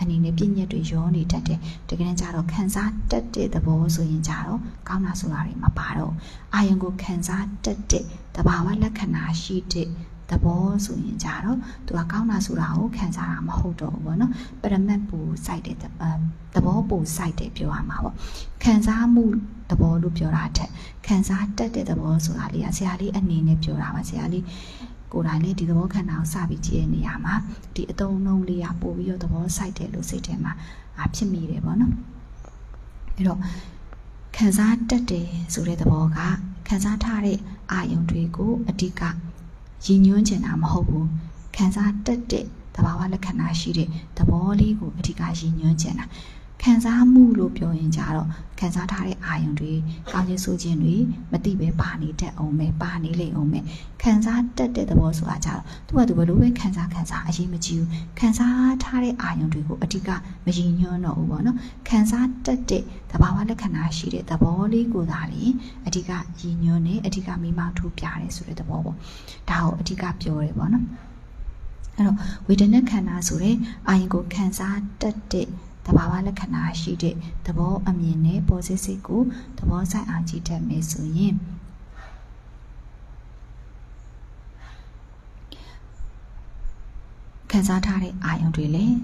အနေနဲ့ပြည့်ညက်တွေရောနေတတ်တယ်တကယ်ကြတော့ခံစားတတ်တဲ့သဘောဆိုရင်ကြတော့ကောင်းတာဆိုတာတွေမပါတော့အာယုံကိုခံစားတတ်တဲ့တဘာဝလက္ခဏာရှိတဲ့ သဘောဆိုရင်ကြတော့သူကကောင်းတာဆိုတာကိုခံစားတာမဟုတ်တော့ဘူးပေါ့နော်ပရမတ်ပူစိုက်တဲ့သဘောပူစိုက်တယ်ပြောရမှာပေါ့ခံစားမှုသဘောလို့ပြောတာထက်ခံစားတတ်တဲ့သဘောဆိုတာလေးကဆရာလေးအနေနဲ့ပြောတာပါဆရာလေးကိုယ်တိုင်လေးဒီသဘောခန္ဓာကိုစပြီးကြည့်ရနေရမှာဒီအတုံးလုံးလေးကပို့ပြီးတော့သဘောစိုက်တယ်လို့စိတ်ထဲမှာဖြစ်မိတယ်ပေါ့နော်အဲ့တော့ခံစားတတ်တယ်ဆိုတဲ့သဘောကခံစားထားတဲ့အာယုံတွေကိုအဓိက ရည်ညွှန်းချင်တာမဟုတ်ဘူးခံစားတတ်တဲ့သဘာဝလက္ခဏာရှိတဲ့သဘောလေးကိုအဓိကရည်ညွှန်းချင်တာ ခံစားမှုလို့ပြောရင်ကြတော့ခံစားထားတဲ့အာယုံတွေကောင်းခြင်းဆိုခြင်းတွေမသိပဲပါနေတတ်အောင်ပဲပါနေလိမ့်အောင်ပဲခံစားတတ်တဲ့သဘောဆိုတာကြတော့သူကသူဘယ်လိုပဲခံစားခံစားအရေးမကြီးဘူးခံစားထားတဲ့အာယုံတွေကိုအဓိကမရည်ညွှန်းတော့ဘူးပေါ့နော်ခံစားတတ်တဲ့သဘာဝလက္ခဏာရှိတဲ့သဘောလေးကိုသာလေအဓိကရည်ညွှန်းနေအဓိကမိမောင်းထူပြတယ်ဆိုတဲ့သဘောပေါ့ဒါကိုအဓိကပြောတယ်ပေါ့နော်အဲ့တော့ဝေဒနာခန္ဓာဆိုတဲ့အာယုံကိုခံစားတတ်တဲ့တ ဘာဝလက္ခဏာရှိတဲ့သဘောအမြင်နဲ့ပေါ်စစ်စစ်ကိုသဘောဆိုင်အောင်ကြည့်တတ်မယ်ဆိုရင်ခံစားထားတဲ့အာယုံတွေလည်း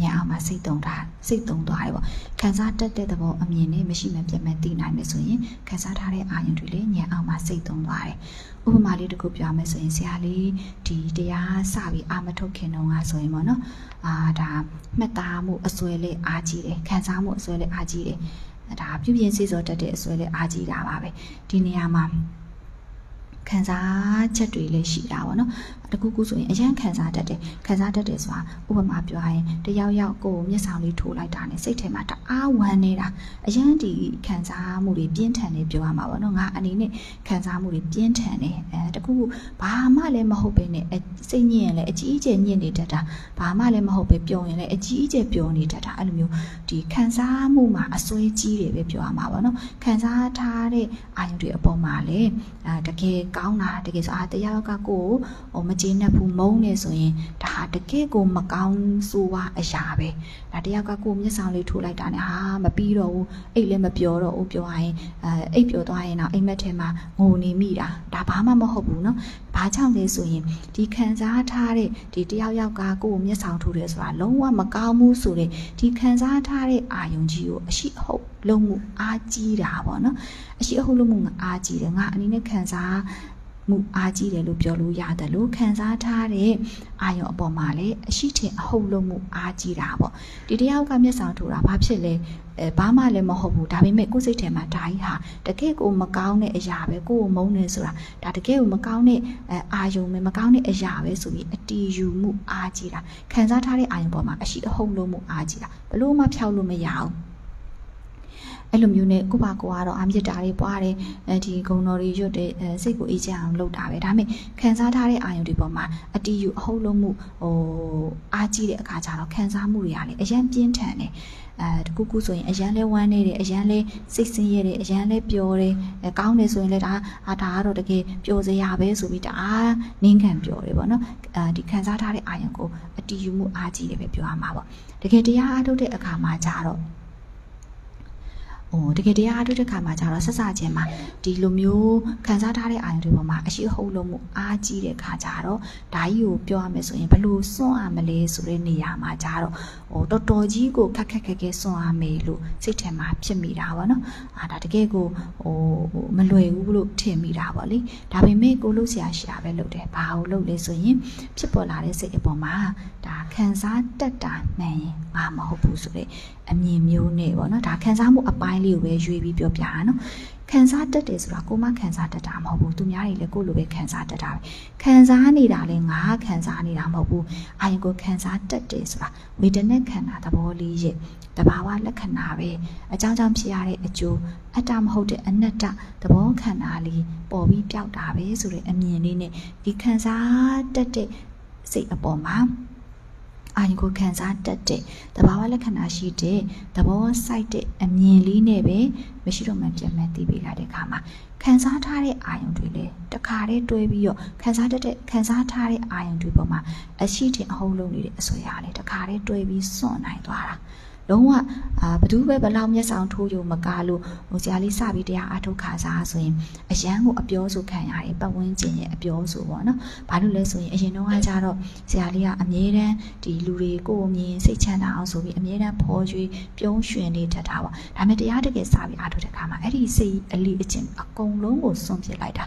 ညအောင်မှာစိတ်တုံတာစိတ်တုံသွားတယ်ပေါ့ခံစားတတ်တဲ့သဘောအမြင်နဲ့မရှိမှပြတ်မှတ်သိနိုင်မယ်ဆိုရင်ခံစားထားတဲ့အာယုံတွေလည်းညအောင်မှာစိတ်တုံသွားတယ် ဥပမာလေးတစ်ခုပြောမယ်ဆိုရင်ဆရာလေးဒီတရားစပြီးအာမထုတ်ခင်တုန်းကဆိုရင်ပေါ့နော်အာဒါမှတ်သားမှုအစွဲလေးအားကြီးတယ်ခံစားမှုအစွဲလေးအားကြီးတယ်ဒါပြုပြင်စေစောတတ်တဲ့အစွဲလေးအားကြီးတာပါပဲဒီနေရာမှာခံစားချက်တွေလည်းရှိတာပေါ့နော် တခုခုဆိုရင်အရန်ခံစားတတ်တယ်ခံစားတတ်တယ်ဆိုတာဥပမာပြောရင်တယောက်ယောက်ကိုမျက်စောင်လေးထိုးလိုက်တာနဲ့စိတ်ထဲမှာတအားဝမ်းနေတာအရန်ဒီခံစားမှုတွေပြင်းထန်နေပြောရမှာပေါ့နော်ငါအနေနဲ့ခံစားမှုတွေပြင်းထန်နေအဲတခုခုဘာမှလည်းမဟုတ်ပဲနဲ့စိတ်ညစ်ရင်လည်းအကြီးအကျယ်ညစ်နေတတ်တာဘာမှလည်းမဟုတ်ပဲပျော်ရင်လည်းအကြီးအကျယ်ပျော်နေတတ်တာအဲ့လိုမျိုးဒီခံစားမှုမှာအစွဲကြီးတယ်ပဲပြောရမှာပေါ့နော်ခံစားထားတဲ့အာယုတွေအပေါ်မှာလည်းအဲတကယ်ကောင်းတာတကယ်ဆိုအာတယောက်ကကိုယ်ဟိုမကျေနပ်ဘူးမုန်းနေဆိုရင်ဒါဟာတကယ်ကိုမကောင်းဆိုးဝါအရာပဲဒါတယောက်ကကိုယ်မျက်စောင်လေးထိုးလိုက်တာနဲ့ဟာမပြီးတော့ဘူးအိတ်လည်းမပြောတော့ဘူးပြောရရင်အဲအိတ်ပြောသွားရင်တော့အိမ်မက်ထဲမှာငိုနေမိတာဒါဘာမှမဟုတ်ဘူးเนาะဘာကြောင့်လဲဆိုရင်ဒီခံစားထားတဲ့ဒီတယောက်ယောက်ကကိုယ်မျက်စောင်ထိုးတယ်ဆိုတာလုံးဝမကောင်းဘူးဆိုတဲ့ဒီခံစားထားတဲ့အာယုံကြီးကိုအရှိအဟုတ်လုံးမှုအားကြီးတာပေါ့နော်အရှိအဟုတ်လုံးမှုအားကြီးတယ်ငါအနေနဲ့ခံစား မှုအားကြီးတယ်လို့ပြောလို့ရတယ်လို့ခံစားထားတဲ့အာယုံအပေါ်မှာလည်းအရှိထင်အဟုတ်လုံးမှုအားကြီးတာပေါ့ဒီတယောက်ကမျက်စောင်ထိုးတာဘာဖြစ်လဲအဲဘာမှလည်းမဟုတ်ဘူးဒါပေမဲ့ကိုယ်စိတ်ထဲမှာဒါကြီးဟာတကယ့်ကိုမကောင်းတဲ့အရာပဲကိုယ်ကိုမုန်းနေဆိုတာဒါတကယ့်ကိုမကောင်းတဲ့အာယုံပဲမကောင်းတဲ့အရာပဲဆိုပြီးအတီးယူမှုအားကြီးတာခံစားထားတဲ့အာယုံပေါ်မှာအရှိအဟုတ်လုံးမှုအားကြီးတာဘလို့မှဖြောက်လို့မရဘူး အဲ့လိုမျိုးနဲ့ကိုပါကိုကတော့အာမြစ်တာတွေပွားတယ်အဲဒီဂုံတော်တွေရွတ်တဲ့စိတ်ကိုအေးချမ်းအောင်လုပ်တာပဲဒါပေမဲ့ခံစားထားတဲ့အာယုံတွေပေါ်မှာအတီးယူအဟုတ်လုံးမှုဟိုအားကြီးတဲ့အခါကျတော့ခံစားမှုတွေကလည်းအရင်ပြင်းထန်တယ်အဲတခုခုဆိုရင်အရန်လဲဝမ်းနေတယ်အရန်လဲစိတ်ဆင်းရဲတယ်အရန်လဲပျော်တယ်အဲကောင်းတယ်ဆိုရင်လည်းဒါအာဒါကတော့တကယ်ပျော်စရာပဲဆိုပြီးတအားနင်းခံပျော်တယ်ပေါ့နော်အဲဒီခံစားထားတဲ့အာယုံကိုအတီးယူမှုအားကြီးတယ်ပဲပြောရမှာပေါ့တကယ်တရားအားထုတ်တဲ့အခါမှာကြတော့ ဟိုတကယ်တရားအားထုတ်တဲ့ခါမှာကျတော့ဆက်စချင်းမှာဒီလိုမျိုးခံစားထားတဲ့အာရုံတွေပေါ်မှာအရှိဟုတ်လို့မှုအားကြီးတဲ့ခါကျတော့ဒါကြီးကိုပြောရမယ်ဆိုရင်ဘလို့စွန့်ရမလဲဆိုတဲ့နေရာမှာကျတော့ဟိုတော်တော်ကြီးကိုခက်ခက်ခက်ခဲစွန့်ရမယ်လို့စိတ်ထဲမှာဖြစ်မိတာပေါ့နော်အာဒါတကယ်ကိုဟိုမလွယ်ဘူးလို့ထင်မိတာပေါ့လေဒါပေမဲ့ကိုလို့ဆရာရှာပဲလုပ်တယ်ဘာလို့လုပ်လဲဆိုရင်ဖြစ်ပေါ်လာတဲ့စိတ်အပေါ်မှာဒါခံစားတတ်တာမှန်ရင်ငါမဟုတ်ဘူးဆိုတဲ့ အမြင်မျိုးနဲ့ပေါ့နော်ဒါခံစားမှုအပိုင်းလေးကိုပဲရွေးပြီးပြောပြတာနော်ခံစားတတ်တယ်ဆိုတာကိုမခံစားတတ်တာမဟုတ်ဘူးသူများတွေလည်းကိုလိုပဲခံစားတတ်တာပဲခံစားနေတာလည်းငါခံစားနေတာမဟုတ်ဘူးအာယုကိုခံစားတတ်တယ်ဆိုတာဝေဒနာခန္ဓာသဘောလေးရဲ့တဘာဝလက္ခဏာပဲအကြောင်းကြောင့်ဖြစ်ရတဲ့အကျိုးအတ္တမဟုတ်တဲ့အနတ္တသဘောခန္ဓာလေးပေါ်ပြီးပျောက်တာပဲဆိုတဲ့အမြင်လေးနဲ့ဒီခံစားတတ်တဲ့စိတ်အပေါ်မှာ အာရုံကိုခံစားတတ်တဲ့တဘာဝလက္ခဏာရှိတဲ့သဘောစိုက်တဲ့အမြင်လေးနဲ့ပဲမရှိတော့မှပြန်မဲ့သိပေးလာတဲ့အခါမှာခံစားထားတဲ့အာယုံတွေလည်းတခါတည်းတွဲပြီးတော့ခံစားတတ်တဲ့ခံစားထားတဲ့အာယုံတွေပေါ်မှာအရှိတင်အဟုတ်လုံးနေတဲ့အဆွေရလည်းတခါတည်းတွဲပြီးစွန့်နိုင်သွားတာ လုံးဝအာဘသူပဲဘလောက်မျက်ဆောင်ထိုးရုံမကားလို့ဟိုဆရာလေးစပြီးတရားအထုတ်ခါစားဆိုရင်အရန်ကိုအပြောဆိုခံရတယ်ပတ်ဝန်းကျင်ရဲ့အပြောဆိုပေါ့နော်ဘာလို့လဲဆိုရင်အရင်တော့ကကြတော့ဆရာလေးကအမြဲတမ်းဒီလူတွေကိုမြင်စိတ်ချမ်းသာအောင်ဆိုပြီးအမြဲတမ်းဖော်ရွှေပြုံးရွှင်နေတတ်တာပေါ့ဒါပေမဲ့တရားတကယ်စပြီးအထုတ်တဲ့ခါမှာအဲ့ဒီစိတ်အလီအကျင့်အကုန်လုံးကိုစွန့်ပစ်လိုက်တာ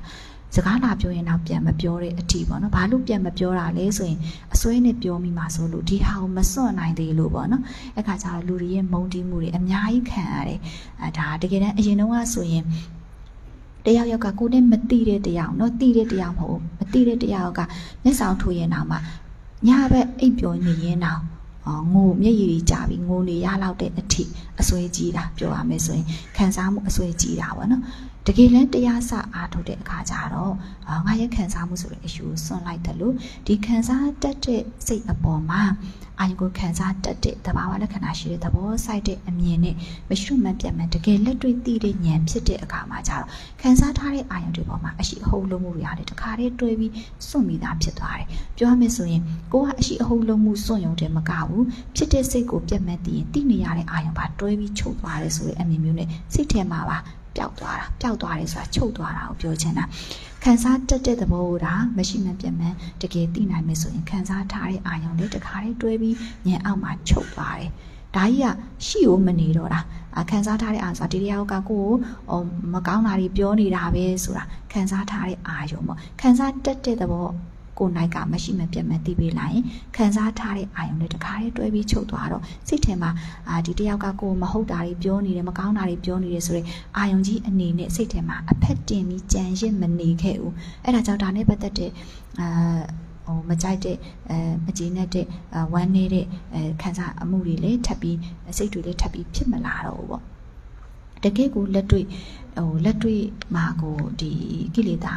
စကားလာပြောရင်တော့ပြန်မပြောတဲ့အထီပေါ့နော်ဘာလို့ပြန်မပြောတာလဲဆိုရင်အစွဲနဲ့ပြောမိမှာဆိုလို့ဒီဟာကိုမစွန့်နိုင်သေးလို့ပေါ့နော်အဲ့ခါကျတော့လူတွေရဲ့မုန်းတီးမှုတွေအများကြီးခံရတယ်အဲဒါတကယ်တမ်းအရင်တော့ကဆိုရင်တယောက်ယောက်ကကိုနဲ့မတိတဲ့တယောက်เนาะတိတဲ့တယောက်မဟုတ်မတိတဲ့တယောက်ကမျက်ဆောင်ထိုးရင်တော့မှညဘက်အိပ်ပျော်နေရင်တော့ငိုမျက်ရည်ကြီးကြပြီးငိုနေရလောက်တဲ့အထိ အစွဲကြီးတာပြောရမယ်ဆိုရင်ခံစားမှုအစွဲကြီးတာပေါ့နော်တကယ်လည်းတရားစအားထုတ်တဲ့အခါကျတော့ငါရဲ့ခံစားမှုဆိုတဲ့အယူစွန့်လိုက်တယ်လို့ဒီခံစားတတ်တဲ့စိတ်အပေါ်မှာအာယုကိုခံစားတတ်တဲ့သဘာဝလက္ခဏာရှိတဲ့သဘောစိုက်တဲ့အမြင်နဲ့မရှိမှန်ပြတ်မှန်တကယ်လက်တွေ့သိတဲ့ဉာဏ်ဖြစ်တဲ့အခါမှာကျတော့ခံစားထားတဲ့အာယုတွေပေါ်မှာအရှိအဟုတ်လုံးမှုတွေရတယ်တခါတည်းတွဲပြီးစွန့်မိတာဖြစ်သွားတယ်ပြောရမယ်ဆိုရင်ကိုကအရှိအဟုတ်လုံးမှုစွန့်ရုံတည်းမကဘူးဖြစ်တဲ့စိတ်ကိုပြတ်မှတ်သိရင်သိနေရတဲ့အာယုပါတွဲပြီးချုပ်သွားတယ်ဆိုတဲ့အမြင်မျိုးနဲ့စိတ်ထဲမှာပါပျောက်သွားတာပျောက်သွားတယ်ဆိုတာချုပ်သွားတာကိုပြောချင်တာခံစားတတ်တဲ့သဘောကိုဒါမရှိမှပြတ်မှန်တကယ်သိနိုင်မယ်ဆိုရင်ခံစားထားတဲ့အာယုံလေးတခါလေးတွဲပြီးညံအောက်မှာချုပ်သွားတယ်ဒါကြီးကရှိ ਉਹ မနေတော့တာခံစားထားတဲ့အာဆိုတာဒီတရားကကိုကိုမကောင်းတာတွေပြောနေတာပဲဆိုတာခံစားထားတဲ့အာယုံပေါ့ခံစားတတ်တဲ့သဘော ကိုနိုင်ကမရှိမပြတ်မသိပေးလိုက်ရင်ခံစားထားတဲ့အာယုံတွေတခါတည်းတွဲပြီးချုပ်သွားတော့စိတ်ထဲမှာအာဒီတယောက်ကကိုမဟုတ်တာတွေပြောနေတယ်မကောင်းတာတွေပြောနေတယ်ဆိုရင်အာယုံကြီးအနေနဲ့စိတ်ထဲမှာအဖက်တင်ပြီးကြံရစ်မနေခဲ့ဘူးအဲ့ဒါကြောင့်ဒါနဲ့ပတ်သက်တဲ့အာဟိုမကြိုက်တဲ့အဲမကျေနပ်တဲ့ဝမ်းနေတဲ့အဲခံစားအမှုတွေလည်းထပ်ပြီးစိတ်တွေလည်းထပ်ပြီးဖြစ်မလာတော့ဘူးပေါ့တကယ့်ကိုလက်တွေ့ ဟိုလက်တွေ့မှာကိုဒီကိလေသာ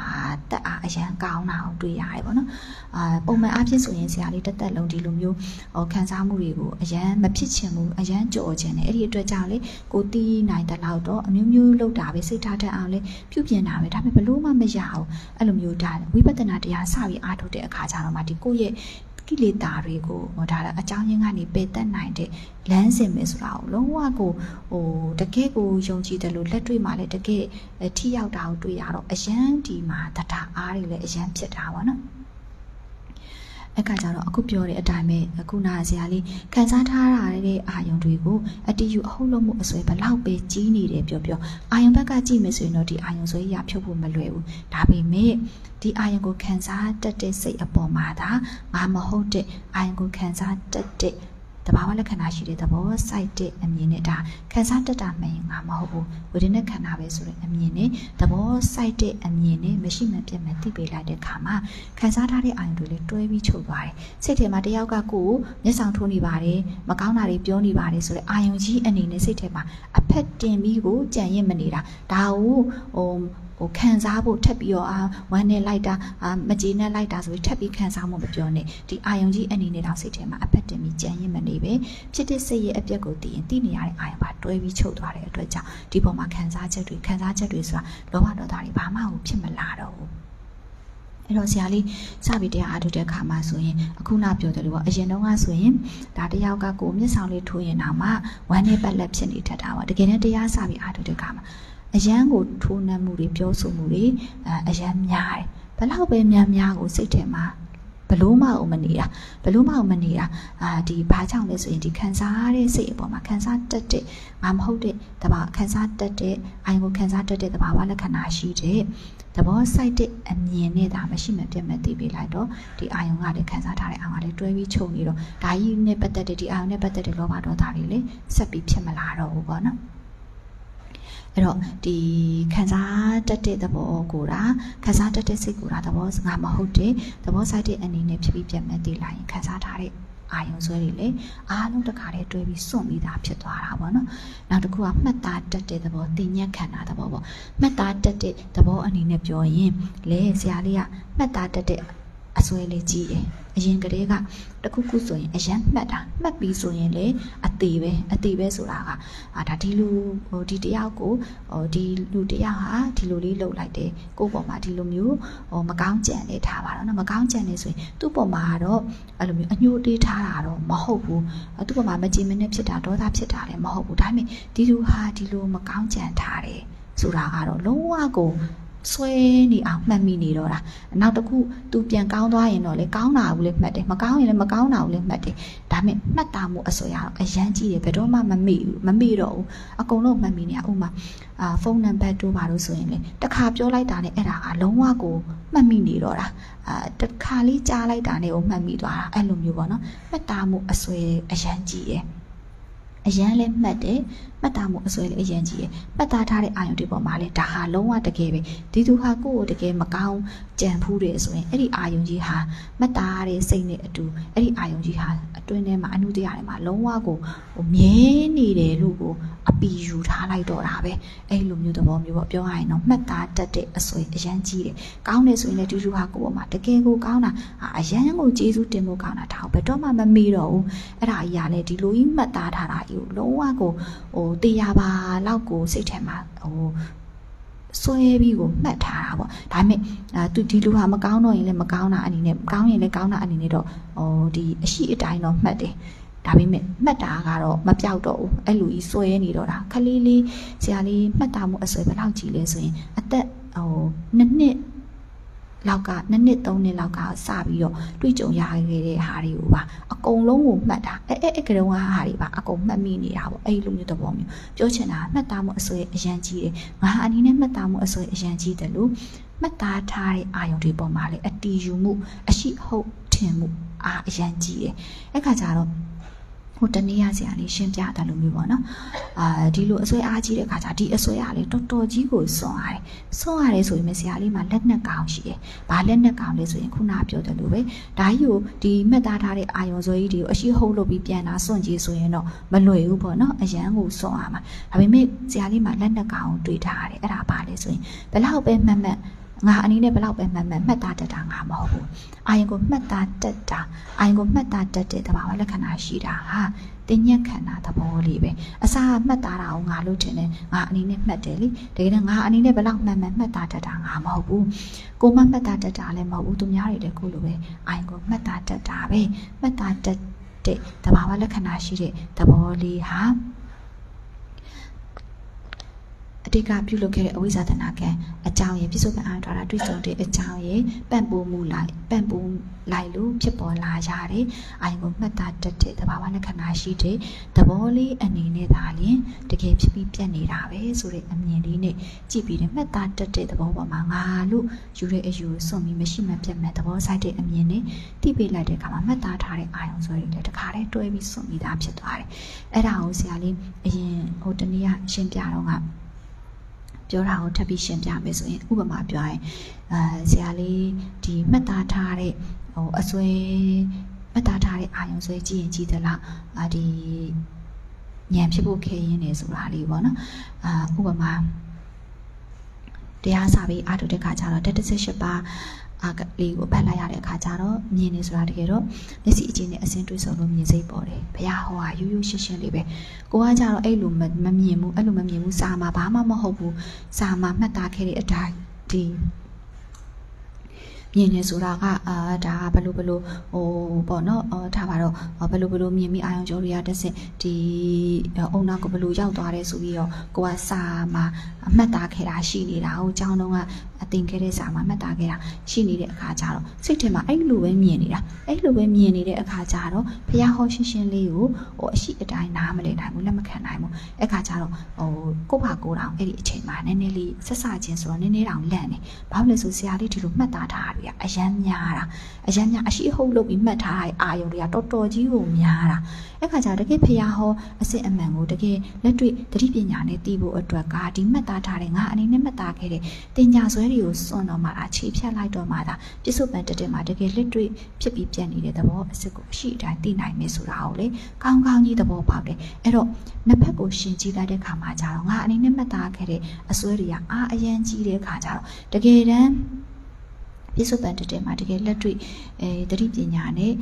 တက်အားအရန်ကောင်းတာကိုတွေ့ရတယ်ပေါ့နော်အာပုံမှန်အားဖြင့်ဆိုရင်ဆရာလေးတက်တက်လုံးဒီလိုမျိုးဟိုခံစားမှုတွေကိုအရန်မဖြစ်ချင်ဘူးအရန်ကြော်ချင်တယ်အဲ့ဒီအတွက်ကြောင့်လေကိုတီးနိုင်တဲ့လောက်တော့အမျိုးမျိုးလောက်တာပဲစိတ်ထားတတ်အောင်လေပြုပြင်တာပဲဒါပေမဲ့ဘလို့မှမရအောင်အဲ့လိုမျိုးဒါဝိပဿနာတရားစပြီးအားထုတ်တဲ့အခါကျတော့မှဒီကိုယ့်ရဲ့ ကိလေသာတွေကိုဟိုဒါအကြောင်းရင်းကနေပယ်တတ်နိုင်တဲ့လမ်းစဉ်ပဲဆိုတာကိုလုံးဝကိုဟိုတကယ့်ကိုယုံကြည်တယ်လို့လက်တွေ့မှာလည်းတကယ်ထိရောက်တာကိုတွေ့ရတော့အရန်ဒီမှာတတအားတွေလည်းအရန်ဖြစ်တာပါနော်အခါကျတော့အခုပြောတဲ့အတိုင်းပဲအခုနာဆရာလေးခံစားထားရတဲ့အာယုံတွေကိုအတီးယူအဟုတ်လုံးမှုအစွဲဘလောက်ပဲကြီးနေတယ်ပြောပြောအာယုံဘက်ကကြည့်မယ်ဆိုရင်တော့ဒီအာယုံစွဲရဖြုတ်ဖို့မလွယ်ဘူးဒါပေမဲ့ ဒီအာယုံကိုခံစားတတ်တဲ့စိတ်အပေါ်မှာဒါငါမဟုတ်တဲ့အာယုံကိုခံစားတတ်တဲ့တဘာဝလက္ခဏာရှိတဲ့သဘောစိုက်တဲ့အမြင်နဲ့ဒါခံစားတတ်တာမှန်ရင်ငါမဟုတ်ဘူးဝေဒနာခန္ဓာပဲဆိုတဲ့အမြင်နဲ့သဘောစိုက်တဲ့အမြင်နဲ့မရှိမှပြတ်မှသိပေးလိုက်တဲ့ခါမှာခံစားထားတဲ့အာရုံတွေလည်းတွဲပြီးချုပ်သွားတယ်စိတ်ထဲမှာတယောက်ကကိုယ်မျက်ဆောင်ထိုးနေပါတယ်မကောင်းတာတွေပြောနေပါတယ်ဆိုတဲ့အာယုံကြီးအနေနဲ့စိတ်ထဲမှာအဖက်တင်ပြီးကိုကြံရစ်မနေတာဒါကိုဟို ဟိုခံစားဖို့ထပ်ပြီးတော့အာဝမ်းနဲ့လိုက်တာအာမကြေနဲ့လိုက်တာဆိုပြီးထပ်ပြီးခံစားမှုမပြောနဲ့ဒီအာယုံကြီးအနေနဲ့တော့စိတ်ထဲမှာအဖက်တင်ပြီးကြံရင်မနေပဲဖြစ်တဲ့စိတ်ရဲ့အပြက်ကိုသိရင်သိနေရတဲ့အာယုံပါတွဲပြီးချုပ်သွားတဲ့အတွက်ကြောင့်ဒီပုံမှာခံစားချက်တွေခံစားချက်တွေဆိုတာလောဘဒေါသတွေဘာမှဖြစ်မလာတော့ဘူးအဲ့တော့ဆရာလေးစပြီးတရားအားထုတ်တဲ့အခါမှာဆိုရင်အခုနပြောတယ်လို့ပေါ့အရင်တုန်းကဆိုရင်ဒါတယောက်ကကိုမျက်ဆောင်လေးထိုးရင်တော့မှဝမ်းနဲ့ပတ်လက်ဖြစ်နေတတ်တာပေါ့တကယ်တမ်းတရားစပြီးအားထုတ်တဲ့အခါမှာ အရန်ကိုထိုးနှက်မှုတွေပြောဆိုမှုတွေအရန်များတယ်ဘလောက်ပဲများများကိုစိတ်ထဲမှာဘလို့မအောင်မနေတာဘလို့မအောင်မနေတာအာဒီဘာကြောင့်လဲဆိုရင်ဒီခံစားတဲ့စိတ်အပေါ်မှာခံစားတတ်တဲ့ငါမဟုတ်တဲ့တဘာခံစားတတ်တဲ့အိုင်ကိုခံစားတတ်တဲ့တဘာဝလက္ခဏာရှိတဲ့သဘောစိုက်တဲ့အမြင်နဲ့ဒါမရှိမှပြတ်မဲ့သိပေးလိုက်တော့ဒီအာယုံကလည်းခံစားထားတဲ့အာယုံကလည်းတွဲပြီးချုပ်နေတော့ဒါကြီးနဲ့ပတ်သက်တဲ့ဒီအာယုံနဲ့ပတ်သက်တဲ့လောဘဒေါသတွေလည်းဆက်ပြီးဖြစ်မလာတော့ဘူးပေါ့နော် အဲ့တော့ဒီခံစားတတ်တဲ့သဘောကိုတာခံစားတတ်တဲ့စိတ်ကိုတာသဘောငါမဟုတ်တဲ့သဘောဆိုင်တဲ့အနေနဲ့ဖြစ်ပြီးပြတ်မဲ့တည်လိုက်ရင်ခံစားထားတဲ့အာယုံဆွဲတွေလေအားလုံးတစ်ခါတည်းတွဲပြီးစွန့်ပြီးသားဖြစ်သွားတာပေါ့နော်နောက်တစ်ခုကမှတ်သားတက်တဲ့သဘောတင်ညက်ခံတာသဘောပေါ့မှတ်သားတက်တဲ့သဘောအနေနဲ့ပြောရင်လေဆရာလေးကမှတ်သားတက်တဲ့ အစွဲလေးကြီးတယ်အရင်ကတည်းကတခုခုဆိုရင်အရန်မှတ်တာမှတ်ပြီးဆိုရင်လေအသေးပဲအသေးပဲဆိုတာကအာဒါဒီလူဟိုဒီတယောက်ကိုဟိုဒီလူတယောက်ဟာဒီလိုလေးလှုပ်လိုက်တယ်ကိုယ့်ပေါ်မှာဒီလိုမျိုးဟိုမကောင်းကြံနေထားပါတော့နော်မကောင်းကြံနေဆိုရင်သူ့ပေါ်မှာတော့အဲ့လိုမျိုးအညှိုးတေးထားတာတော့မဟုတ်ဘူးသူ့ပေါ်မှာမကြည်မနဲ့ဖြစ်တာဒေါသဖြစ်တာလည်းမဟုတ်ဘူးဒါပေမဲ့ဒီလူဟာဒီလိုမကောင်းကြံထားတယ်ဆိုတာကတော့လုံးဝကို ဆွဲနေအောင်မှတ်မိနေတော့တာနောက်တစ်ခုသူပြန်ကောင်းသွားရင်တော့လေကောင်းတာကိုလည်းမှတ်တယ်မကောင်းရင်လည်းမကောင်းတာကိုလည်းမှတ်တယ်ဒါပေမဲ့မှတ်တာမှုအစွဲရတော့အရန်ကြီးတယ်ဘယ်တော့မှမမေ့ဘူးမမေ့တော့ဘူးအကုန်လုံးမှတ်မိနေဥမာအာဖုန်းနံပါတ်တို့ပါလို့ဆိုရင်လေတခါပြောလိုက်တာနဲ့အဲ့ဒါကလုံးဝကိုမှတ်မိနေတော့တာအာတခါလေးကြားလိုက်တာနဲ့ကိုမှတ်မိသွားတာအဲ့လိုမျိုးပေါ့နော်မှတ်တာမှုအစွဲအရန်ကြီးတယ် အရန်လဲမှတ်တယ်မှတ်သားမှုအစွဲလေးအရင်ကြီးရယ်မှတ်သားထားတဲ့အာယုံတွေပေါ်မှာလဲဒါဟာလုံးဝတကယ်ပဲဒီသူဟာကိုယ့်ကိုတကယ်မကောင်းကြံဖူးတယ်ဆိုရင်အဲ့ဒီအာယုံကြီးဟာမှတ်သားတဲ့စိတ်နဲ့အတူအဲ့ဒီအာယုံကြီးဟာအ တွင်းထဲမှာအနုတရားထဲမှာလုံးဝကိုဟိုမြဲနေတယ်လို့ကိုအပီယူထားလိုက်တော့တာပဲအဲ့လိုမျိုးသဘောမျိုးပေါ့ပြောရရင်တော့မှတ်သားတတ်တဲ့အစွဲအရန်ကြီးတယ်ကောင်းတယ်ဆိုရင်လည်းဒီသူဟာကိုယ့်ပေါ်မှာတကယ်ကိုကောင်းတာအရန်ကိုကျေးဇူးတင်ဖို့ကောင်းတာဒါဘယ်တော့မှမမေ့တော့ဘူးအဲ့ဒါကြီးကလည်းဒီလိုကြီးမှတ်သားထားတာကြီးကိုလုံးဝကိုဟိုတရားပါလောက်ကိုစိတ်ထဲမှာဟို ဆွဲပြီးကိုမှတ်ထားတာပေါ့ဒါပေမဲ့အာသူဒီလူဟာမကောင်းတော့ရင်လည်းမကောင်းတာအနေနဲ့ကောင်းရင်လည်းကောင်းတာအနေနဲ့တော့ဟိုဒီအရှိအတိုင်းတော့မှတ်တယ်ဒါပေမဲ့မှတ်တာကတော့မပြောက်တော့ဘူးအဲ့လူကြီးစွဲနေတော့တာခလေးလေးဆရာလေးမှတ်တာမှုအစွဲဘယ်လောက်ကြီးလဲဆိုရင်အသက်ဟိုနှစ်နှစ် လောက်ကနှစ်နှစ်သုံးနှစ်လောက်ကစပြီးတော့တွေ့ကြုံရခဲ့တဲ့ဟာတွေကိုပါအကုန်လုံးကိုမှတ်တာအဲအဲအဲကတုံးဟာတွေပါအကုန်မှတ်မိနေတာပေါ့အဲ့လိုမျိုးသဘောမျိုးပြောချင်တာမှတ်သားမှုအစွဲအရန်ကြီးတယ်ငါအနေနဲ့မှတ်သားမှုအစွဲအရန်ကြီးတယ်လို့မှတ်သားထားတဲ့အာယုံတွေပေါ်မှာလေအတီးယူမှုအရှိဟုတ်ထင်မှုအာအရန်ကြီးတယ်အဲ့ခါကျတော့ ဟိုတနေ့ရဆရာလေးရှင်းပြတာလိုမျိုးပေါ့နော်အာဒီလိုအစွဲအားကြီးတဲ့ခါကျဒီအစွဲအားလေးတော်တော်ကြီးကိုစွန့်ရတယ်စွန့်ရတယ်ဆိုရင်ဆရာလေးမှာလက်နက်ကောင်ရှိတယ်ဘာလက်နက်ကောင်လဲဆိုရင်ခုနပြောတယ်လို့ပဲဒါကြီးကိုဒီမှတ်သားထားတဲ့အာယုံစွဲကြီးတွေကိုအရှိဟုတ်လို့ပြီးပြန်လာစွန့်ကြည့်ဆိုရင်တော့မလွယ်ဘူးပေါ့နော်အရန်ကိုစွန့်ရမှာဒါပေမဲ့ဆရာလေးမှာလက်နက်ကောင်တွေ့ထားရတယ်အဲ့ဒါဘာလဲဆိုရင်ဘယ်လောက်ပဲမှတ်မှတ် ငါအနေနဲ့ဘယ်လောက်ပဲမှတ်မှတ်မှတ်သားတတ်တာငါမဟုတ်ဘူးအာယုံကိုမှတ်သားတတ်တာအာယုံကိုမှတ်သားတတ်တဲ့သဘာဝလက္ခဏာရှိတာဟာတင်ညက်ခန္ဓာသဘောလေးပဲအစာမှတ်သားတာကိုငါလို့ထင်တယ်ငါအနေနဲ့မှတ်တယ်လေတကယ်တော့ငါအနေနဲ့ဘယ်လောက်မှတ်မှတ်မှတ်သားတတ်တာငါမဟုတ်ဘူးကိုမမှတ်သားတတ်တာလည်းမဟုတ်ဘူးသူများတွေလည်းကိုလိုပဲအာယုံကိုမှတ်သားတတ်တာပဲမှတ်သားတတ်တဲ့သဘာဝလက္ခဏာရှိတဲ့သဘောလေးဟာ အတိတ်ကပြုလုပ်ခဲ့တဲ့အဝိဇ္ဇာတနာကံအကြောင်းရပြစ္ဆုတ်ကံအားထားတာတွေ့ဆုံတဲ့အကြောင်းရပန့်ပိုးမှုလိုက်ပန့်ပိုးလိုက်လို့ဖြစ်ပေါ်လာရတဲ့အာယုံကိုမှတ်သားတတ်တဲ့သဘာဝလက္ခဏာရှိတဲ့သဘောလေးအနေနဲ့သာလျှင်တကယ်ဖြစ်ပြီးပြတ်နေတာပဲဆိုတဲ့အမြင်လေးနဲ့ကြည့်ပြီးတယ်မှတ်သားတတ်တဲ့သဘောပေါ်မှာငါလို့ယူတဲ့အယူစွန့်ပြီးမရှိမှပြတ်မဲ့သဘောဆိုင်တဲ့အမြင်နဲ့တိပေးလိုက်တဲ့အခါမှာမှတ်သားထားတဲ့အာယုံဆွဲတွေလည်းတခါတည်းတွဲပြီးစွန့်ပြီးသားဖြစ်သွားတယ်အဲ့ဒါကိုဆရာလေးအရင်ဟိုတနေ့ကရှင်းပြတော့က ပြောတာကိုထပ်ပြီးရှင်းပြမယ်ဆိုရင်ဥပမာပြောရင်အဲဆရာလေးဒီမှတ်သားထားတဲ့ဟိုအစွဲမှတ်သားထားတဲ့အာယုံဆွဲကြည့်ရင်ကြည့်သလားအာဒီဉာဏ်ဖြစ်ဖို့ခဲရင်းနေဆိုတာလေးပေါ့နော်အာဥပမာတရားစာပြီးအာထုတဲ့ခါကျတော့တက်18ပါ အာလေးကိုဖတ်လိုက်ရတဲ့အခါကျတော့မြင်နေဆိုတာတကယ်တော့မျက်စိအချင်းနဲ့အစင်းတွေးဆုံလို့မြင်စိတ်ပေါ်တယ်ဘုရားဟောတာရိုးရိုးရှင်းရှင်းလေးပဲကိုကကြတော့အဲ့လိုမမြင်ဘူးအဲ့လိုမမြင်ဘူးစာမှာဘာမှမဟုတ်ဘူးစာမှာမှတ်သားခဲ့တဲ့အတိုင်းဒီမြင်နေဆိုတာကအာဒါဘလို့ဘလို့ဟိုပေါ့နော်အော်ထားပါတော့ဘလို့ဘလို့မြင်ပြီးအာယုံကြောတွေကတက်စစ်ဒီအုံနောက်ကိုဘလို့ရောက်သွားတယ်ဆိုပြီးတော့ကိုကစာမှာအမှတ်သားခဲ့တာရှိနေတာဟိုအကြောင်းတုံးကအသင်ခဲ့တဲ့စာမှာမှတ်သားခဲ့တာရှိနေတဲ့အခါကျတော့စိတ်ထဲမှာအဲ့လိုပဲမြင်နေတာအဲ့လိုပဲမြင်နေတဲ့အခါကျတော့ဘုရားဟောရှင်းရှင်းလေးကိုဟိုအရှိအတိုင်းနားမလည်နိုင်ဘူးလက်မခံနိုင်ဘူးအဲ့ခါကျတော့ဟိုကိုယ့်ဘာကိုယ်တောင်အဲ့ဒီအချိန်မှာနည်းနည်းလေးဆက်ဆချင်းဆိုတော့နည်းနည်းတောင်လန့်နေဘာလို့လဲဆိုဆရာလေးဒီလိုမှတ်သားထားတာတွေကအယမ်းများတာအယမ်းများအရှိအဟုတ်လုပ်ပြီးမှတ်ထားတဲ့အာယုံတွေကတော်တော်ကြီးကိုများတာအဲ့ခါကျတော့တကယ်ဖះဟောအစစ်အမှန်ကိုတကယ်လက်တွေ့တတိပညာနဲ့တည်ဖို့အတွက်ကဒီမှတ်သားထားတဲ့ငါအနေနဲ့မှတ်သားခဲ့တဲ့တင်ညာဆွဲတွေကိုစွန့်တော့မှလားခြေဖြတ်လိုက်တော့မှသာပြစ္ဆုတ်ပန်တက်တဲ့မှာတကယ်လက်တွေ့ဖြစ်ပြီးပြတ်နေတဲ့သဘောအစစ်ကိုအရှိအတိုင်းသိနိုင်မယ်ဆိုတာကိုလေကောင်းကောင်းကြီးသဘောပေါက်တယ်အဲ့တော့နှစ်ဖက်ကိုရှင်ကြည့်လိုက်တဲ့ခါမှာကျတော့ငါအနေနဲ့မှတ်သားခဲ့တဲ့အစွဲတွေကအာအယံကြီးတဲ့ခါကျတော့တကယ်တမ်းပြစ္ဆုတ်ပန်တက်တဲ့မှာတကယ်လက်တွေ့ အဲတတိပညာနဲ့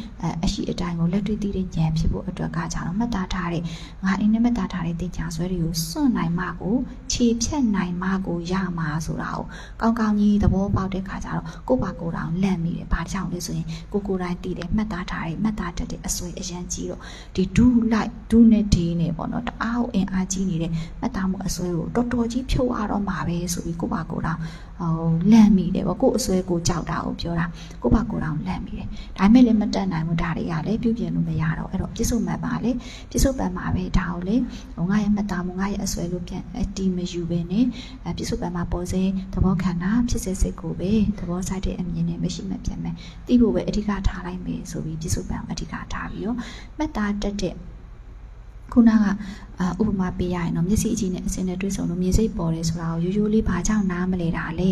အရှိအတိုင်းကိုလက်တွေ့သိတဲ့ဉာဏ်ဖြစ်ဖို့အတွက်ကကြတော့မှတ်သားထားတဲ့ငါအင်းနဲ့မှတ်သားထားတဲ့သင်္ချာဆွဲတွေကိုစွန့်နိုင်မှကိုခြေဖြတ်နိုင်မှကိုရမှာဆိုတာကိုကောင်းကောင်းကြီးသဘောပေါက်တဲ့ခါကျတော့ကိုယ့်ဘာကိုယ်တောင်လန့်မိတယ်။ဘာကြောင့်လဲဆိုရင်ကိုကိုယ်တိုင်သိတယ်မှတ်သားထားတဲ့မှတ်သားတတ်တဲ့အစွဲအရန်ကြီးတော့ဒီဒူးလိုက်ဒူးနဲ့ဒေးနဲ့ပေါ့နော်တအားအင်အားကြီးနေတဲ့မှတ်သားမှုအစွဲကိုတော်တော်ကြီးဖြုတ်ရတော့မှာပဲဆိုပြီးကိုယ့်ဘာကိုယ်တောင်ဟိုလန့်မိတယ်ပေါ့ကိုယ့်အစွဲကိုကြောက်တာကိုပြောတာကိုယ့်ဘာကိုယ်တောင်လန့်မိတယ်ဒါပေမဲ့လည်းမတက်နိုင်ဘူးဒါတွေကလည်းပြုပြင်လို့မရတော့အဲ့တော့ပြစ္ဆုတ်မှတ်ပါလေပြစ္ဆုတ်ပံမှာပဲဒါကိုလေဟိုငါရဲ့မှတ်သားမှုငါရဲ့အစွဲလို့ပြန်အတီးမယူပဲနဲ့ပြစ္ဆုတ်ပံမှာပေါ်စေသဘောခန္ဓာဖြစ်စေစိတ်ကိုပဲသဘောဆိုင်တဲ့အမြင်နဲ့မရှိမှပြန်မယ်သိဖို့ပဲအဓိကထားလိုက်မယ်ဆိုပြီးပြစ္ဆုတ်ပံအဓိကထားပြီးတော့မှတ်သားတက်တဲ့ခုနကအာဥပမာပေးရရင်တော့မျက်စိအကြည့်နဲ့အစင်းနဲ့တွေ့ဆုံလို့မြင်စိတ်ပေါ်တယ်ဆိုတာကိုရိုးရိုးလေးဘာကြောင့်နားမလဲတာလဲ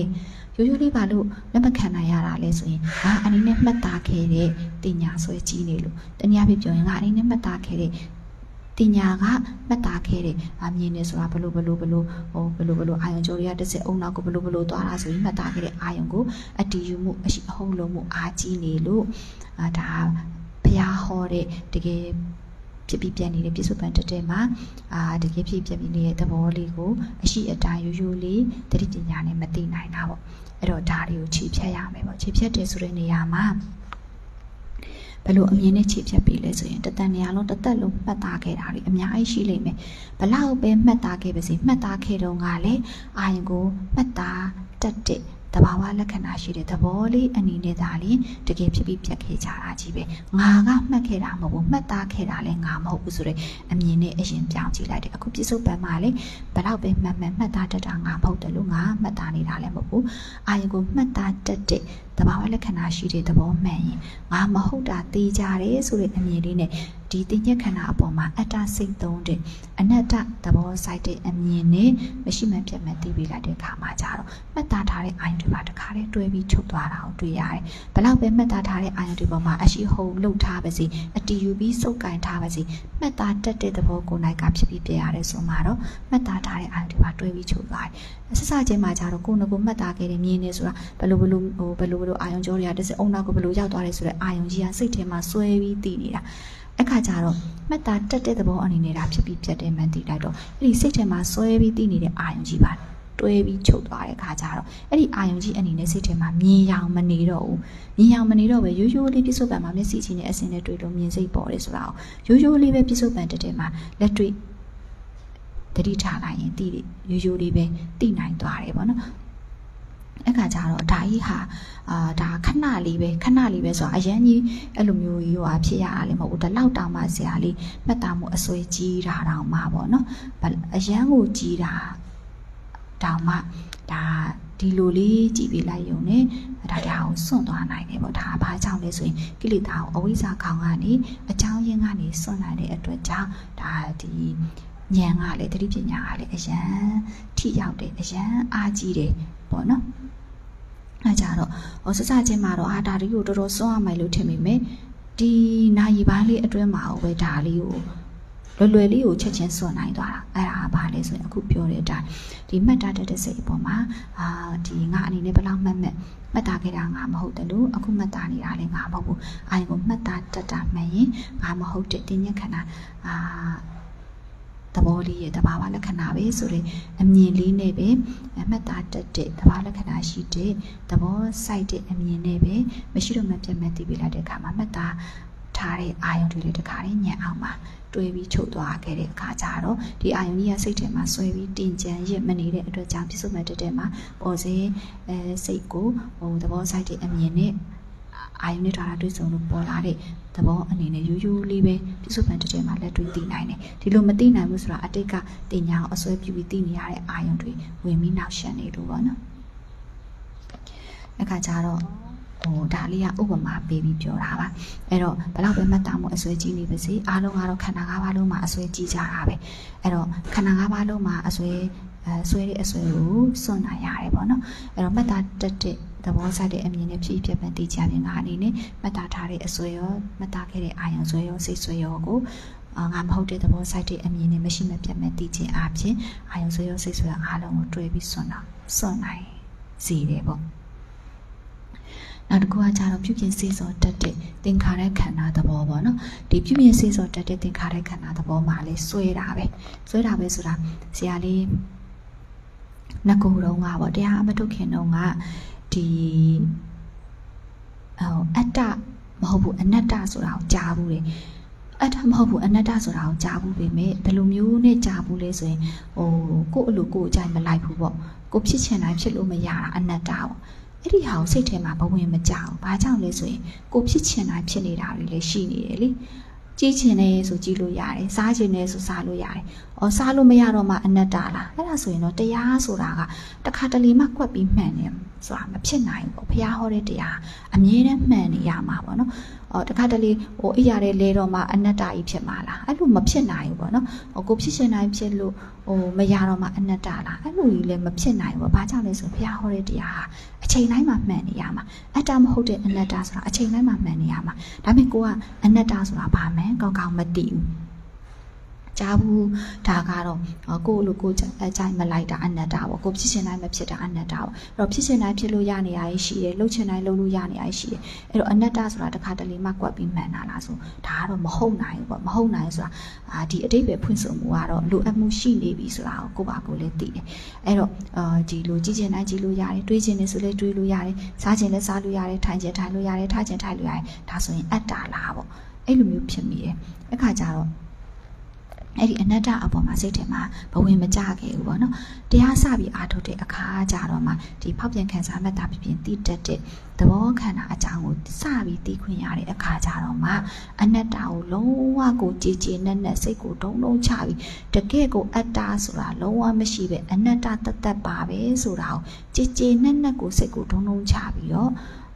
ရိုးရိုးလေးဘာလို့လက်မခံနိုင်ရတာလဲဆိုရင်ငါအနေနဲ့မှတ်သားခဲ့တဲ့တင်ညာဆွဲကြီးနေလို့တနည်းအားဖြင့်ပြောရင်ငါအနေနဲ့မှတ်သားခဲ့တဲ့တင်ညာကမှတ်သားခဲ့တယ်အမြင်နေဆိုတာဘလို့ဘလို့ဘလို့ဟိုဘလို့ဘလို့အာယုံကြောတွေကတစ်စက်အုံနောက်ကိုဘလို့ဘလို့သွားတာဆိုပြီးမှတ်သားခဲ့တဲ့အာယုံကိုအတီးယူမှုအရှိအဟုတ်လုံးမှုအားကြီးနေလို့အာဒါဘုရားဟောတဲ့တကယ်ဖြစ်ပြီးပြနေတဲ့ပြစ္ဆုတ်ပန်တက်တဲ့မှာအာတကယ်ဖြစ်ပြပြီးနေတဲ့သဘောလေးကိုအရှိအတိုင်းရိုးရိုးလေးတတိပညာနဲ့မသိနိုင်တာပေါ့ အဲ့တော့ဒါလေးကိုခြေဖြတ်ရမယ်ပေါ့ခြေဖြတ်တယ်ဆိုတဲ့နေရာမှာဘယ်လိုအမြင်နဲ့ခြေဖြတ်ပြီးလဲဆိုရင်တတန်နေရာလုံးတသက်လုံးမှတ်သားခဲ့တာတွေအများကြီးရှိလိမ့်မယ်ဘလောက်ပဲမှတ်သားခဲ့ပါစေမှတ်သားခဲ့တော့ကလည်းအာယုံကိုမှတ်သားတတ်တဲ့ တဘာဝလက္ခဏာရှိတဲ့သဘောလေးအနေနဲ့ဒါလေးတကယ်ဖြစ်ပြီးပြတ်ခဲ့ကြတာကြီးပဲငါကမှတ်ခဲ့တာမဟုတ်ဘူးမှတ်သားခဲ့တာလည်းငါမဟုတ်ဘူးဆိုတဲ့အမြင်နဲ့အရင်ပြောင်းကြည့်လိုက်တယ်အခုပြစ္ဆုတ်ပံမှာလေဘလောက်ပဲမှတ်မှတ်မှတ်သားတတ်တာငါမဟုတ်တယ်လို့ငါမှတ်သားနေတာလည်းမဟုတ်ဘူးအာယုကိုမှတ်သားတတ်တဲ့တဘာဝလက္ခဏာရှိတဲ့သဘောမှန်ရင်ငါမဟုတ်တာသိကြတယ်ဆိုတဲ့အမြင်လေးနဲ့ ဒီတင်ညက်ခန္ဓာအပေါ်မှာအတ္တစိတ်သုံးတဲ့အနတ္တသဘောဆိုင်တဲ့အမြင်နဲ့မရှိမှပြတ်မှတ်သိပြီးလိုက်တဲ့အခါမှာကြတော့မှတ်သားထားတဲ့အာယုတွေပါတခါတည်းတွဲပြီးချုပ်သွားတာကိုတွေ့ရတယ်။ဘလောက်ပဲမှတ်သားထားတဲ့အာယုတွေပေါ်မှာအရှိဟုန်လှုပ်ထားပါစေအတီယူပြီးစုပ်ကင်ထားပါစေမှတ်သားတက်တဲ့သဘောကိုနိုင်ကဖြစ်ပြီးပြရတယ်ဆိုမှတော့မှတ်သားထားတဲ့အာယုတွေပါတွဲပြီးချုပ်သွားတယ်။ဆက်စချင်းမှာကြတော့ကိုယ်ငကိုမှတ်သားခဲ့တဲ့မြင်နေဆိုတာဘယ်လိုဘယ်လိုဟိုဘယ်လိုဘယ်လိုအာယုံကြောတွေကတစ်စက်အုံနောက်ကိုဘယ်လိုရောက်သွားတယ်ဆိုတဲ့အာယုံကြီးကစိတ်ထဲမှာစွဲပြီးတည်နေတာ အခါကျတော့မှတ်သားတက်တဲ့သဘောအနေနဲ့ဒါဖြစ်ပြီးပြတ်တယ်မှန်တည်လိုက်တော့အဲ့ဒီစိတ်ထဲမှာစွဲပြီးတည်နေတဲ့အာယုံကြီးပါတွဲပြီးချုပ်သွားတဲ့ခါကျတော့အဲ့ဒီအာယုံကြီးအနေနဲ့စိတ်ထဲမှာမြင်ရောင်မနေတော့ဘူးမြင်ရောင်မနေတော့ပဲရိုးရိုးလေးပြစ္ဆုတ်ပံမှာမျက်စိချင်းနဲ့အစင်နဲ့တွေ့လို့မြင်စိတ်ပေါ်တယ်ဆိုတာကိုရိုးရိုးလေးပဲပြစ္ဆုတ်ပံတက်တဲ့မှာလက်တွေ့တတိထားလိုက်ရင်တည်ရိုးရိုးလေးပဲတည်နိုင်သွားတယ်ပေါ့နော် အဲ့ခါကျတော့ဒါကြီးဟာအာဒါခဏလေးပဲခဏလေးပဲဆိုတော့အရန်ကြီးအဲ့လိုမျိုးကြီးဟိုဟာဖြစ်ရတာလည်းမဟုတ်ဘူးဒါလောက်တောင်မှဆရာလေးမှတ်သားမှုအစွဲကြီးတာတောင်မှပေါ့နော်အရန်ကိုကြီးတာတောင်မှဒါဒီလိုလေးကြည့်ပြီးလိုက်ရုံနဲ့ဒါတရားကိုစွန့်သွားနိုင်တယ်ပေါ့ဒါဘာကြောင့်လဲဆိုရင်ကိလေသာကိုအဝိဇ္ဇာခေါင်ကနေအကြောင်းရင်းကနေစွန့်နိုင်တဲ့အတွက်ကြောင့်ဒါဒီဉာဏ်ကလည်းတတိပညာကလည်းအရန်ထိရောက်တယ်အရန်အားကြီးတယ်ပေါ့နော် အဲကြတော့ဟိုစစချင်းမှာတော့အာဒါလေးကိုတော်တော်စွန့်ရမယ်လို့ထင်မိမယ်ဒီနာယီပိုင်းလေးအတွင်းမှာပဲဒါလေးကိုလွယ်လွယ်လေးကိုချက်ချင်းစွန့်နိုင်သွားတာအဲ့ဒါဘာလဲဆိုရင်အခုပြောတဲ့အတိုင်းဒီမှတ်တာတဲ့စိတ်အပေါ်မှာအာဒီငါအနေနဲ့ဘယ်လောက်မှတ်မှတ်မှတ်တာခဲ့တာငါမဟုတ်တယ်လို့အခုမှတ်တာနေတာလည်းငါမဟုတ်ဘူးအာရင်ကိုမှတ်တာတက်တာမှန်ရင်ငါမဟုတ်တဲ့တင်းညက်ခန္ဓာအာ သဘောလေးရဲ့တဘာဝလက္ခဏာပဲဆိုတဲ့အမြင်လေးနဲ့ပဲအမှတ်သားတက်တဲ့တဘာဝလက္ခဏာရှိတဲ့သဘောစိုက်တဲ့အမြင်နဲ့ပဲမရှိတော့မှပြတ်မှတ်သိပြလိုက်တဲ့အခါမှာမှတ်သားထထားတဲ့အာယုံတွေလေးတခါလေးညံအောင်ပါတွေးပြီးချုပ်သွားခဲ့တဲ့အခါကျတော့ဒီအာယုန်ကြီးကစိတ်ထဲမှာဆွဲပြီးတင်ကြံရစ်မနေတဲ့အတွက်ကြောင့်ပြစ္ဆုတ်မဲ့တက်တက်မှာပေါ်စေအဲစိတ်ကိုဟိုသဘောဆိုင်တဲ့အမြင်နဲ့အာယုန်နဲ့ထားတာတွေ့ဆုံလို့ပေါ်လာတဲ့ သဘောအနေနဲ့ရိုးရိုးလေးပဲပြစ္ဆုတ်ပန်တက်တက်မှာလက်တွေ့သိနိုင်တယ်ဒီလိုမသိနိုင်ဘူးဆိုတာအတိတ်ကတင်ညာကိုအစွဲပြုပြီးသိနေရတဲ့အာယုန်တွေဝင်ပြီးနောက်ရှက်နေလို့ပေါ့နော်အခါကျတော့ဟိုဒါလေးကဥပမာပေးပြီးပြောတာပါအဲ့တော့ဘလောက်ပဲမှတ်သားမှုအစွဲကြီးနေပါစေအားလုံးကတော့ခန္ဓာ၅ပါးလုံးမှာအစွဲကြီးကြတာပဲအဲ့တော့ခန္ဓာ၅ပါးလုံးမှာအစွဲအဲဆွဲတဲ့အစွဲကိုစွန့်နိုင်ရတယ်ပေါ့နော်အဲ့တော့မှတ်သားတက်တဲ့ သဘောဆိုင်တဲ့အမြင်နဲ့ဖြစ်ဖြစ်ပန်တည်ကြပြင်ငါအနေနဲ့မှတ်သားထားတဲ့အစွဲရောမှတ်သားခဲ့တဲ့အာယုံဆွဲရောစိတ်ဆွဲရောကိုအာငါမဟုတ်တဲ့သဘောဆိုင်တဲ့အမြင်နဲ့မရှိမပြတ်မဲ့တည်ခြင်းအပြင်အာယုံဆွဲရောစိတ်ဆွဲရောအားလုံးကိုတွဲပြီးစွန့်တာစွန့်နိုင်စေတယ်ပေါ့နောက်တစ်ခုကကြတော့ပြုပြင်စေစောတတ်တဲ့သင်္ခါရခန္ဓာသဘောပေါ့နော်ဒီပြုပြင်စေစောတတ်တဲ့သင်္ခါရခန္ဓာသဘောမှာလေစွဲတာပဲစွဲတာပဲဆိုတာဆရာလေးငကူတုံးကပေါ့တရားမထုတ်ခင်တုံးက ဒီဟိုအတ္တမဟုတ်ဘူးအနတ္တဆိုတာကိုကြားဘူးလေအတ္တမဟုတ်ဘူးအနတ္တဆိုတာကိုကြားဘူးပေမဲ့ဘယ်လိုမျိုးနဲ့ကြားဘူးလဲဆိုရင်ဟိုကိုယ့်အလိုကိုယ်အကြိုက်မလိုက်ဘူးပေါ့ကိုဖြစ်ချင်တိုင်းဖြစ်လို့မရတာအနတ္တပေါ့အဲ့ဒီဟာကိုစိတ်ထဲမှာဘဝင်မကြောက်ဘာကြောင့်လဲဆိုရင်ကိုဖြစ်ချင်တိုင်းဖြစ်နေတာတွေလည်းရှိနေတယ်လေ ကြည့်ချင်တယ်ဆိုကြည့်လို့ရတယ်စားချင်တယ်ဆိုစားလို့ရတယ်။အော်စားလို့မရတော့မှအနတ္တလား။အဲ့ဒါဆိုရင်တော့တရားဆိုတာကတခါတလေမှကွက်ပြီးမှန်နေဆိုတာမဖြစ်နိုင်ဘူးပေါ့။ဘုရားဟောတဲ့တရားအမြဲတမ်းမှန်နေရမှာပေါ့နော်။အော် တခါတလေဟိုအိရတဲ့လဲတော့မှအနတ္တကြီးဖြစ်မှာလား။အဲ့လိုမဖြစ်နိုင်ဘူးပေါ့နော်။ဟိုကိုဖြစ်ချင်တိုင်းဖြစ်လို့ဟိုမရတော့မှအနတ္တလား။အဲ့လိုကြီးလည်းမဖြစ်နိုင်ဘူး။ဘာကြောင့်လဲဆိုဘုရားဟောတဲ့တရားဟာအချိန်တိုင်းမှာမှန်နေရမှာ။အတ္တမဟုတ်တဲ့အနတ္တဆိုတာအချိန်တိုင်းမှာမှန်နေရမှာ။ဒါပေမဲ့ကိုကအနတ္တဆိုတာဘာမှန်းကောင်းကောင်းမသိဘူး ကြားဘူးဒါကတော့ကိုယ့်လိုကိုယ်အကြိုက်မလိုက်တာအနတ္တပေါ့ကိုဖြစ်ချင်တိုင်းမဖြစ်တာအနတ္တပေါ့အဲ့တော့ဖြစ်ချင်တိုင်းဖြစ်လို့ရနေရရှိတယ်လှုပ်ချင်တိုင်းလှုပ်လို့ရနေရရှိတယ်အဲ့တော့အနတ္တဆိုတာတစ်ခါတလေမှကွက်ပြီးမှန်တာလားဆိုဒါကတော့မဟုတ်နိုင်ဘူးပေါ့မဟုတ်နိုင်ဆိုတာအာဒီအတိတ်ပဲဖွင့်ဆိုမှုကတော့လိုအပ်မှုရှိနေပြီဆိုတာကိုကိုပါကိုလည်းသိတယ်အဲ့တော့အာဒီလိုကြည့်ချင်တိုင်းကြည့်လို့ရတယ်တွေးချင်တယ်ဆိုလည်းတွေးလို့ရတယ်စားချင်လည်းစားလို့ရတယ်ထိုင်ချင်ထိုင်လို့ရတယ်ထားချင်ထိုင်လို့ရတယ်ဒါဆိုရင်အတ္တလားပေါ့အဲ့လိုမျိုးဖြစ်မိတယ်အခါကျတော့ အဲ့ဒီအနတ္တအပေါ်မှာစိတ်ထဲမှာဘဝင်မကြခဲ့ဘူးပေါ့နော်တရားစပြီးအားထုတ်တဲ့အခါကြတော့မှဒီဖောက်ပြန်ခံစားမှတ်တာဖြစ်ဖြစ်တိတက်တဲ့သဘောခန္ဓာအကြောင်းကိုစပြီးသိခွင့်ရတဲ့အခါကြတော့မှအနတ္တကိုလုံးဝကိုကြည်ကြည်နက်နက်စိတ်ကိုဒုံဒုံချပြီးတကယ့်ကိုအတ္တဆိုတာလုံးဝမရှိပဲအနတ္တတသက်ပါပဲဆိုတာကိုကြည်ကြည်နက်နက်ကိုစိတ်ကိုဒုံဒုံချပြီးတော့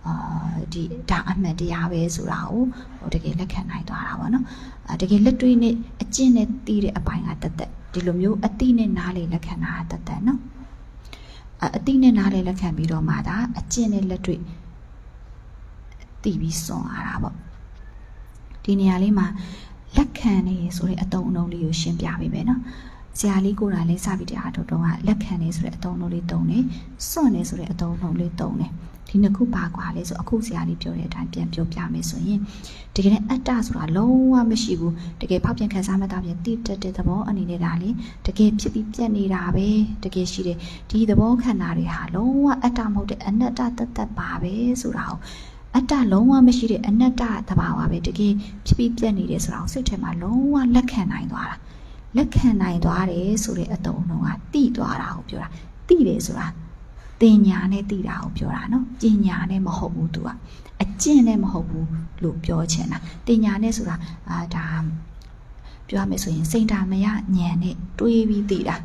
အာဒီဒါအမှန်တရားပဲဆိုတာကိုဟိုတကယ်လက်ခံနိုင်သွားတာပေါ့နော်တကယ်လက်တွေ့နဲ့အကျင့်နဲ့သိတဲ့အပိုင်းကတသက်ဒီလိုမျိုးအတိနဲ့နားလေလက်ခံတာတသက်နော်အတိနဲ့နားလေလက်ခံပြီးတော့မှဒါအကျင့်နဲ့လက်တွေ့သိပြီးစွန့်ရတာပေါ့ဒီနေရာလေးမှာလက်ခံနေဆိုတဲ့အတုံးအနှုံးလေးကိုရှင်းပြပေးမယ်နော်ဆရာလေးကိုယ်တိုင်လေးစပြီးတရားထုတ်တော့ကလက်ခံနေဆိုတဲ့အတုံးအနှုံးလေးတုံးနေစွန့်နေဆိုတဲ့အတုံးအနှုံးလေးတုံးနေ ဒီနှစ်ခုပါကွာလဲဆိုအခုဆရာလေးပြောတဲ့အတိုင်းပြန်ပြောပြမယ်ဆိုရင်တကယ်နဲ့အတ္တဆိုတာလုံးဝမရှိဘူးတကယ်ဖောက်ပြန်ခံစားမှတ်တာပြန်တိတက်တဲ့သဘောအနေနဲ့ဒါလေတကယ်ဖြစ်ပြီးပြတ်နေတာပဲတကယ်ရှိတယ်ဒီသဘောခန္ဓာတွေဟာလုံးဝအတ္တမဟုတ်တဲ့အနတ္တတသက်ပါပဲဆိုတာကိုအတ္တလုံးဝမရှိတဲ့အနတ္တသဘာဝပဲတကယ်ဖြစ်ပြီးပြတ်နေတယ်ဆိုတာကိုစိတ်ထဲမှာလုံးဝလက်ခံနိုင်သွားတာလက်ခံနိုင်သွားတယ်ဆိုတဲ့အတုံးလုံးကတိသွားတာကိုပြောတာတိတယ်ဆိုတာ တင်ညာနဲ့တည်တာကိုပြောတာနော်ပညာနဲ့မဟုတ်ဘူးသူကအကျင့်နဲ့မဟုတ်ဘူးလို့ပြောချင်တာတင်ညာနဲ့ဆိုတာအာဒါပြောရမယ်ဆိုရင်စိတ်ဓာမယဉာဏ်နဲ့တွေးပြီးတည်တာ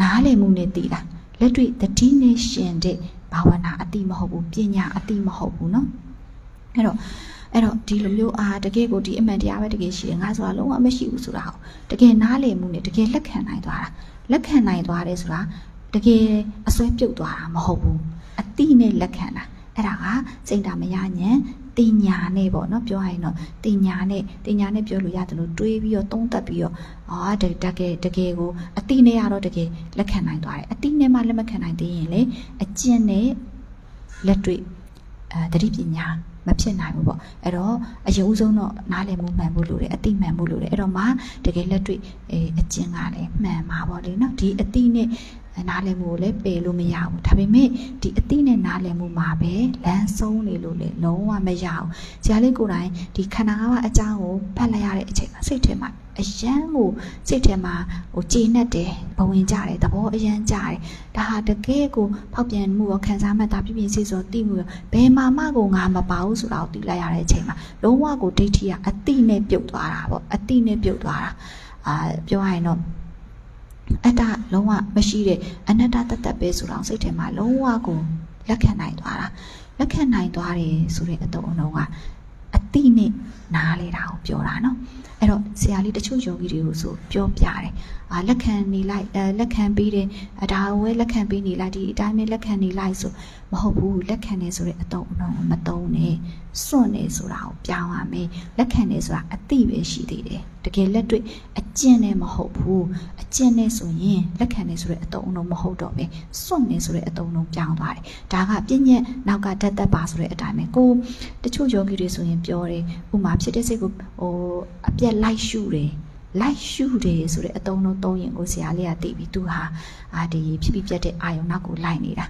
နားလည်မှုနဲ့တည်တာလက်တွေ့တတိနဲ့ရှင်တဲ့ဘာဝနာအတိမဟုတ်ဘူးပညာအတိမဟုတ်ဘူးနော်အဲ့တော့အဲ့တော့ဒီလိုမျိုးအာတကယ်ကိုဒီအမှန်တရားပဲတကယ်ရှိတယ်ငါဆိုတာလုံးဝမရှိဘူးဆိုတာကိုတကယ်နားလည်မှုနဲ့တကယ်လက်ခံနိုင်သွားတာလက်ခံနိုင်သွားတယ်ဆိုတာ တကယ်အစွဲပြုတ်သွားတာမဟုတ်ဘူးအတိနဲ့လက်ခံတာအဲ့ဒါကစိတ်ဓာမရညံတင်ညာနဲ့ပေါ့နော်ပြောရရင်တော့တင်ညာနဲ့တင်ညာနဲ့ပြောလို့ရတယ်လို့တွေးပြီးတော့သုံးသပ်ပြီးတော့အာတကယ်တကယ်ကိုအတိနဲ့ရတော့တကယ်လက်ခံနိုင်သွားတယ်အတိနဲ့မှလက်မခံနိုင်သေးရင်လေအကျင့်နဲ့လက်တွေ့အဲတတိပညာမဖြစ်နိုင်ဘူးပေါ့အဲ့တော့အရင်ဦးဆုံးတော့နားလည်မှုမှန်ဖို့လိုတယ်အတိမှန်ဖို့လိုတယ်အဲ့တော့မှတကယ်လက်တွေ့အကျင့်ကလည်းမှန်မှာပေါ့လေနော်ဒီအတိနဲ့ နားလည်မှုကိုလည်းပယ်လို့မရဘူးဒါပေမဲ့ဒီအတိနဲ့နားလည်မှုမှာပဲလမ်းဆုံးနေလို့လေလုံးဝမရဘူးဆရာလေးကိုယ်တိုင်ဒီခန္ဓာငါးပါးအကြောင်းကိုဖတ်လိုက်ရတဲ့အချိန်မှာစိတ်ထဲမှာအယမ်းကိုစိတ်ထဲမှာဟိုကျေနပ်တယ်ဘဝင်ကြတယ်သဘောအယမ်းကြတယ်ဒါဟာတကယ်ကိုဖောက်ပြန်မှုရောခံစားမှတ်တာပြပြစီဆိုတိမှုရောဘယ်မှာမှကိုငါမပါဘူးဆိုတာကိုသိလိုက်ရတဲ့အချိန်မှာလုံးဝကိုဒိဋ္ဌိကအတိနဲ့ပြုတ်သွားတာပေါ့အတိနဲ့ပြုတ်သွားတာအာပြောရရင်တော့ အတ္တလုံးဝမရှိတဲ့အနတ္တတတ်တတ်ပဲဆိုတော့စိတ်ထဲမှာလုံးဝကိုလက်ခံနိုင်သွားတာလက်ခံနိုင်သွားတယ်ဆိုတဲ့အတုံးအလုံးကအတိနဲ့နားလေတာကိုပြောတာနော်အဲ့တော့ဆရာလေးတချို့ယောဂီတွေကိုဆိုပြောပြတယ်အာ လက်ခံနေလိုက်လက်ခံပေးတယ်ဒါဝဲလက်ခံပေးနေလိုက်ဒီအတိုင်းပဲလက်ခံနေလိုက်ဆိုမဟုတ်ဘူးလက်ခံနေဆိုတဲ့အတုံးအလုံးမတုံးနဲ့စွန့်နေဆိုတာကိုပြောင်းရမယ်လက်ခံနေဆိုတာအတိပဲရှိသေးတယ်တကယ်လက်တွေ့အကျင့်နဲ့မဟုတ်ဘူးအကျင့်နဲ့ဆိုရင်လက်ခံနေဆိုတဲ့အတုံးအလုံးမဟုတ်တော့ပဲစွန့်နေဆိုတဲ့အတုံးလုံးပြောင်းသွားတယ်ဒါကပြည့်ညက်နောက်ကဓာတ်သက်ပါဆိုတဲ့အတိုင်းပဲကိုတချို့ယောဂီတွေဆိုရင်ပြောတယ်ဥမာဖြစ်တဲ့စိတ်ကိုဟိုအပြက်လိုက်ရှုတယ် လိုက်ရှုတယ်ဆိုတဲ့အတုံးလုံးသုံးရင်ကိုဆရာလေးကသိပြီသူဟာအာဒီဖြစ်ပြီးပြတ်တဲ့အာယုံနောက်ကိုလိုက်နေတာ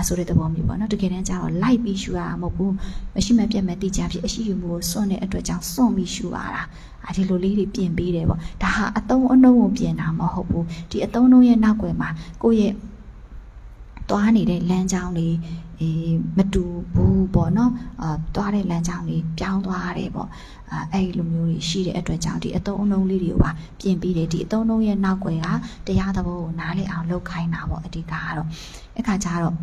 အဆိုတဲ့သဘောမျိုးပေါ့နော်တကယ်တမ်းကျတော့လိုက်ပြီးရှူရတာမဟုတ်ဘူးမရှိမပြတ်မဲ့တိကျဖြစ်အရှိယူမှုကိုစွန့်တဲ့အတွက်ကြောင့်စွန့်ပြီးရှူရတာအဲဒီလိုလေးတွေပြင်ပေးတယ်ပေါ့ဒါဟာအတုံးအနှုံးကိုပြင်တာမဟုတ်ဘူးဒီအတုံးနှုံးရဲ့နောက်ွယ်မှာကိုယ့်ရဲ့သွားနေတဲ့လမ်းကြောင်းလေး အေးမတူဘူးပေါ့နော်အာသွားတဲ့လမ်းကြောင်းလေးပြောင်းသွားရတယ်ပေါ့အဲအဲ့လိုမျိုးတွေရှိတဲ့အတွက်ကြောင့်ဒီအတုံးအနှုံးလေးတွေကိုပါပြင်ပြီးတယ်ဒီအတုံးအနှုံးရဲ့နောက်ွယ်ကတရားသဘောကိုနားလည်အောင်လုပ်ခိုင်းတာပေါ့အဓိကကတော့အခါကျတော့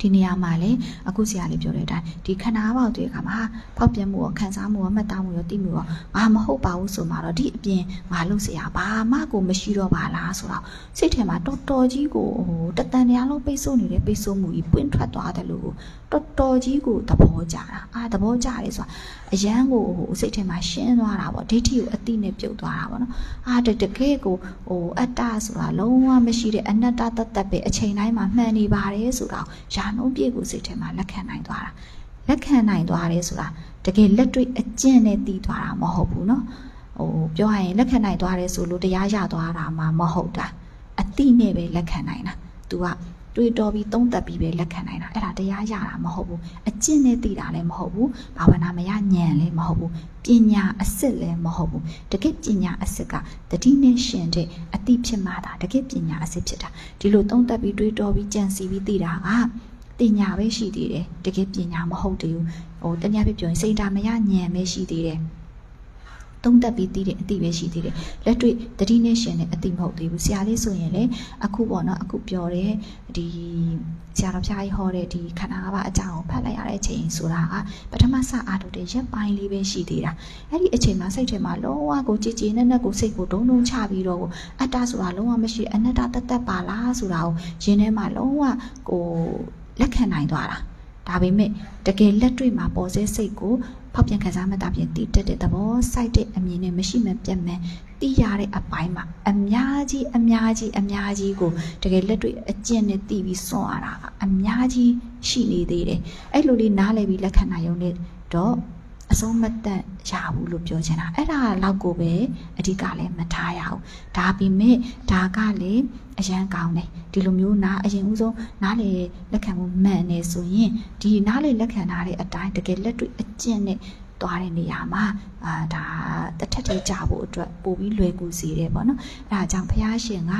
ဒီနေရာမှာလေအခုဆရာလေးပြောတဲ့အတိုင်းဒီခန္ဓာပေါက်တဲ့အခါမှာဖောက်ပြန်မှုရောခံစားမှုရောမှတ်သားမှုရောသိမှုရောငါမဟုတ်ပါဘူးဆိုမှတော့ဒီအပြင်ငါလုပ်เสียဘာမှကိုမရှိတော့ပါလားဆိုတော့စိတ်ထဲမှာတော်တော်ကြီးကိုဟိုတတန်တရားလုံးပိတ်ဆို့နေတဲ့ပိတ်ဆို့မှုကြီးပွင့်ထွက်သွားတယ်လို့တော်တော်ကြီးကိုသဘောကျတာအာသဘောကျတယ်ဆိုတာအရန်ကိုဟိုစိတ်ထဲမှာရှင်းသွားတာပေါ့ဒိဋ္ဌိကိုအတိနဲ့ပြုတ်သွားတာပေါ့နော်အာတကယ်ကိုဟိုအတ္တဆိုတာလုံးဝမရှိတဲ့အနတ္တတတ်တတ်ပဲအချိန်တိုင်းမှာမှန်နေပါတယ်ဆိုတော့ ယာနှုံးပြည့်ကိုစိတ်ထဲမှာလက်ခံနိုင်သွားတာလက်ခံနိုင်သွားတယ်ဆိုတာတကယ်လက်တွေ့အကျင့်နဲ့တည်သွားတာမဟုတ်ဘူးเนาะဟိုပြောရရင်လက်ခံနိုင်သွားတယ်ဆိုလို့တရားရသွားတာမှမဟုတ်တာအတိနဲ့ပဲလက်ခံနိုင်တာ तू ကတွေးတော်ပြီးသုံးသပ်ပြီးပဲလက်ခံနိုင်တာအဲ့ဒါတရားရတာမဟုတ်ဘူးအကျင့်နဲ့သိတာလည်းမဟုတ်ဘူးဘာဝနာမရညံလည်းမဟုတ်ဘူးပညာအစ်စ်လည်းမဟုတ်ဘူးတကယ်ပညာအစ်စ်ကတတိနဲ့ရှင်တဲ့အတိဖြစ်မှသာတကယ်ပညာအစ်စ်ဖြစ်တာဒီလိုသုံးသပ်ပြီးတွေးတော်ပြီးကြံစီပြီးသိတာက ပညာပဲရှိသေးတယ်တကယ်ပညာမဟုတ်သေးဘူးဟိုတ냐ပြပြောရင်စိတ်ဓာမရညံပဲရှိသေးတယ်သုံးသက်ပြီးသိတဲ့အတိပဲရှိသေးတယ်လက်တွေ့တတိနဲ့ရှင်တဲ့အတိမဟုတ်သေးဘူးဆရာလေးဆိုရင်လည်းအခုပေါ့နော်အခုပြောတဲ့ဒီဆရာတော်ဖျားကြီးဟောတဲ့ဒီခန္ဓာငါးပါးအကြောင်းကိုဖတ်လိုက်ရတဲ့အချိန်ဆိုတာကပထမစအားထုတ်တဲ့ရက်ပိုင်းလေးပဲရှိသေးတာအဲ့ဒီအချိန်မှာစိတ်ထဲမှာလုံးဝကိုကြည်ကြည်နဲ့နဲ့ကိုစိတ်ကိုဒုံဒုံချပြီးတော့ကိုအတ္တဆိုတာလုံးဝမရှိအနတ္တတတ်တတ်ပါလားဆိုတာကိုယင်ထဲမှာလုံးဝကို လက်ခံနိုင်သွားတာဒါပေမဲ့တကယ်လက်တွေ့မှာပေါ်စေစိတ်ကိုဖောက်ပြန်ခံစားမှတ်တာပြင်တည်တက်တဲ့သဘောစိုက်တဲ့အမြင်နဲ့မရှိမှပြတ်မှန်သိရတဲ့အပိုင်းမှာအများကြီးအများကြီးအများကြီးကိုတကယ်လက်တွေ့အကျင့်နဲ့သိပြီးစွန့်ရတာကအများကြီးရှိနေသေးတယ်အဲ့လိုလေးနားလည်ပြီးလက်ခံနိုင်ရုံနဲ့တော့ အဆုံးမတက်ရဘူးလို့ပြောချင်တာအဲ့ဒါလောက်ကိုပဲအဓိကလည်းမထားရဘူးဒါပေမဲ့ဒါကလည်းအရန်ကောင်းတယ်ဒီလိုမျိုးနာအရင်ဦးဆုံးနားလေလက်ခံမှုမှန်နေဆိုရင်ဒီနားလေလက်ခံထားတဲ့အတိုင်းတကယ်လက်တွေ့အကျင့်နဲ့သွားတဲ့နေရာမှာအာဒါတစ်ထက်တည်းကြဖို့အတွက်ပို့ပြီးလွယ်ကူစေတယ်ပေါ့နော်အဲဒါကြောင့်ဘုရားရှင်က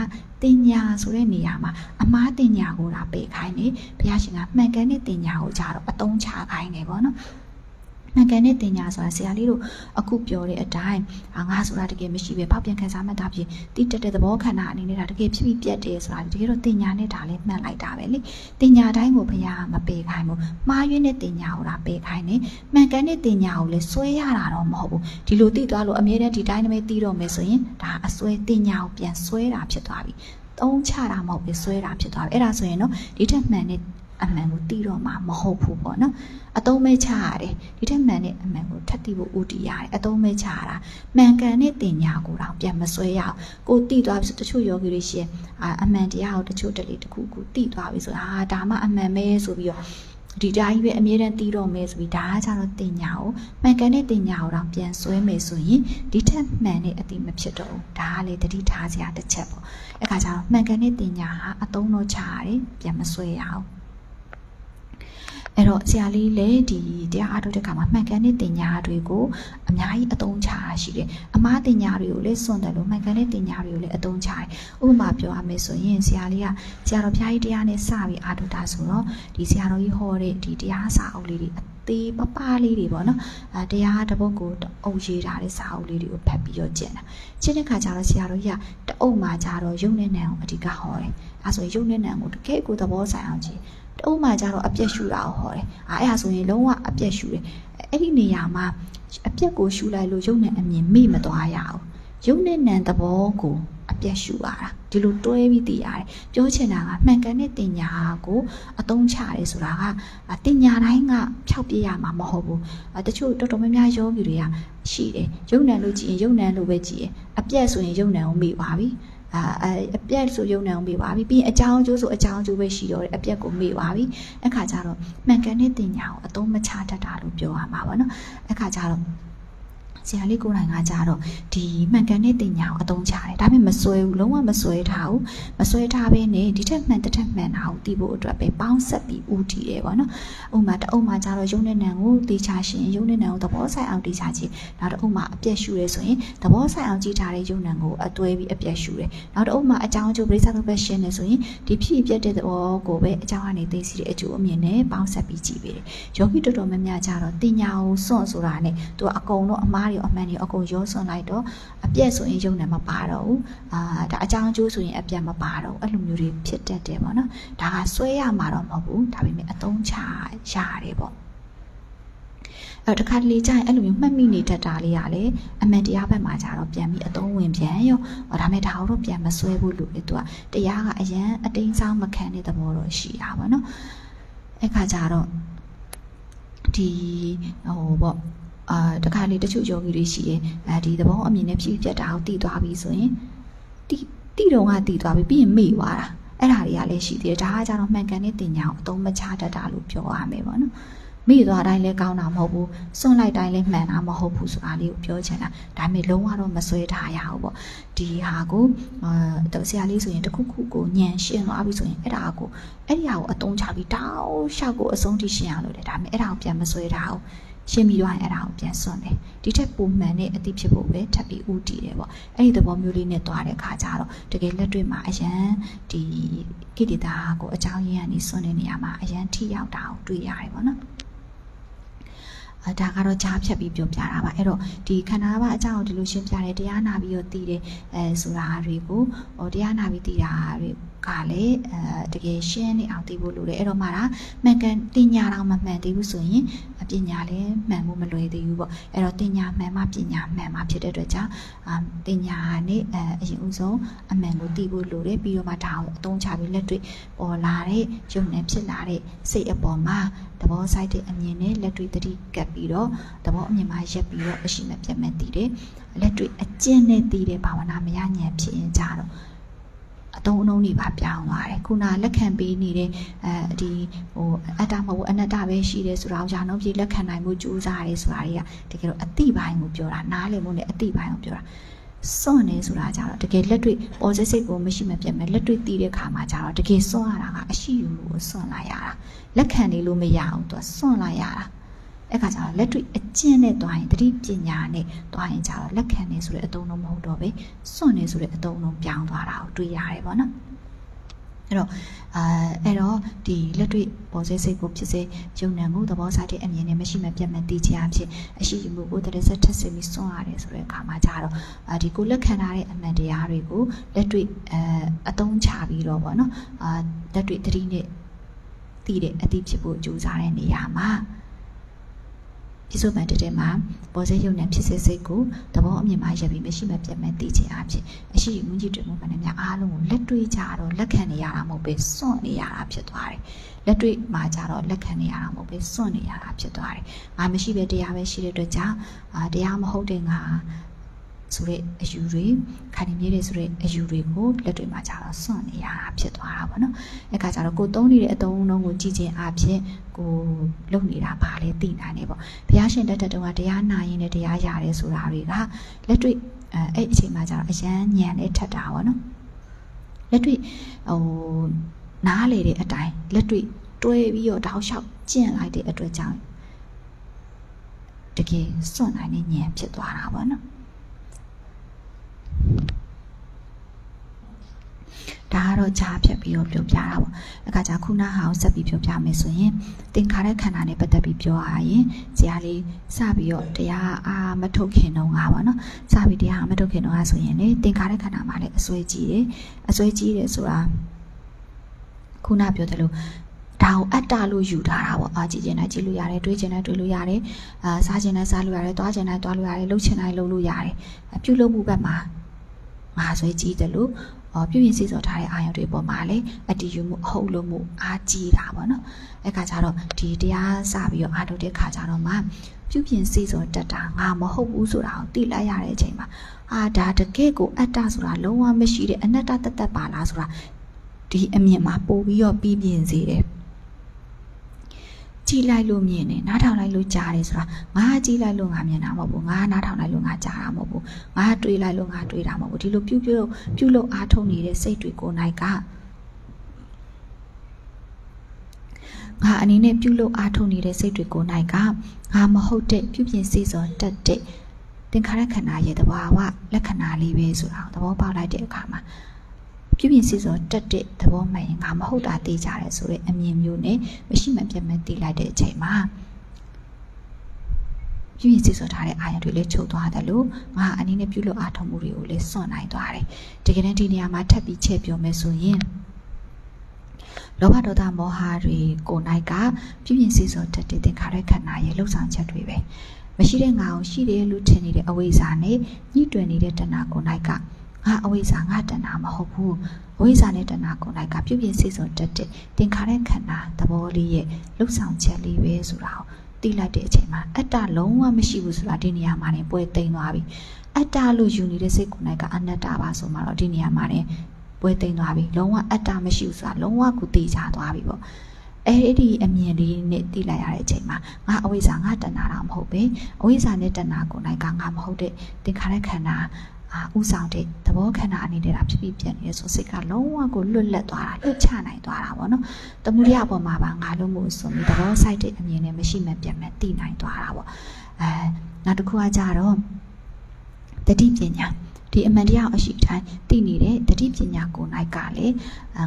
တင်ညာဆိုတဲ့နေရာမှာအမားတင်ညာကိုဒါပေခိုင်းနေဘုရားရှင်ကမှန်ကန်တဲ့တင်ညာကိုကြတော့အတုံးချခိုင်းနေပေါ့နော် မှန်ကန်တဲ့တင်ညာဆိုတာဆရာလေးတို့အခုပြောတဲ့အတိုင်းအာငါဆိုတာတကယ်မရှိပဲပေါက်ပြန်ခံစားမှတ်တာဖြစ်တိတက်တဲ့သဘောခန္ဓာအနေနဲ့ဒါတကယ်ဖြစ်ပြီးပြတ်တယ်ဆိုတာတကယ်တော့တင်ညာနဲ့ဒါလည်းမှန်လိုက်တာပဲလေတင်ညာတိုင်းကိုဘုရားမပေခိုင်းဘူးမှားယွင်းတဲ့တင်ညာကိုဒါပေခိုင်းနေမှန်ကန်တဲ့တင်ညာကိုလည်းစွဲရတာတော့မဟုတ်ဘူးဒီလိုသိသွားလို့အမြဲတမ်းဒီတိုင်းပဲသိတော့မယ်ဆိုရင်ဒါအစွဲတင်ညာကိုပြန်စွဲတာဖြစ်သွားပြီသုံးချတာမဟုတ်ဘူးစွဲတာဖြစ်သွားပြီအဲ့ဒါဆိုရင်တော့ဒီထက်မှန်တဲ့ အမှန်ကိုသိတော့မှာမဟုတ်ဘူးပေါ့နော်အတုံးမဲချရတယ်ဒီထက်မှန်တဲ့အမှန်ကိုထပ်သိဖို့ဦးတည်ရတယ်အတုံးမဲချရတာမှန်ကန်တဲ့တင်ညာကိုတော့ပြန်မဆွဲရအောင်ကိုသိသွားပြီဆိုတချို့ယောဂီတွေရှင်အာအမှန်တရားကိုတချို့တလေတခုခုသိသွားပြီဆိုအာဒါမှအမှန်ပဲဆိုပြီးတော့ဒီတိုင်းပဲအမြဲတမ်းတီးတော့မယ်ဆိုပြီးဒါကကြတော့တင်ညာကိုမှန်ကန်တဲ့တင်ညာကိုတော့ပြန်ဆွဲမယ်ဆိုရင်ဒီထက်မှန်တဲ့အတိမဖြစ်တော့ဘူးဒါကလေတတိထားစရာတစ်ချက်ပေါ့အဲ့ခါကျတော့မှန်ကန်တဲ့တင်ညာဟာအသုံးတော့ချရတယ်ပြန်မဆွဲရအောင် အဲ့တော့ဆရာလေးလည်းဒီတရားအားထုတ်တဲ့ခါမှာမှန်ကန်တဲ့တင်ညာတွေကိုအများကြီးအသုံးချတာရှိတယ်။အမားတင်ညာတွေကိုလည်းစွန့်တယ်လို့မှန်ကန်တဲ့တင်ညာတွေကိုလည်းအသုံးချတယ်။ဥပမာပြောရမယ်ဆိုရင်ဆရာလေးကဆရာတော်ဘုရားကြီးတရားနဲ့စပြီးအားထုတ်တာဆိုတော့ဒီဆရာတော်ကြီးဟောတဲ့ဒီတရားစာအုပ်လေးတွေအသေးပပလေးတွေပေါ့နော်အဲတရားတပုတ်ကိုအုပ်ရေးထားတဲ့စာအုပ်လေးတွေကိုဖတ်ပြီးတော့ကျင့်တာကျင့်တဲ့ခါကျတော့ဆရာတော်ကြီးကတအုပ်မှာကျတော့ယုံနဲ့နံကိုအဓိကဟောတယ်အဲဆိုရင်ယုံနဲ့နံကိုတကယ်ကိုသဘောဆိုင်အောင်ကြည့်တ အုပ်မှာကျတော့အပြက်ရှူတာကိုဟောတယ်အဲအဲ့ဒါဆိုရင်လုံးဝအပြက်ရှူတယ်အဲ့ဒီနေရာမှာအပြက်ကိုရှူလိုက်လို့ယုံနဲ့အမြင်မေ့မသွားရအောင်ယုံနဲ့နံသဘောကိုအပြက်ရှူရတာဒီလိုတွဲပြီးသိရတယ်ပြောချင်တာကမှန်ကန်တဲ့တင်ညာကိုအသုံးချတယ်ဆိုတာကတင်ညာတိုင်းကဖြောက်ပြရမှာမဟုတ်ဘူးတချို့တော်တော်များများယောဂီတွေကရှိတယ်ယုံနံလို့ကြည့်ရင်ယုံနံလို့ပဲကြည့်ရင်အပြက်ဆိုရင်ယုံနံကိုမေ့ပါပြီ အာအပြက်ဆိုယုံနံကိုမေ့ပါပြီပြီးရင်အကြောင်းအကျိုးဆိုအကြောင်းအကျိုးပဲရှိတော့တယ်အပြက်ကိုမေ့ပါပြီအခါကျတော့မှန်ကန်တဲ့တင်ညာကိုအသုံးမချတတ်တာလို့ပြောရမှာပါနော်အခါကျတော့ ဆရာလေးကိုယ်တိုင်ကကြတော့ဒီမှန်ကန်တဲ့တင်ညာကိုအသုံးချတယ်ဒါပေမဲ့မစွဲဘူးလုံးဝမစွဲထားဘူးမစွဲထားဘဲနဲ့ဒီထက်မှန်တစ်ထက်မှန်တာကိုသိဖို့အတွက်ပဲပေါင်းဆက်ပြီးဦးတည်တယ်ပေါ့နော်ဥမာတအုပ်မှာကြတော့ရုံနဲ့နံကိုသိချရှင်ရုံနဲ့နံကိုသဘောဆိုင်အောင်သိချခြင်းနောက်တအုပ်မှာအပြက်ရှူရဲဆိုရင်သဘောဆိုင်အောင်ကြည့်ထားတဲ့ရုံနံကိုအသွဲပြီးအပြက်ရှူတယ်နောက်တအုပ်မှာအကြောင်းအကျိုးပရိသတ်ဘက်ရှင်းနေဆိုရင်ဒီဖြစ်ပြတဲ့သဘောကိုပဲအကြောင်းကနေသိစီတဲ့အကျိုးအမြင်နဲ့ပေါင်းဆက်ပြီးကြည့်ပေးတယ်ယောဂီတော်တော်များများကြတော့တင်ညာကိုစွန့်ဆိုတာနဲ့သူကအကုန်လုံးအမားတွေအမှန်တွေအကုန်ရောစွန့်လိုက်တော့အပြက်ဆိုရင်ယုံနေမပါတော့ဘူးအာဒါအကြောင်းအကျိုးဆိုရင်အပြက်မပါတော့အဲ့လိုမျိုးတွေဖြစ်တတ်တယ်ပေါ့နော်ဒါကဆွဲရမှာတော့မဟုတ်ဘူးဒါပေမဲ့အသုံးချရတယ်ပေါ့အဲ့တခါတလေကြာရင်အဲ့လိုမျိုးမှတ်မိနေတတ်တာလေးရလေအမှန်တရားဘက်မှာကြာတော့ပြန်ပြီးအသုံးဝင်ပြန်ရောဒါမဲ့ဒါတော့ပြန်မဆွဲဘူးလို့လေသူကတရားကအရန်အတိန်းဆောင်မခံတဲ့သဘောတော့ရှိတာပေါ့နော်အဲ့ခါကျတော့ဒီဟိုပေါ့ အာတခါလေတချို့ယောဂီတွေရှိရင်အဲဒီသဘောအမြင်နဲ့ဖြည့်ပြတ်တာကိုတည်သွားပြီဆိုရင်တိတိတော့ကတည်သွားပြီပြီးရင်မေ့သွားတာအဲ့ဒါတွေကလည်းရှိသေးတယ်ဒါကကြတော့မှန်ကန်တဲ့တင်ညာကိုအသုံးမချတတ်တာလို့ပြောရမယ်ပေါ့နော်မိသွားတိုင်းလည်းကောင်းတာမဟုတ်ဘူးစွန့်လိုက်တိုင်းလည်းမှန်တာမဟုတ်ဘူးဆိုတာလေးကိုပြောချင်တာဒါပေမဲ့လုံးဝတော့မဆွဲထားရဘူးပေါ့ဒီဟာကိုအဲဆရာလေးဆိုရင်တခုခုကိုညံရှင်းသွားပြီဆိုရင်အဲ့ဒါကိုအဲ့ဒီဟာကိုအသုံးချပြီးတောင်းလျှောက်ကိုအဆုံးထိရှင်းရလို့တယ်ဒါပေမဲ့အဲ့ဒါကိုပြန်မဆွဲထားဘူး ရှင်းပြီးတော့အဲ့ဒါကိုပြန်စွန့်တယ်ဒီထက်ပုံမှန်တဲ့အသည့်ဖြစ်ဖို့ပဲထပ်ပြီးဦးတည်တယ်ပေါ့အဲ့ဒီသဘောမျိုးလေးနဲ့တွားတဲ့ခါကျတော့တကယ်လက်တွေ့မှာအရန်ဒီကိတ္တာကိုအကြောင်းရင်းကနေစွန့်တဲ့နေရာမှာအရန်ထိရောက်တာကိုတွေ့ရတယ်ပေါ့နော်ဒါကတော့ကြားဖြတ်ပြီးပြောပြတာပါအဲ့တော့ဒီခန္ဓာဘာအကြောင်းကိုဒီလိုရှင်းပြတယ်တရားနာပြီးတော့သိတယ်အဲဆိုတာတွေကိုဟိုတရားနာပြီးသိတာတွေ ကလည်းအဲတကယ်ရှင်းနေအောင်သိဖို့လိုတယ်အဲ့တော့မှဒါမှန်ကန်တင်ညာတော့မမှန်သေးဘူးဆိုရင်ပညာလည်းမှန်မှုမလွယ်သေးဘူးပေါ့အဲ့တော့တင်ညာမှန်မှပညာမှန်မှဖြစ်တဲ့အတွက်ကြောင့်အာတင်ညာနဲ့အဲအရင်ဦးဆုံးအမှန်ကိုသိဖို့လိုတယ်ပြီးတော့မှဒါကိုအသုံးချပြီးလက်တွေ့ပေါ်လာတဲ့ယုံနဲ့ဖြစ်လာတဲ့စိတ်အပေါ်မှာသဘောဆိုင်တဲ့အမြင်နဲ့လက်တွေ့တတိကပ်ပြီးတော့သဘောအမြင်မှာရက်ပြီးတော့အရှိမပြတ်မဲ့တည်တယ်လက်တွေ့အကျင့်နဲ့တည်တဲ့ဘာဝနာမရညံဖြစ်ရင်ကြတော့ အတုံးအနှုံးတွေပါပြောင်းသွားတယ်ခုနလက်ခံပေးနေတဲ့အဲဒီဟိုအတ္တမဟုတ်အနတ္တပဲရှိတယ်ဆိုတာကိုယာနှုံးပြေလက်ခံနိုင်မှုကြိုးစားတယ်ဆိုတာတွေကတကယ်တော့အတိပိုင်းကိုပြောတာနားလည်မှုနဲ့အတိပိုင်းကိုပြောတာစွန့်နေဆိုတာကြတော့တကယ်လက်တွေ့ပေါ်စစ်စိတ်ကိုမရှိမပြတ်မဲ့လက်တွေ့တည်တဲ့ခါမှာကြတော့တကယ်စွန့်ရတာကအရှိယူမှုကိုစွန့်လာရတာလက်ခံနေလို့မရအောင်သူစွန့်လာရတာ အဲ့ခါကျတော့လက်တွေ့အကျင့်နဲ့တွားရင်တတိပညာနဲ့တွားရင်ကျတော့လက်ခံနေဆိုတဲ့အတုံးလုံးမဟုတ်တော့ပဲစွန့်နေဆိုတဲ့အတုံးလုံးပြောင်းသွားတာကိုတွေ့ရတယ်ပေါ့နော်အဲ့တော့အာအဲ့တော့ဒီလက်တွေ့ပေါ်စေစိတ်ကိုဖြစ်စေယုံနံမှုသဘောဆိုင်တဲ့အမြင်နဲ့မရှိမပြတ်မဲ့တည်ချအဖြစ်အရှိယူမှုကိုတည်းစက်ထက်စင်ပြီးစွန့်ရတယ်ဆိုတဲ့အခါမှာကြတော့အာဒီကိုလက်ခံထားတဲ့အမှန်တရားတွေကိုလက်တွေ့အဲအသုံးချပြီးတော့ဗောနော်အာလက်တွေ့တတိနဲ့တည်တဲ့အသည့်ဖြစ်ဖို့ကြိုးစားတဲ့နေရာမှာ ပြစ္ဆုတ်ပန်တတဲမှာပေါ်စေရုံနဲ့ဖြစ်စေစိတ်ကိုသဘောအမြင်မှာရပ်ပြီးမရှိမပြတ်မဲ့သိချင်အဖြစ်အရှိမွန်းကြီးတွေ့မှုမှန်တယ်များအားလုံးကိုလက်တွေ့ကြတော့လက်ခံနေရတာမဟုတ်ပဲစွန့်နေရတာဖြစ်သွားတယ်လက်တွေ့မှာကြတော့လက်ခံနေရတာမဟုတ်ပဲစွန့်နေရတာဖြစ်သွားတယ်ငါမရှိပဲတရားပဲရှိတဲ့အတွက်ကြောင့်အာတရားမဟုတ်တဲ့ငါ ဆိုတဲ့အယူတွေခန္ဒီမြေတယ်ဆိုတဲ့အယူတွေကိုလက်တွေမှာကြတော့စွန့်နေရတာဖြစ်သွားတာပေါ့နော်အဲ့ခါကျတော့ကိုသုံးနေတဲ့အသုံးအနှုန်းကိုကြည့်ခြင်းအပြင်ကိုလုံနေတာပါလေသိနိုင်နေပေါ့ဘုရားရှင်တက်တက်တုန်းကတရားနာရင်လည်းတရားရတယ်ဆိုတာတွေကလက်တွေ့အဲအဲ့အချိန်မှာကျတော့အရန်ညံနဲ့ထက်တာပေါ့နော်လက်တွေ့ဟိုနားလေတဲ့အတိုင်းလက်တွေ့တွဲပြီးတော့တောက်လျှောက်ကျင့်လိုက်တဲ့အတွက်ကြောင့်တကယ်စွန့်နိုင်တဲ့ညံဖြစ်သွားတာပေါ့နော် ဒါကတော့ဂျာဖြတ်ပြီးတော့ပြောပြတာပေါ့အခါကျခုနဟာကိုဆက်ပြီးပြောပြမယ်ဆိုရင်သင်္ခါရခန္ဓာနဲ့ပတ်သက်ပြီးပြောရရင်ဇာလေးစပြီးတော့တရားအာမထုတ်ခင်တော့ငါပေါ့နော်စပြီးတရားမထုတ်ခင်တော့ငါဆိုရင်လေသင်္ခါရခန္ဓာမှာလည်းအစွဲကြီးတယ်အစွဲကြီးတယ်ဆိုတာခုနပြောတယ်လို့ဒါကိုအတ္တလို့ယူထားတာပေါ့အာကြည့်ကျင်တိုင်းကြည့်လို့ရတယ်တွေးကျင်တိုင်းတွေးလို့ရတယ်အာစားကျင်တိုင်းစားလို့ရတယ်သွားကျင်တိုင်းသွားလို့ရတယ်လှုပ်ချင်တိုင်းလှုပ်လို့ရတယ်ပြုလုပ်မှုဘက်မှာ ငါဆွဲကြည့်တယ်လို့ပြုပြင်စီစော်ထားတဲ့အာရုံတွေပေါ်မှာလည်းအတည်ယူမှုအဟုတ်လို့မှုအားကြီးတာပေါ့နော်အဲ့ခါကျတော့ဒီတရားစပြီးတော့အားထုတ်တဲ့ခါကျတော့မှပြုပြင်စီစော်တက်တာငါမဟုတ်ဘူးဆိုတာကိုသိလိုက်ရတဲ့အချိန်မှာအာဒါတကယ့်ကိုအတ္တဆိုတာလုံးဝမရှိတဲ့အနတ္တတသက်ပါလားဆိုတာဒီအမြင်မှာပို့ပြီးတော့ပြီးပြင်စေတယ် ကြည်လိုက်လို့မြင်တယ်နားထောင်လိုက်လို့ကြားတယ်ဆိုတာငါကြည်လိုက်လို့ငါမြင်တာမဟုတ်ဘူးငါနားထောင်လိုက်လို့ငါကြားတာမဟုတ်ဘူးငါတွေးလိုက်လို့ငါတွေးတာမဟုတ်ဘူးဒီလိုပြုပြုပြုလို့အားထုတ်နေတဲ့စိတ်တွေကိုနိုင်ကငါအနေနဲ့ပြုလို့အားထုတ်နေတဲ့စိတ်တွေကိုနိုင်ကငါမဟုတ်တဲ့ပြုပြင်စေစောတက်တဲ့သင်္ခါရခန္ဓာရဲ့သဘာဝလက္ခဏာလေးပဲဆိုတာသဘောပေါက်လိုက်တဲ့အခါမှာ ပြုပြင်စီစောတက်တဲ့သဘောမှန်ရင်ငါမဟုတ်တာသိကြတယ်ဆိုတဲ့အမြင်မျိုးနဲ့မရှိမှပြတ်မှန်းသိလိုက်တဲ့အချိန်မှာပြုပြင်စီစောထားတဲ့အာရုံတွေလည်းချုပ်သွားတယ်လို့ငါအနေနဲ့ပြုလို့အားထုတ်မှုတွေကိုလည်းစွန့်နိုင်သွားတယ်တကယ်တမ်းဒီနေရာမှာထပ်ပြီးချက်ပြောမယ်ဆိုရင်လောဘဒေါသမောဟတွေကိုနိုင်ကပြုပြင်စီစောတက်တဲ့သင်္ခါရခန္ဓာရဲ့လှုပ်ဆောင်ချက်တွေပဲမရှိတဲ့ငါကိုရှိတယ်လို့ထင်နေတဲ့အဝိဇ္ဇာနဲ့ညှိတွယ်နေတဲ့တဏှာကိုနိုင်က ငါအဝိဇ္ဇာငါတဏှာမဟုတ်ဘူးအဝိဇ္ဇာနဲ့တဏှာကိုယ်တိုင်ကပြုပြင်စေစုံတတ်တဲ့သင်္ခါရခန္ဓာသဘောလေးရဲ့လှုပ်ဆောင်ချက်လေးပဲဆိုတာကိုသိလိုက်တဲ့အချိန်မှာအတ္တလုံးဝမရှိဘူးဆိုတာဒီနေရာမှာနေပွဲသိမ်းသွားပြီအတ္တလို့ယူနေတဲ့စိတ်ကိုယ်တိုင်ကအနတ္တပါဆိုမှတော့ဒီနေရာမှာနေပွဲသိမ်းသွားပြီလုံးဝအတ္တမရှိဘူးဆိုတာလုံးဝကိုသိချသွားပြီပေါ့အဲ့ဒီအမြင်လေးနဲ့သိလိုက်ရတဲ့အချိန်မှာငါအဝိဇ္ဇာငါတဏှာတော့မဟုတ်ပဲအဝိဇ္ဇာနဲ့တဏှာကိုယ်တိုင်ကငါမဟုတ်တဲ့သင်္ခါရခန္ဓာအာ ဥဆောင်တဲ့သဘောခန္ဓာအနေနဲ့တာဖြစ်ဖြစ်ပြနေရဆိုစိတ်ကလုံးဝကိုလွတ်လပ်သွားတာလွတ်ချနိုင်သွားတာပေါ့နော်တမှုရအပေါ်မှာပါငါလုံးမှုဆိုပြီးသဘောဆိုင်တဲ့အမြင်နဲ့မရှိမှပြတ်မှသိနိုင်သွားတာပေါ့အဲနောက်တစ်ခုကကြတော့တတိပညာ ဒီအမှန်တရားအရှိတိုင်းသိနေတဲ့တတိပညာကိုနိုင်ကလည်း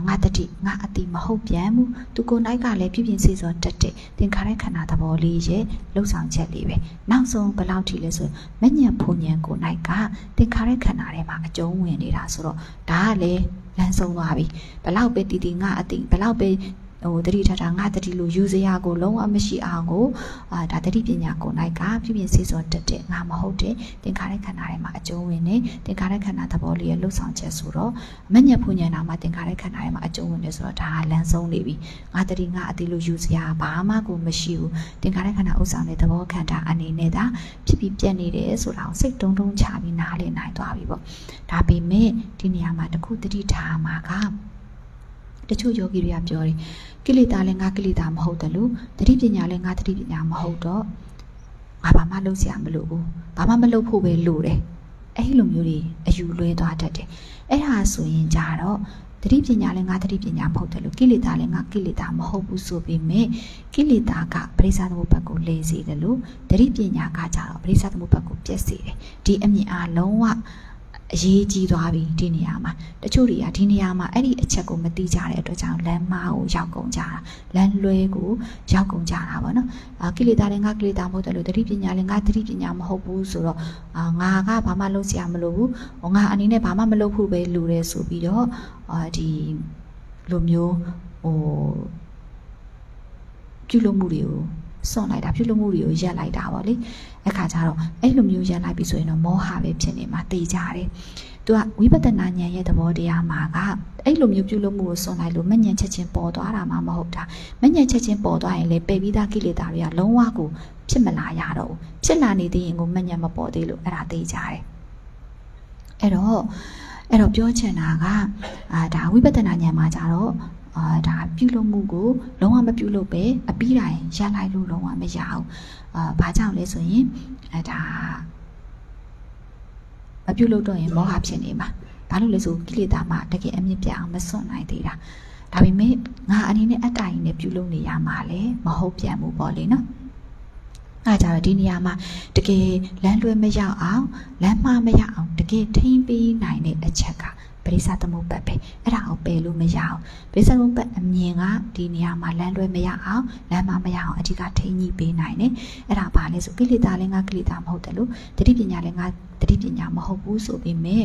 ငါတတိငါအတိမဟုတ်ပြန်ဘူးသူကိုနိုင်ကလည်းပြပြစေစောတက်တဲ့သင်္ခါရခန္ဓာသဘောလေးရဲ့လှုပ်ဆောင်ချက်လေးပဲနောက်ဆုံးဘယ်လောက်ထိလဲဆိုမညံဖုန်ညံကိုနိုင်ကသင်္ခါရခန္ဓာထဲမှာအကျုံးဝင်နေတာဆိုတော့ဒါကလည်းလမ်းဆုံးသွားပြီဘလောက်ပဲတည်တည်ငါအတိဘလောက်ပဲ ဟိုတတိထတာငါတတိလို့ယူစရာကိုလုံးဝမရှိအောင်ကိုအာဒါတတိပညာကိုနိုင်ကပြပြစေစောတက်တဲ့ငါမဟုတ်တဲ့သင်္ခါရခန္ဓာထဲမှာအကျုံးဝင်နေသင်္ခါရခန္ဓာသဘောလေးရဲ့လှုပ်ဆောင်ချက်ဆိုတော့မညက်ဖူးညံနာမှာသင်္ခါရခန္ဓာထဲမှာအကျုံးဝင်နေဆိုတော့ဒါကလမ်းဆုံးနေပြီငါတတိငါအတိလို့ယူစရာဘာမှကိုမရှိဘူးသင်္ခါရခန္ဓာဥစ္စာနဲ့သဘောခန္ဓာအနေနဲ့ဒါဖြစ်ပြီးပြက်နေတယ်ဆိုတာကိုစိတ်တုံးတုံးချပြီးနားလည်နိုင်သွားပြီပေါ့ဒါပေမဲ့ဒီနေရာမှာတခုတတိထားမှာကတချို့ယောဂီတွေကပြောတယ် ကိလေသာလည်းငါကိလေသာမဟုတ်တယ်လို့တတိပညာလည်းငါတတိပညာမဟုတ်တော့ငါဘာမှလုပ်စရာမလိုဘူးဘာမှမလုပ်ဖို့ပဲလိုတယ်အဲ့လိုမျိုးတွေအယူလွဲသွားတတ်တယ်အဲ့ဒါဆိုရင်ကြတော့တတိပညာလည်းငါတတိပညာမဟုတ်တယ်လို့ကိလေသာလည်းငါကိလေသာမဟုတ်ဘူးဆိုပေမဲ့ကိလေသာကပရိစ္ဆာသမုပ္ပါကိုလဲစေတယ်လို့တတိပညာကကြတော့ပရိစ္ဆာသမုပ္ပါကိုပြည့်စေတယ်ဒီအမြင်အားလုံးဝ အရေးကြီးသွားပြီဒီနေရာမှာတချို့တွေကဒီနေရာမှာအဲ့ဒီအချက်ကိုမသိကြတဲ့အတွက်ကြောင့်လမ်းမကိုရောက်ကုန်ကြတာလမ်းလွဲကိုရောက်ကုန်ကြတာပေါ့နော်အာကိလေသာလည်းငါကိလေသာမဟုတ်တယ်လို့တတိပညာလည်းငါတတိပညာမဟုတ်ဘူးဆိုတော့အာငါကဘာမှလုပ်စရာမလိုဘူးဟောငါအနေနဲ့ဘာမှမလုပ်ဖို့ပဲလိုတယ်ဆိုပြီးတော့အာဒီလိုမျိုးဟိုပြုလုပ်မှုတွေကိုစွန့်လိုက်တာပြုလုပ်မှုတွေကိုရက်လိုက်တာပေါ့လေ အခါကျတော့အဲ့လိုမျိုးရက်လိုက်ပြီဆိုရင်တော့မောဟပဲဖြစ်နေမှာတေးကြတယ်သူကဝိပဿနာဉာဏ်ရဲ့သဘောတရားမှာကအဲ့လိုမျိုးပြုလုပ်မှုကိုစွန့်လိုက်လို့မဉဏ်ချက်ချင်းပေါ်သွားတာမှမဟုတ်တာမဉဏ်ချက်ချင်းပေါ်သွားရင်လေပယ်ပြီးသားကိလေသာတွေကလုံးဝကိုဖြစ်မလာရတော့ဘူးဖြစ်လာနေသေးရင်ကိုမဉဏ်မပေါ်သေးလို့အဲ့ဒါတေးကြတယ်အဲ့တော့အဲ့တော့ပြောချင်တာကအာဒါဝိပဿနာဉာဏ်မှာကြတော့အာဒါပြုလုပ်မှုကိုလုံးဝမပြုလုပ်ပဲအပြီးတိုင်းရပ်လိုက်လို့လုံးဝမရအောင် အာဘာကြောင့်လဲဆိုရင်အဲဒါမပြုလုပ်တော့ရင်မောဟဖြစ်နေမှာဘာလို့လဲဆိုကိလေသာမှတကယ်အမြင့်ပြအောင်မစွန့်နိုင်သေးတာဒါပေမဲ့ငါအနေနဲ့အတ္တရင်နဲ့ပြုလုပ်နေရမှာလေမဟုတ်ပြန်ဘူးပေါ့လေနော်အဲကြတော့ဒီနေရာမှာတကယ်လမ်းလွဲမရောက်အောင်လမ်းမှားမရအောင်တကယ်ထိန်းပေးနိုင်တဲ့အချက်က ပရိသသမုပ္ပတ်ပဲအဲ့ဒါကိုပယ်လို့မရအောင်ပရိသသမုပ္ပတ်အမြင်ကဒီနေရာမှာလမ်းလွဲမရအောင်လမ်းမှားမရအောင်အဓိကထိန်းညှိပေးနိုင်တယ်အဲ့ဒါဘာလဲဆိုကိလေသာလည်းငါကိလေသာမဟုတ်တယ်လို့တတိပညာလည်းငါတတိပညာမဟုတ်ဘူးဆိုပေမဲ့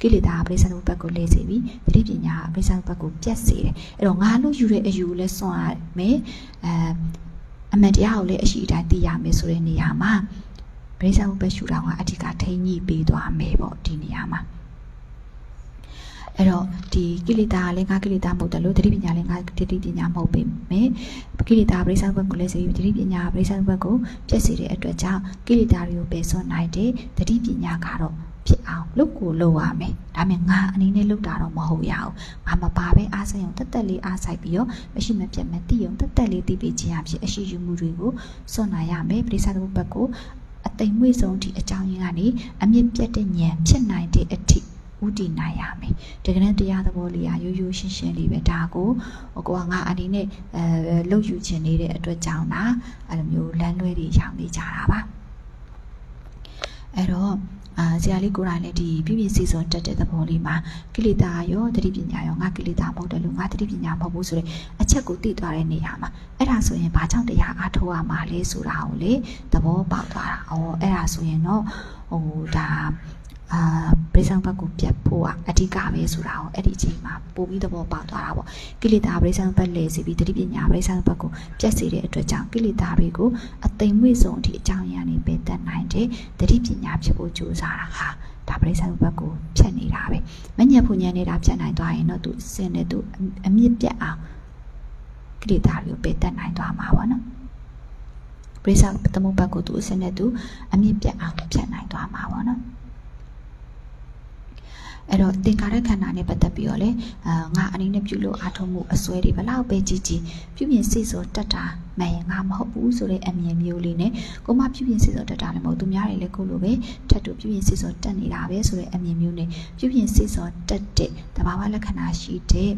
ကိလေသာပရိစ္ဆေဘက်ကိုလဲစေပြီးတတိပညာပရိစ္ဆေဘက်ကိုပြတ်စေတယ်အဲ့တော့ငါလို့ယူတဲ့အယူကိုလဲစွန့်ရမယ်အဲအမှန်တရားကိုလည်းအရှိအတိုင်းသိရမယ်ဆိုတဲ့နေရာမှာပရိစ္ဆေဘက်ရှူတာကအဓိကထိန်းညှိပေးသွားမယ်ပေါ့ဒီနေရာမှာ အဲ့တော့ဒီကိလေသာလည်းငါကိလေသာမဟုတ်တယ်လို့တတိပညာလည်းငါတတိပညာမဟုတ်ပေမဲ့ကိလေသာပရိစ္ဆေဘက်ကိုလည်းစေပြီးတတိပညာပရိစ္ဆေဘက်ကိုပြည့်စေတဲ့အတွက်ကြောင့်ကိလေသာတွေကိုပယ်စွန့်နိုင်တဲ့တတိပညာကတော့ဖြစ်အောင်လုပ်ကိုလုပ်ရမယ်ဒါပေမဲ့ငါအနေနဲ့လုပ်တာတော့မဟုတ်ရအောင်ငါမပါပဲအားစိတ်အောင်တက်တက်လေးအားဆိုင်ပြီးတော့မရှိမပြတ်မသိအောင်တက်တက်လေးသိပေးခြင်းအဖြစ်အရှိယူမှုတွေကိုစွန့်နိုင်ရမယ်ပရိစ္ဆေဘက်ကိုအသိမွေ့ဆုံးအထိအကြောင်းရင်းကနေအမြင့်ပြတ်တဲ့ဉာဏ်ဖြစ်နိုင်တဲ့အထိ ဥတည်နိုင်ရမယ်တကယ်တတရားသဘောလေးอ่ะရိုးရိုးရှင်းရှင်းလေးပဲဒါကိုဟိုကငါအနေနဲ့အဲလှုပ်ယူခြင်းနေတဲ့အတွက်ကြောင့်ဒါအဲ့လိုမျိုးလမ်းလွဲတွေရောက်နေကြတာပါအဲ့တော့အာဆရာလေးကိုယ်တိုင်လည်းဒီပြည့်ပြည့်စုံစုံတက်တဲ့သဘောလေးမှာကိလေသာရောတတိပညာရောငါကိလေသာမဟုတ်တယ်လို့ငါတတိပညာမဟုတ်ဘူးဆိုတဲ့အချက်ကိုသိသွားတဲ့နေရာမှာအဲ့ဒါဆိုရင်ဘာကြောင့်တရားအားထုတ်ရမှာလဲဆိုတာကိုလေသဘောပေါက်သွားတာ။အော်အဲ့ဒါဆိုရင်တော့ဟိုဒါ အာပရိသတ်ဘက်ကိုပြတ်ဖို့ကအဓိကပဲဆိုတာကိုအဲ့ဒီအချိန်မှာပို့ပြီးသဘောပေါက်သွားတာပေါ့ကိလေသာပရိသတ်ဘက်လဲစီပြီးတတိပညာပရိသတ်ဘက်ကိုပြတ်စေတဲ့အတွက်ကြောင့်ကိလေသာတွေကိုအသိမွေ့ဆုံးအထိအကြောင်းရင်းနေပဲတတ်နိုင်တဲ့တတိပညာဖြစ်ဖို့ကြိုးစားတာဟာဒါပရိသတ်ဘက်ကိုဖြတ်နေတာပဲမညံ့ဖူညံ့နေတာဖြတ်နိုင်သွားရင်တော့သူစင်တဲ့သူအမြင့်ပြတ်အောင်ကိလေသာတွေကိုပဲတတ်နိုင်သွားမှာပေါ့နော်ပရိသတ်သမုပ္ပတ်ကိုသူအစင်တဲ့သူအမြင့်ပြတ်အောင်ဖြတ်နိုင်သွားမှာပေါ့နော် အဲ့တော့သင်္ကာရခန္ဓာနဲ့ပတ်သက်ပြီးတော့လေအာငါအနေနဲ့ပြုလို့အားထုတ်မှုအစွဲတွေဘလောက်ပဲကြီးကြီးပြုပြင်စိတ်စောတက်တာမှန်ရင်ငါမဟုတ်ဘူးဆိုတဲ့အမြင်မျိုးလေးနဲ့ကိုမပြုပြင်စိတ်စောတက်တာလည်းမဟုတ်သူများတွေလည်းကိုလိုပဲထပ်တူပြုပြင်စိတ်စောတက်နေတာပဲဆိုတဲ့အမြင်မျိုးနဲ့ပြုပြင်စိတ်စောတက်တဲ့တဘာဝလက္ခဏာရှိတဲ့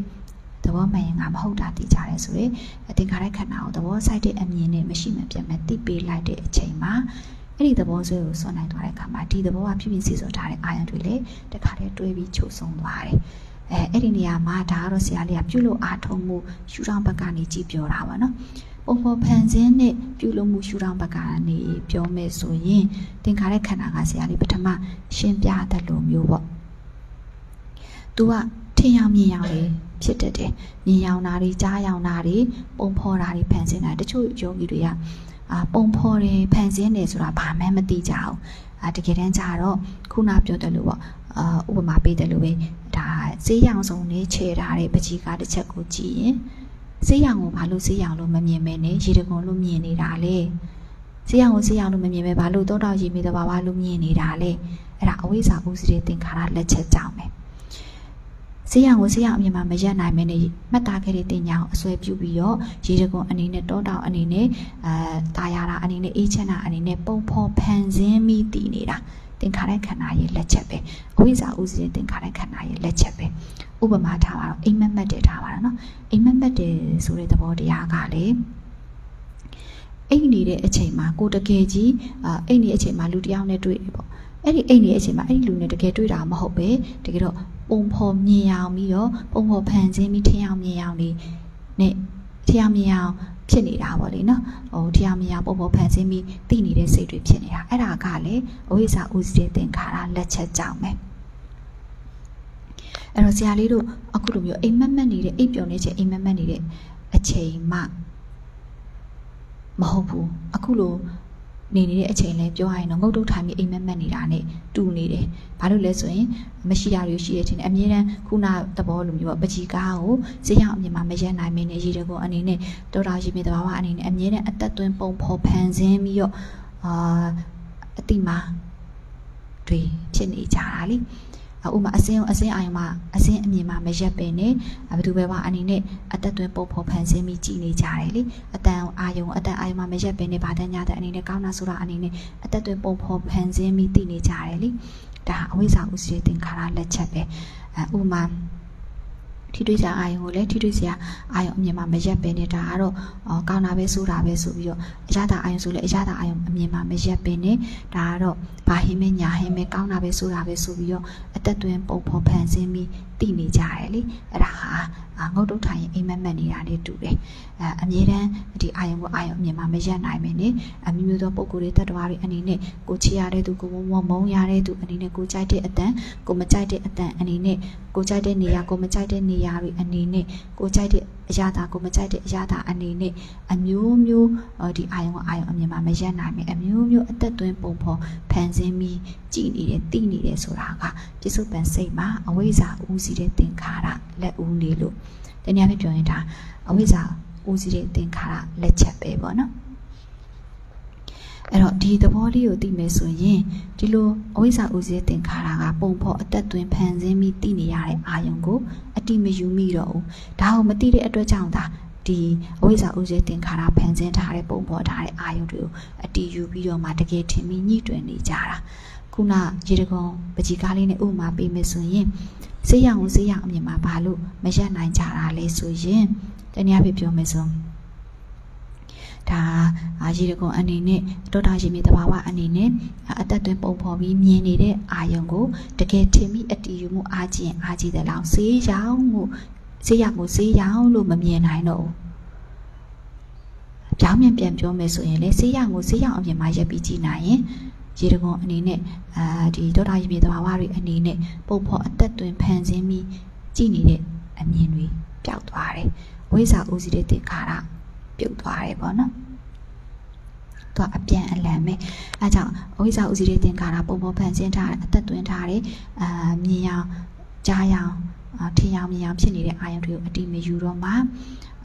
သဘောမှန်ရင်ငါမဟုတ်တာသိကြတယ်ဆိုရင်အသင်္ခါရခန္ဓာကိုသဘောဆိုင်တဲ့အမြင်နဲ့မရှိမပြတ်မသိပေးလိုက်တဲ့အချိန်မှာ အဲ့ဒီသဘောဆွဲကိုစွန့်နိုင်သွားတဲ့အခါမှာဒီသဘောကဖြစ်ဖြစ်စီစွထားတဲ့အာယုံတွေလည်းတခါတည်းတွဲပြီးချုပ်ဆုံးသွားတယ်။အဲအဲ့ဒီနေရာမှာဒါကတော့ဆရာလေးကပြုလို့အားထုတ်မှုရှူထောင့်ဘက်ကနေကြည့်ပြောတာပါနော်။ပုံပေါ်ဖန်ဆင်းနဲ့ပြုလို့မှုရှူထောင့်ဘက်ကနေပြောမယ်ဆိုရင်သင်္ခါရခန္ဓာကဆရာလေးပထမရှင်းပြတဲ့လိုမျိုးပေါ့။ तू ကထင်ရောင်မြင်ရောင်လေးဖြစ်တတ်တယ်။မြင်ရောင်တာတွေကြားရောင်တာတွေပုံဖော်တာတွေဖန်ဆင်းတာတချို့ယောဂီတွေက အာပုံဖော်တယ်ဖန်ဆင်းတယ်ဆိုတာဘာမှမသိကြဘူးအာတကယ်တမ်းကျတော့ခုနပြောတယ်လို့ပေါ့အာဥပမာပေးတယ်လို့ပဲဒါဈေးရောင်စုံလေးခြေထားတဲ့ပကြီးကားတစ်ချက်ကိုကြည့်ရင်ဈေးရောင်ကိုဘာလို့ဈေးရောင်လို့မမြင်မဲနဲ့ရေတကုံလို့မြင်နေတာလေဈေးရောင်ကိုဈေးရောင်လို့မမြင်မဲဘာလို့တောတော့ရေမိတဘာဘာလို့မြင်နေတာလေအဲ့ဒါအဝိဇ္ဇာဥစ္စရိသင်္ခါရလက်ချက်ကြောင့်ပဲ ဈေးရောင်ကိုဈေးရောင်အမြင်မှာမရက်နိုင်မနဲ့မှတ်သားခဲ့တဲ့တင်ညာကိုအစွဲပြုပြီးတော့ရေတကွန်အနေနဲ့တောတောင်အနေနဲ့အဲတာယာတာအနေနဲ့အေးချမ်းတာအနေနဲ့ပုံဖော်ဖန်ဆင်းမိတည်နေတာသင်္ခါရခန္ဓာရဲ့လက်ချက်ပဲအဝိဇ္ဇာဥစ္စည်းသင်္ခါရခန္ဓာရဲ့လက်ချက်ပဲဥပမာထားပါတော့အိမ်မက်မက်တယ်ထားပါတော့နော်အိမ်မက်မက်တယ်ဆိုတဲ့သဘောတရားကလေအိမ်နေတဲ့အချိန်မှာကိုတကယ်ကြီးအိမ်နေတဲ့အချိန်မှာလူတယောက်နဲ့တွေ့ပေါ့အဲ့ဒီအိမ်နေတဲ့အချိန်မှာအဲ့ဒီလူနဲ့တကယ်တွေ့တာမဟုတ်ပဲတကယ်တော့ ပုံဖော်မြင်အောင်ပြီးတော့ပုံဖော်ဖန်ဆင်းပြီးထင်အောင်မြင်အောင်လေးနဲ့ထင်အောင်မြင်အောင်ဖြစ်နေတာပေါ့လေနော်ဟိုထင်အောင်မြင်အောင်ပုံဖော်ဖန်ဆင်းပြီးသိနေတဲ့စိတ်တွေဖြစ်နေတာအဲ့ဒါကလည်းအဝိဇ္ဇာဥစ္စည်းသင်္ခါရလက်ချက်ကြောင့်ပဲအဲ့တော့ဆရာလေးတို့အခုလိုမျိုးအိမ်မက်မက်နေတဲ့အိပ်ပျော်နေချိန်အိမ်မက်မက်နေတဲ့အချိန်မှမဟုတ်ဘူးအခုလို နေနေတဲ့အချိန်လဲပြောရရင်တော့ငုတ်တုတ်ထိုင်ပြီးအိမ်မက်မက်နေတာနဲ့တူနေတယ်။ဘာလို့လဲဆိုရင်မရှိတာတွေရှိတဲ့အချိန်အမြဲတမ်းခုနသဘောလိုမျိုးပကြီးကားကိုဈေးရောက်အမြင်မှာမရက်နိုင်မင်းနဲ့ရေတကုံအနေနဲ့တော်တော်ရှိမြေတဘာဝအနေနဲ့အမြဲတမ်းအသက်သွင်းပုံဖော်ဖန်ဆင်းပြီးတော့အာအတိမာတွေဖြစ်နေကြတာလေ ဥမာအစင်းအစင်းအာယုံမှာအစင်းအမြင်မှာမရက်ပင်နဲ့ဘယ်သူပဲပါအနေနဲ့အသက်သွင်းပုံဖော်ဖန်ဆင်းပြီးကြည်နေကြတယ်လေအတန်အာယုံအတန်အာယုံမှာမရက်ပင်နဲ့ဗာတန်းညာတဲ့အနေနဲ့ကောင်းတာဆိုတာအနေနဲ့အသက်သွင်းပုံဖော်ဖန်ဆင်းပြီးတည်နေကြတယ်လေဒါအဝိဇ္ဇာဥစ္စည်းသင်္ခါရလက်ချက်ပဲဥမာ ထိတွေ့စရာအာယုံကိုလည်းထိတွေ့စရာအာယုံအမြင်မှာမရက်ပဲနဲ့ဒါကတော့ကောင်းတာပဲဆိုတာပဲဆိုပြီးတော့အရသာအာယုံဆိုလည်းအရသာအာယုံအမြင်မှာမရက်ပဲနဲ့ဒါကတော့ဘာဟင်းမဲညာဟင်းမဲကောင်းတာပဲဆိုတာပဲဆိုပြီးတော့အသက်သွင်းပုံဖော်ဖန်ဆင်းပြီးတည်နေကြတယ်လေအဲ့ဒါဟာငုတ်တုတ်ထိုင်ရင်အိမ်မက်မက်နေတာလေးတူတယ်အဲအမြဲတမ်းဒီအာယုံကိုအာယုံအမြင်မှာမရက်နိုင်မယ်နိအမျိုးမျိုးသောပုံကိုယ်တွေတ attva တွေအနေနဲ့ကိုချီရတဲ့သူကိုမုံမုံရတဲ့သူအနေနဲ့ကိုကြိုက်တဲ့အတန်ကိုမကြိုက်တဲ့အတန်အနေနဲ့ကိုကြိုက်တဲ့နေရာကိုမကြိုက်တဲ့နေရာတွေအနေနဲ့ကိုကြိုက်တဲ့အရာသာကိုမကြိုက်တဲ့အရာသာအနေနဲ့အမျိုးမျိုးဒီအာယုံအာယုံအမြင်မှာမရက်နိုင်မယ်အမျိုးမျိုးအသက်သွင်းပုံဖော်ဖန်ဆင်းပြီးကြည်နေတယ်တိနေတယ်ဆိုတာကပြစ္ဆုတ်ပန်စိတ်မှာအဝိဇ္ဇာဦးစီးတဲ့သင်္ခါရလက်ဦးနေလို့တနည်းအားဖြင့်ပြောရင်ဒါအဝိဇ္ဇာဦးစီးတဲ့သင်္ခါရလက်ချက်ပဲပေါ့နော် အဲ့တော့ဒီသဘောလေးကိုသိမယ်ဆိုရင်ဒီလိုအဝိဇ္ဇာဥစေသင်္ခါရကပုံဖော်အသက်သွင်းဖန်ဆင်းပြီးသိနေရတဲ့အာယုံကိုအတိမယူမိတော့ဘူးဒါကိုမသိတဲ့အတွက်ကြောင့်ဒါဒီအဝိဇ္ဇာဥစေသင်္ခါရဖန်ဆင်းထားတဲ့ပုံဖော်ထားတဲ့အာယုံတွေကိုအတိယူပြီးတော့မှတကယ်ထင်ပြီးညှိတွင်နေကြတာခုနရေတကုံပကြီးကားလေးနဲ့ဥမာပေးမယ်ဆိုရင်ဆေးရအောင်ဆေးရအမြင်မှာဘာလို့မရက်နိုင်ကြတာလဲဆိုရင်တနည်းအားဖြင့်ပြောမယ်ဆို ဒါအာရေတကုံအနေနဲ့တောတာရေမြေတဘာဝအနေနဲ့အသက်သွင်းပုံဖော်ပြီးမြင်နေတဲ့အာယုံကိုတကယ်ထင်ပြီးအတီးယူမှုအားကျင်အားကြီးတဲ့လောက်ဆေးရောင်မှုဆေးရမှုဆေးရောင်လို့မမြင်နိုင်တော့ဘူးပြောင်းပြန်ပြန်ပြောမယ်ဆိုရင်လေဆေးရောင်ကိုဆေးရောင်အမြင်မှာရက်ပြီးကြည့်နိုင်ရင်ရေတကုံအနေနဲ့အာဒီဒေါတာရေမြေတဘာဝတွေအနေနဲ့ပုံဖော်အသက်သွင်းဖန်ဆင်းပြီးကြည့်နေတဲ့အမြင်တွေပျောက်သွားတယ်ဝိဇ္ဇာဦးစီးတဲ့သင်္ခါရ ပြုတ်သွားတယ်ပေါ့နော်သူကအပြန်အလှန်ပဲအဲကြောင့်အဝိဇ္ဇာဥစည်းတဲ့သင်္ခါရပုံပေါ်ဖန်ဆင်းထားတဲ့အသက်သွင်းထားတဲ့အာမြင်ရောင်ကြားရောင်ထင်ရောင်မြင်ရောင်ဖြစ်နေတဲ့အာယုံတွေကိုအတိမယူတော့မှ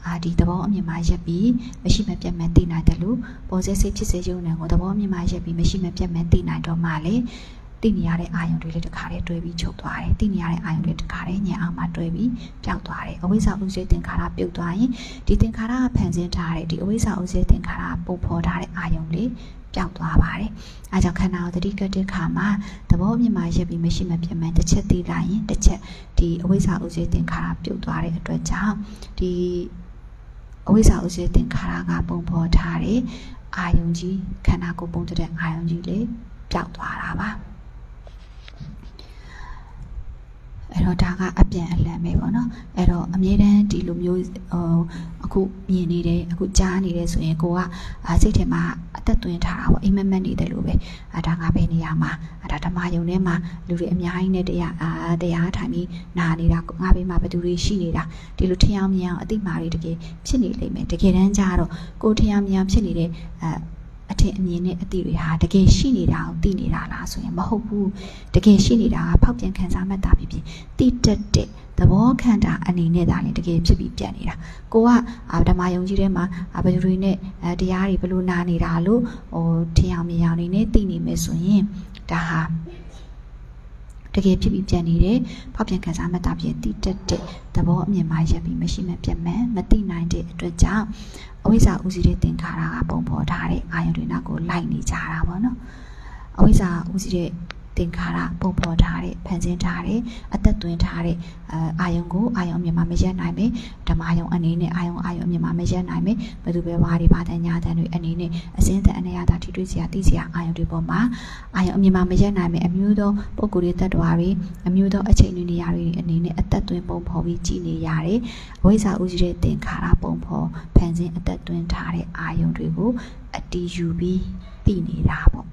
အာဒီသဘောအမြင်မှာရက်ပြီးမရှိမပြတ်မှန်သိနိုင်တယ်လို့ပေါ်စေစိတ်ဖြစ်စေရုံနဲ့ကိုသဘောအမြင်မှာရက်ပြီးမရှိမပြတ်မှန်သိနိုင်တော့မှလေ သိနေရတဲ့အာယုံတွေလည်းတခါတည်းတွဲပြီးချုပ်သွားတယ်သိနေရတဲ့အာယုံတွေတခါတည်းညံအောင်မှတွဲပြီးပျောက်သွားတယ်အဝိဇ္ဇာဥစ္စေသင်္ခါရပြုတ်သွားရင်ဒီသင်္ခါရကဖန်ဆင်းထားတဲ့ဒီအဝိဇ္ဇာဥစ္စေသင်္ခါရပုံဖော်ထားတဲ့အာယုံလေးပျောက်သွားပါတယ်။အဲကြောင့်ခန္ဓာကိုတတိကတိခါမှာသဘောမြင်မှရက်ပြီးမရှိမပြတ်မှန်တစ်ချက်သိလိုက်ရင်တစ်ချက်ဒီအဝိဇ္ဇာဥစ္စေသင်္ခါရပြုတ်သွားတဲ့အတွက်ကြောင့်ဒီအဝိဇ္ဇာဥစ္စေသင်္ခါရကပုံဖော်ထားတဲ့အာယုံကြီးခန္ဓာကိုယ်ပုံတဲ့အာယုံကြီးလေးပျောက်သွားတာပါ။ အဲ့တော့ဒါကအပြန်အလှန်ပဲပေါ့နော်အဲ့တော့အမြဲတမ်းဒီလိုမျိုးဟိုအခုမြင်နေတယ်အခုကြားနေတယ်ဆိုရင်ကိုကစိတ်ထဲမှာအသက်သွင်းထားတာပေါ့အိမ်မက်မက်နေတယ်လို့ပဲအဲဒါကပဲနေရာမှာအဲဒါဓမ္မယုံထဲမှာလူတွေအများကြီးနဲ့တရားအာတရားထိုင်ပြီးနာနေတာငါဘေးမှာဘယ်သူတွေရှိနေတာဒီလိုထင်အောင်မြင်အောင်အတိမာတွေတကယ်ဖြစ်နေလိမ့်မယ်တကယ်တမ်းကျတော့ကိုထင်အောင်မြင်အောင်ဖြစ်နေတဲ့အဲ အထင်အမြင်နဲ့အသည့်တွေဟာတကယ်ရှိနေတာကိုသိနေတာလားဆိုရင်မဟုတ်ဘူးတကယ်ရှိနေတာကဖောက်ပြန်ခံစားမှတ်တာဖြစ်ဖြစ်တိတက်တဲ့သဘောခန္ဓာအနေနဲ့ဒါလည်းတကယ်ဖြစ်ပြီးပြတ်နေတာကိုကဓမ္မယုံကြီးထဲမှာဘယ်သူတွေနဲ့တရားတွေဘလို့နာနေတာလို့ဟိုထင်အောင်မြင်အောင်နေနဲ့သိနေမယ်ဆိုရင်ဒါဟာ တကယ်ဖြစ်ပြီးပြန်နေတဲ့ဖောက်ပြန်ခံစားမှတ်တာဖြစ်တည်တက်တဲ့သဘောအမြင်မှရပ်ပြီးမရှိမှပြတ်မှန်မသိနိုင်တဲ့အတွက်ကြောင့်အဝိဇ္ဇာဥစည်းတဲ့သင်္ခါရကပုံဖော်ထားတဲ့အာယုန်တွေနောက်ကိုလိုက်နေကြတာပေါ့နော်အဝိဇ္ဇာဥစည်းတဲ့ သင်္ခါရပုံဖော်ထားတဲ့ဖန်ဆင်းထားတဲ့အသက်သွင်းထားတဲ့အာယုံကိုအာယုံမြန်မာမရက်နိုင်ပဲဓမ္မယုံအနေနဲ့အာယုံအာယုံမြန်မာမရက်နိုင်ပဲဘယ်သူပဲဝါဒီဘာတန်ညာတန်တွေအနေနဲ့အစင်းသက်အနေရတာထိတွေ့စရာသိစရာအာယုံတွေပေါ်မှာအာယုံမြန်မာမရက်နိုင်ပဲအမျိုးသောပုံကိုယ်တွေတ attva တွေအမျိုးသောအချိန်တွေနေရာတွေအနေနဲ့အသက်သွင်းပုံဖော်ပြီးကြည်နေရတယ်ဝိဇ္ဇာဥရှိတဲ့သင်္ခါရပုံဖော်ဖန်ဆင်းအသက်သွင်းထားတဲ့အာယုံတွေကိုအတီးယူပြီးသိနေတာပေါ့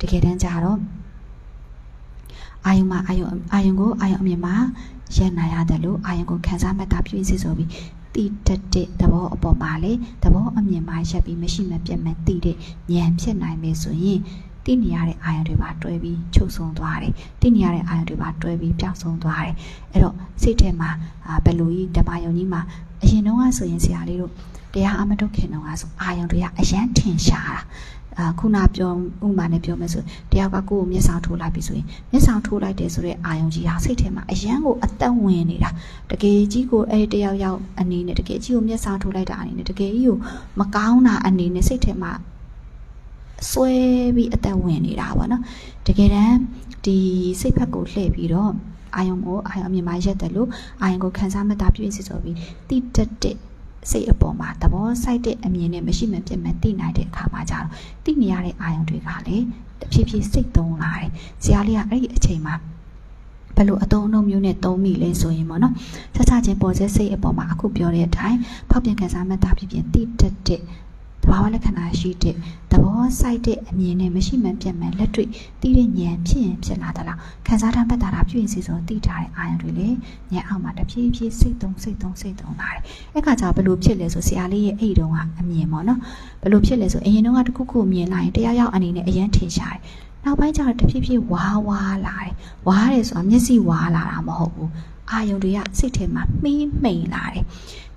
တကယ်တမ်းကျတော့ အာယုံမှာအာယုံအာယုံကိုအာယုံအမြင်မှာရက်နိုင်ရတယ်လို့အာယုံကိုခံစားမှတ်တာပြည့်စုံဆိုပြီးတိတက်တဲ့သဘောအပေါ်မှာလေသဘောအမြင်မှာရက်ပြီးမရှိမပြတ်မသိတဲ့ဉာဏ်ဖြစ်နိုင်မယ်ဆိုရင်တိနေရတဲ့အာယုံတွေပါတွဲပြီးချုပ်ဆုံးသွားတယ်တိနေရတဲ့အာယုံတွေပါတွဲပြီးပျောက်ဆုံးသွားတယ်အဲ့တော့စိတ်ထဲမှာဘယ်လိုကြီးဓမ္မယုံကြီးမှာအရင်တော့ဆိုရင်ဆရာလေးတို့တရားအမထုတ်ခင်တော့ဆိုအာယုံတွေကအရန်ထင်ရှားတာ အာခုနပြောဥမာနဲ့ပြောမယ်ဆိုတယောက်ကကိုယ်ကိုမျက်စောင်ထိုးလိုက်ပြီဆိုရင်မျက်စောင်ထိုးလိုက်တယ်ဆိုတဲ့အာယုံကြီးဟာစိတ်ထဲမှာအယံကိုအသက်ဝင်နေတာတကယ်ကြီးကိုအဲ့တယောက်ယောက်အနေနဲ့တကယ်ကြီးကိုမျက်စောင်ထိုးလိုက်တာအနေနဲ့တကယ်ကြီးကိုမကောင်းတာအနေနဲ့စိတ်ထဲမှာဆွဲပြီးအသက်ဝင်နေတာပေါ့နော်တကယ်တမ်းဒီစိတ်ဖက်ကိုလှည့်ပြီးတော့အာယုံကိုအာယုံအမြင်မှရက်တယ်လို့အာယုံကိုခံစားမှတ်တာပြည့်စုံဆိုပြီးတိတက်တဲ့ စိတ်အပေါ်မှာသဘောစိုက်တဲ့အမြင်နဲ့မရှိမှပြတ်မှန်သိနိုင်တဲ့အခါမှာကြတော့သိနေရတဲ့အာယုံတွေကလည်းတဖြည်းဖြည်းစိတ်သုံးလာတယ်။ဆရာလေးကအဲ့ဒီအချိန်မှာဘယ်လိုအတုံးအနှုံမျိုးနဲ့သုံးမိလဲဆိုရင်ပေါ့နော်။ဆက်ချခြင်းပေါ်စေစိတ်အပေါ်မှာအခုပြောတဲ့အတိုင်းဖောက်ပြန်ခံစားမှတ်တာဖြစ်ဖြစ်သိတတ်တဲ့ ဘာဝလက္ခဏာရှိတဲ့သဘောစိုက်တဲ့အမြင်နဲ့မရှိမှန်ပြတ်မှန်လက်တွေ့သိတဲ့ဉာဏ်ဖြစ်ရင်ဖြစ်လာသလားခံစားထားမှတ်တာတာဖြစ်ရင်စီဆိုသိထားတဲ့အာရုံတွေလေဉာဏ်အောက်မှာတဖြည်းဖြည်းစိတ်သုံးစိတ်သုံးစိတ်သုံးလာတယ်အဲ့ခါကျဘယ်လိုဖြစ်လဲဆိုဆရာလေးရဲ့အဲ့တုန်းကအမြင်ပေါ့နော်ဘယ်လိုဖြစ်လဲဆိုအရင်တုန်းကတခုခုမြင်လိုက်ရင်တရားရောက်အနေနဲ့အရင်ထင်ရှားတယ်နောက်ပိုင်းကျတော့တဖြည်းဖြည်းဝါဝါလာတယ်ဝါတယ်ဆိုတာမျက်စိဝါလာတာမဟုတ်ဘူးအာယုံတွေကစိတ်ထဲမှာမှီးမှိန်လာတယ်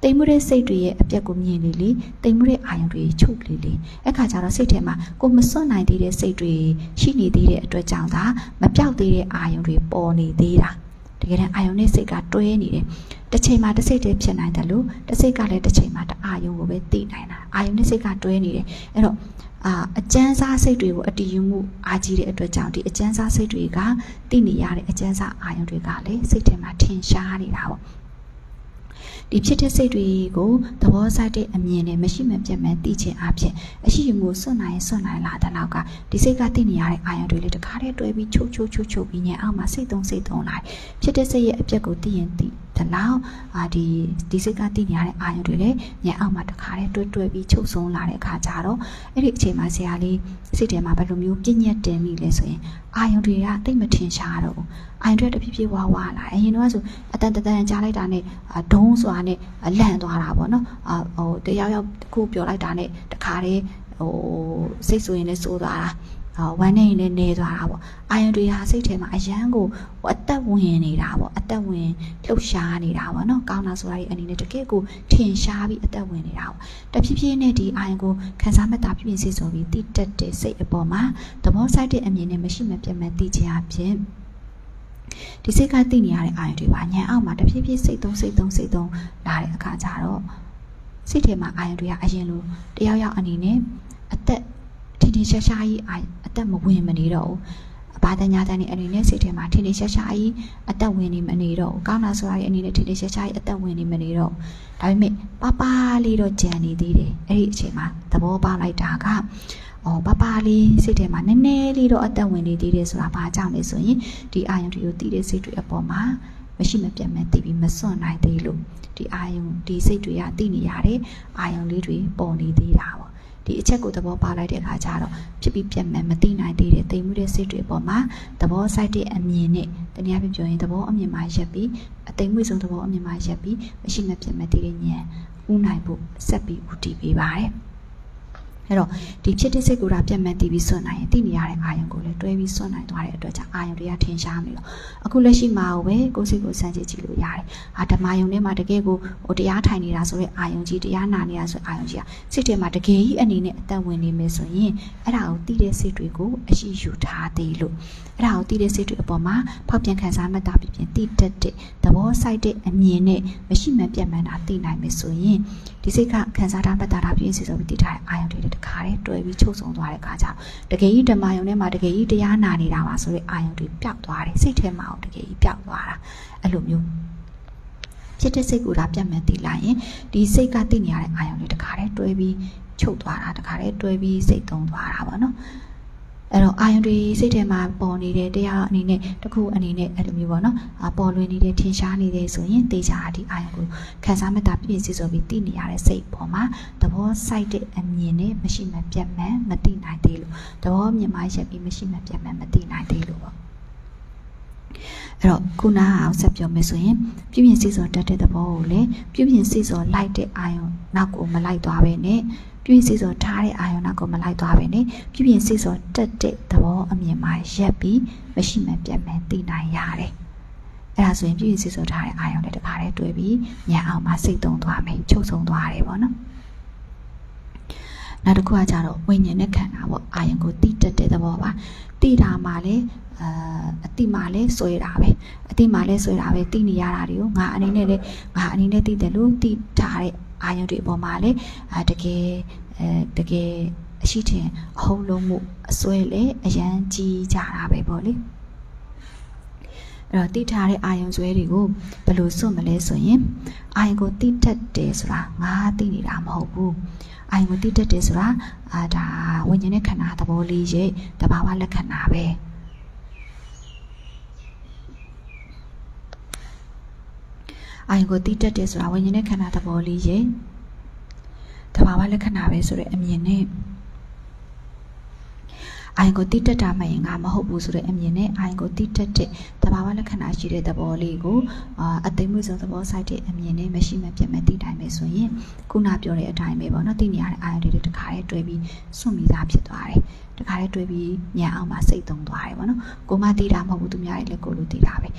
တိမ်မှုတဲ့စိတ်တွေရဲ့အပြက်ကိုမြင်လေလေတိမ်မှုတဲ့အာယုံတွေချုပ်လေလေအဲ့ခါကျတော့စိတ်ထဲမှာကိုမစွန့်နိုင်သေးတဲ့စိတ်တွေရှိနေသေးတဲ့အတွက်ကြောင့်သာမပြောက်သေးတဲ့အာယုံတွေပေါ်နေသေးတာတကယ်တမ်းအာယုံနဲ့စိတ်ကတွဲနေတယ်တစ်ချိန်မှာတစ်စိတ်တည်းဖြစ်နိုင်တယ်လို့တစ်စိတ်ကလည်းတစ်ချိန်မှာတအာယုံကိုပဲသိနိုင်တာအာယုံနဲ့စိတ်ကတွဲနေတယ်အဲ့တော့အာအကျန်းစားစိတ်တွေကိုအတည်ယူမှုအားကြီးတဲ့အတွက်ကြောင့်ဒီအကျန်းစားစိတ်တွေကသိနေရတဲ့အကျန်းစားအာယုံတွေကလည်းစိတ်ထဲမှာထင်ရှားနေတာပေါ့ ဒီဖြစ်တဲ့စိတ်တွေကိုသဘောစိုက်တဲ့အမြင်နဲ့မရှိမပြတ်မှန်သိခြင်းအပြင်အရှိမှုစွန့်နိုင်စွန့်နိုင်လာတဲ့နောက်ကဒီစိတ်ကသိနေရတဲ့အာရုံတွေလေးတခါတည်းတွဲပြီးချိုးချိုးချိုးချိုးပြီးညအောက်မှာစိတ်သုံးစိတ်သုံးလာဖြစ်တဲ့စိတ်ရဲ့အပြက်ကိုသိရင်သိတလောက်အာဒီဒီစိတ်ကသိနေရတဲ့အာရုံတွေလည်းညအောက်မှာတခါတည်းတွဲတွဲပြီးချုပ်ဆုံးလာတဲ့အခါကျတော့အဲ့ဒီအချိန်မှာဆရာလေးစိတ်ထဲမှာဘယ်လိုမျိုးပြည့်ညက်တင်မိလဲဆိုရင်အာယုံတွေကတိတ်မထင်ရှားတော့ဘူးအာယုံတွေတဖြည်းဖြည်းဝါဝါလာအရင်တော့ဆိုအတန်တန်ကြားလိုက်တာနဲ့ဒုံးစွာနဲ့လန့်သွားတာပေါ့နော်အာဟိုတယောက်ယောက်ခုပြောလိုက်တာနဲ့တခါတည်းဟိုစိတ်ဆိုရင်လည်းစိုးသွားတာ ဝမ်းနေရင်လည်းနေသွားတာပေါ့အာယုံတွေဟာစိတ်ထဲမှာအယမ်းကိုအသက်ဝင်နေတာပေါ့အသက်ဝင်လှုပ်ရှားနေတာပေါ့နော်ကောင်းတာဆိုတာဒီအနေနဲ့တကယ့်ကိုထင်ရှားပြီးအသက်ဝင်နေတာပေါ့တဖြည်းဖြည်းနဲ့ဒီအာယုံကိုခံစားမှတ်တာပြည့်ပြည့်စုံစုံပြီးတိတက်တဲ့စိတ်အပေါ်မှာသဘောဆိုင်တဲ့အမြင်နဲ့မရှိမပြတ်မှန်သိခြင်းအပြင်ဒီစိတ်ကသိနေရတဲ့အာရုံတွေပါညံအောက်မှာတဖြည်းဖြည်းစိတ်သုံးစိတ်သုံးစိတ်သုံးလာတဲ့အခါကျတော့စိတ်ထဲမှာအာရုံတွေကအရင်လိုတယောက်ယောက်အနေနဲ့အသက် ထင်ထင်ရှားရှားကြီးအသက်မဝင်မနေတော့ဘူးဘာတညာတန်နေအနေနဲ့စိတ်ထဲမှာထင်ထင်ရှားရှားကြီးအသက်ဝင်နေမနေတော့ဘူးကောင်းတာဆိုတာရဲ့အနေနဲ့ထင်ထင်ရှားရှားကြီးအသက်ဝင်နေမနေတော့ဒါပေမဲ့ပပလေးတော့ကြံနေသေးတယ်အဲ့ဒီအချိန်မှာသဘောပေါက်လိုက်တာကအော်ပပလေးစိတ်ထဲမှာနည်းနည်းလေးတော့အသက်ဝင်နေသေးတယ်ဆိုတာဘာကြောင့်လဲဆိုရင်ဒီအာယုံတွေကိုတည်တဲ့စိတ်တွေအပေါ်မှာမရှိမပြတ်မဲ့တည်ပြီးမစွန့်နိုင်သေးလို့ဒီအာယုံဒီစိတ်တွေကတည်နေရတဲ့အာယုံလေးတွေပေါ်နေသေးတာပေါ့ ဒီအချက်ကိုသဘောပေါက်လိုက်တဲ့အခါကျတော့ဖြစ်ပြီးပြတ်မဲ့မသိနိုင်သေးတဲ့တိမ်မှုတဲ့စိတ်တွေအပေါ်မှာသဘောစိုက်တဲ့အမြင်နဲ့တနည်းအားဖြင့်ပြောရင်သဘောအမြင်မှာရက်ပြီးအသိမှုဆုံးသဘောအမြင်မှာရက်ပြီးမရှိမပြတ်မဲ့တည်တဲ့ဉာဏ်ဥနိုင်ဖို့ဆက်ပြီးဥတည်ပေးပါတယ် အဲ့တော့ဒီဖြစ်တဲ့စိတ်ကိုယ်တာပြတ်မှန်တည်ပြီးစွန့်နိုင်ရင်တည်နေရတဲ့အာယုံကိုလည်းတွဲပြီးစွန့်နိုင်သွားတဲ့အတွက်ကြောင့်အာယုံတွေကထင်ရှားနေလို့အခုလက်ရှိမှာပဲကိုယ်စိတ်ကိုစမ်းကြည့်ကြည့်လို့ရတယ်။အာဓမ္မယုံထဲမှာတကယ်ကိုဟိုတရားထိုင်နေတာဆိုတဲ့အာယုံကြီးတရားနာနေတာဆိုအာယုံကြီးကစိတ်ထဲမှာတကယ်ကြီးအနေနဲ့အသက်ဝင်နေမယ်ဆိုရင်အဲ့ဒါကိုတည်တဲ့စိတ်တွေကိုအရှိယူထားသေးလို့အဲ့ဒါကိုတည်တဲ့စိတ်တွေအပေါ်မှာဖောက်ပြန်ခံစားမှတ်တာဖြစ်ဖြစ်တည်တတ်တဲ့သဘောစိုက်တဲ့အမြင်နဲ့မရှိမှပြတ်မှန်တာသိနိုင်မယ်ဆိုရင်ဒီစိတ်ကခံစားတာမှတ်တာပြည့်စုံဆိုပြီးတည်ထားတဲ့အာယုံတွေတခါတည်းတွဲပြီးချုပ်ဆုံးသွားတဲ့အခါကျတော့တကယ်ကြီးဓမ္မယုံထဲမှာတကယ်ကြီးတရားနာနေတာပါဆိုတဲ့အာယုံတွေပျောက်သွားတယ်စိတ်ထဲမှာတကယ်ကြီးပျောက်သွားတာအဲ့လိုမျိုးဖြစ်တဲ့စိတ်ကိုဒါပြတ်မှန်သိလိုက်ရင်ဒီစိတ်ကသိနေရတဲ့အာယုံတွေတခါတည်းတွဲပြီးချုပ်သွားတာတခါတည်းတွဲပြီးစိတ်သုံးသွားတာပေါ့နော် အဲ့တော့အာယုံတွေစိတ်ထဲမှာပေါ်နေတဲ့တရားအနေနဲ့တခုအနေနဲ့အဲ့လိုမျိုးပေါ့နော်အပေါ်လွင်နေတဲ့ထင်ရှားနေတယ်ဆိုရင်တေချာဒီအာယုံကိုခံစားမတာပြည့်စုံဆိုပြီးသိနေရတဲ့စိတ်ပေါ်မှာသဘောစိုက်တဲ့အမြင်နဲ့မရှိမပြတ်မှန်မသိနိုင်သေးလို့သဘောမြင်မှရက်ပြီးမရှိမပြတ်မှန်မသိနိုင်သေးလို့ပေါ့အဲ့တော့ခုနအောင်ဆက်ပြောမယ်ဆိုရင်ပြုပြင်စီစောတတ်တဲ့သဘောကိုလည်းပြုပြင်စီစောလိုက်တဲ့အာယုံနောက်ကိုမလိုက်သွားပဲနဲ့ ပြည့်စည်စွာထားတဲ့အာယုံနာကိုမလိုက်သွားပဲနဲ့ပြည့်ပြည့်စည်စွာတက်တဲ့သဘောအမြင်မှာရက်ပြီးမရှိမှပြတ်မဲ့သိနိုင်ရတယ်။အဲ့ဒါဆိုရင်ပြည့်ပြည့်စည်စွာထားတဲ့အာယုံနဲ့တခါတည်းတွေ့ပြီးညံအောင်မှစိတ်သုံးသွားမယ်ချုပ်ဆုံးသွားတယ်ပေါ့နော်။နောက်တစ်ခုကကြတော့ဝိညာဉ်နဲ့ခန္ဓာပေါ့အာယုံကိုတိတက်တဲ့သဘောပါတိတာမှလည်းအာအတိမှလည်းဆွဲတာပဲအတိမှလည်းဆွဲတာပဲတိနေရတာတွေကိုငါအနေနဲ့လည်းငါအနေနဲ့တိတယ်လို့တိထားတဲ့ အာယုံတွေအပေါ်မှာလည်းအာတကယ်အဲတကယ်အရှိတင်အဟုတ်လုံးမှုအစွဲလည်းအရန်ကြီးကြတာပဲပေါ့လေအဲ့တော့တိထားတဲ့အာယုံဆွဲတွေကိုဘယ်လိုစွန့်မလဲဆိုရင်အာယုံကိုတိတတ်တယ်ဆိုတာငါသိနေတာမဟုတ်ဘူးအာယုံကိုတိတတ်တယ်ဆိုတာအာဒါဝိညာဉ်နဲ့ခန္ဓာသဘောလေးရဲ့တဘာဝလက္ခဏာပဲ အာယုံကိုတိတတ်တယ်ဆိုတာဝိညာဉ်နဲ့ခန္ဓာသဘောလေးရဲ့တဘာဝလက္ခဏာပဲဆိုတဲ့အမြင်နဲ့အိုင်ကိုတိတက်တာမှရင်ငါမဟုတ်ဘူးဆိုတဲ့အမြင်နဲ့အိုင်ကိုတိတက်တဲ့တဘာဝလက္ခဏာရှိတဲ့သဘောလေးကိုအာအသိမှုဆုံးသဘောဆိုင်တဲ့အမြင်နဲ့မရှိမပြတ်မတိတိုင်းပဲဆိုရင်ခုနပြောတဲ့အတိုင်းပဲပေါ့နော်သိနေရတဲ့အာရုံတွေတခါတည်းတွဲပြီးစွန့်မိသားဖြစ်သွားတယ် တခါတည်းတွဲပြီးညံအောင်မှစိတ်သုံးသွားတယ်ပေါ့နော်ကိုမတိတာမဟုတ်ဘူးသူများတွေလည်းကိုလိုတိတာပဲ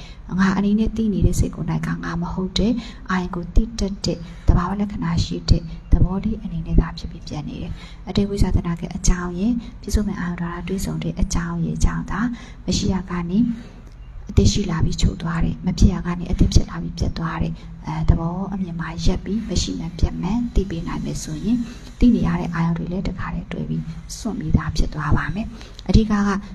ငါအနေနဲ့တိနေတဲ့စိတ်ကိုနိုင်ကငါမဟုတ်တဲ့အာရုံကိုတိတက်တဲ့တဘာဝလက္ခဏာရှိတဲ့သဘောလေးအနေနဲ့သာဖြစ်ပြီးပြန်နေတယ်အတေဝိဇာတနာကအကြောင်းရင်ပြစ္ဆုတ်မဲ့အာရုံဓာတ်တွေးဆုံတဲ့အကြောင်းရဲ့အကြောင်းသာမရှိရကနေ အသက်ရှိလာပြီးချုပ်သွားတယ်မဖြစ်ရကနေအသက်ဖြစ်လာပြီးပြတ်သွားတယ်အဲသဘောအမြင်မှာရက်ပြီးမရှိမှပြတ်မှန်သိပေးနိုင်မယ်ဆိုရင်သိနေရတဲ့အာရုံတွေလည်းတခါတည်းတွေ့ပြီးစွန့်ပြီးသားဖြစ်သွားပါမယ်အဓိကက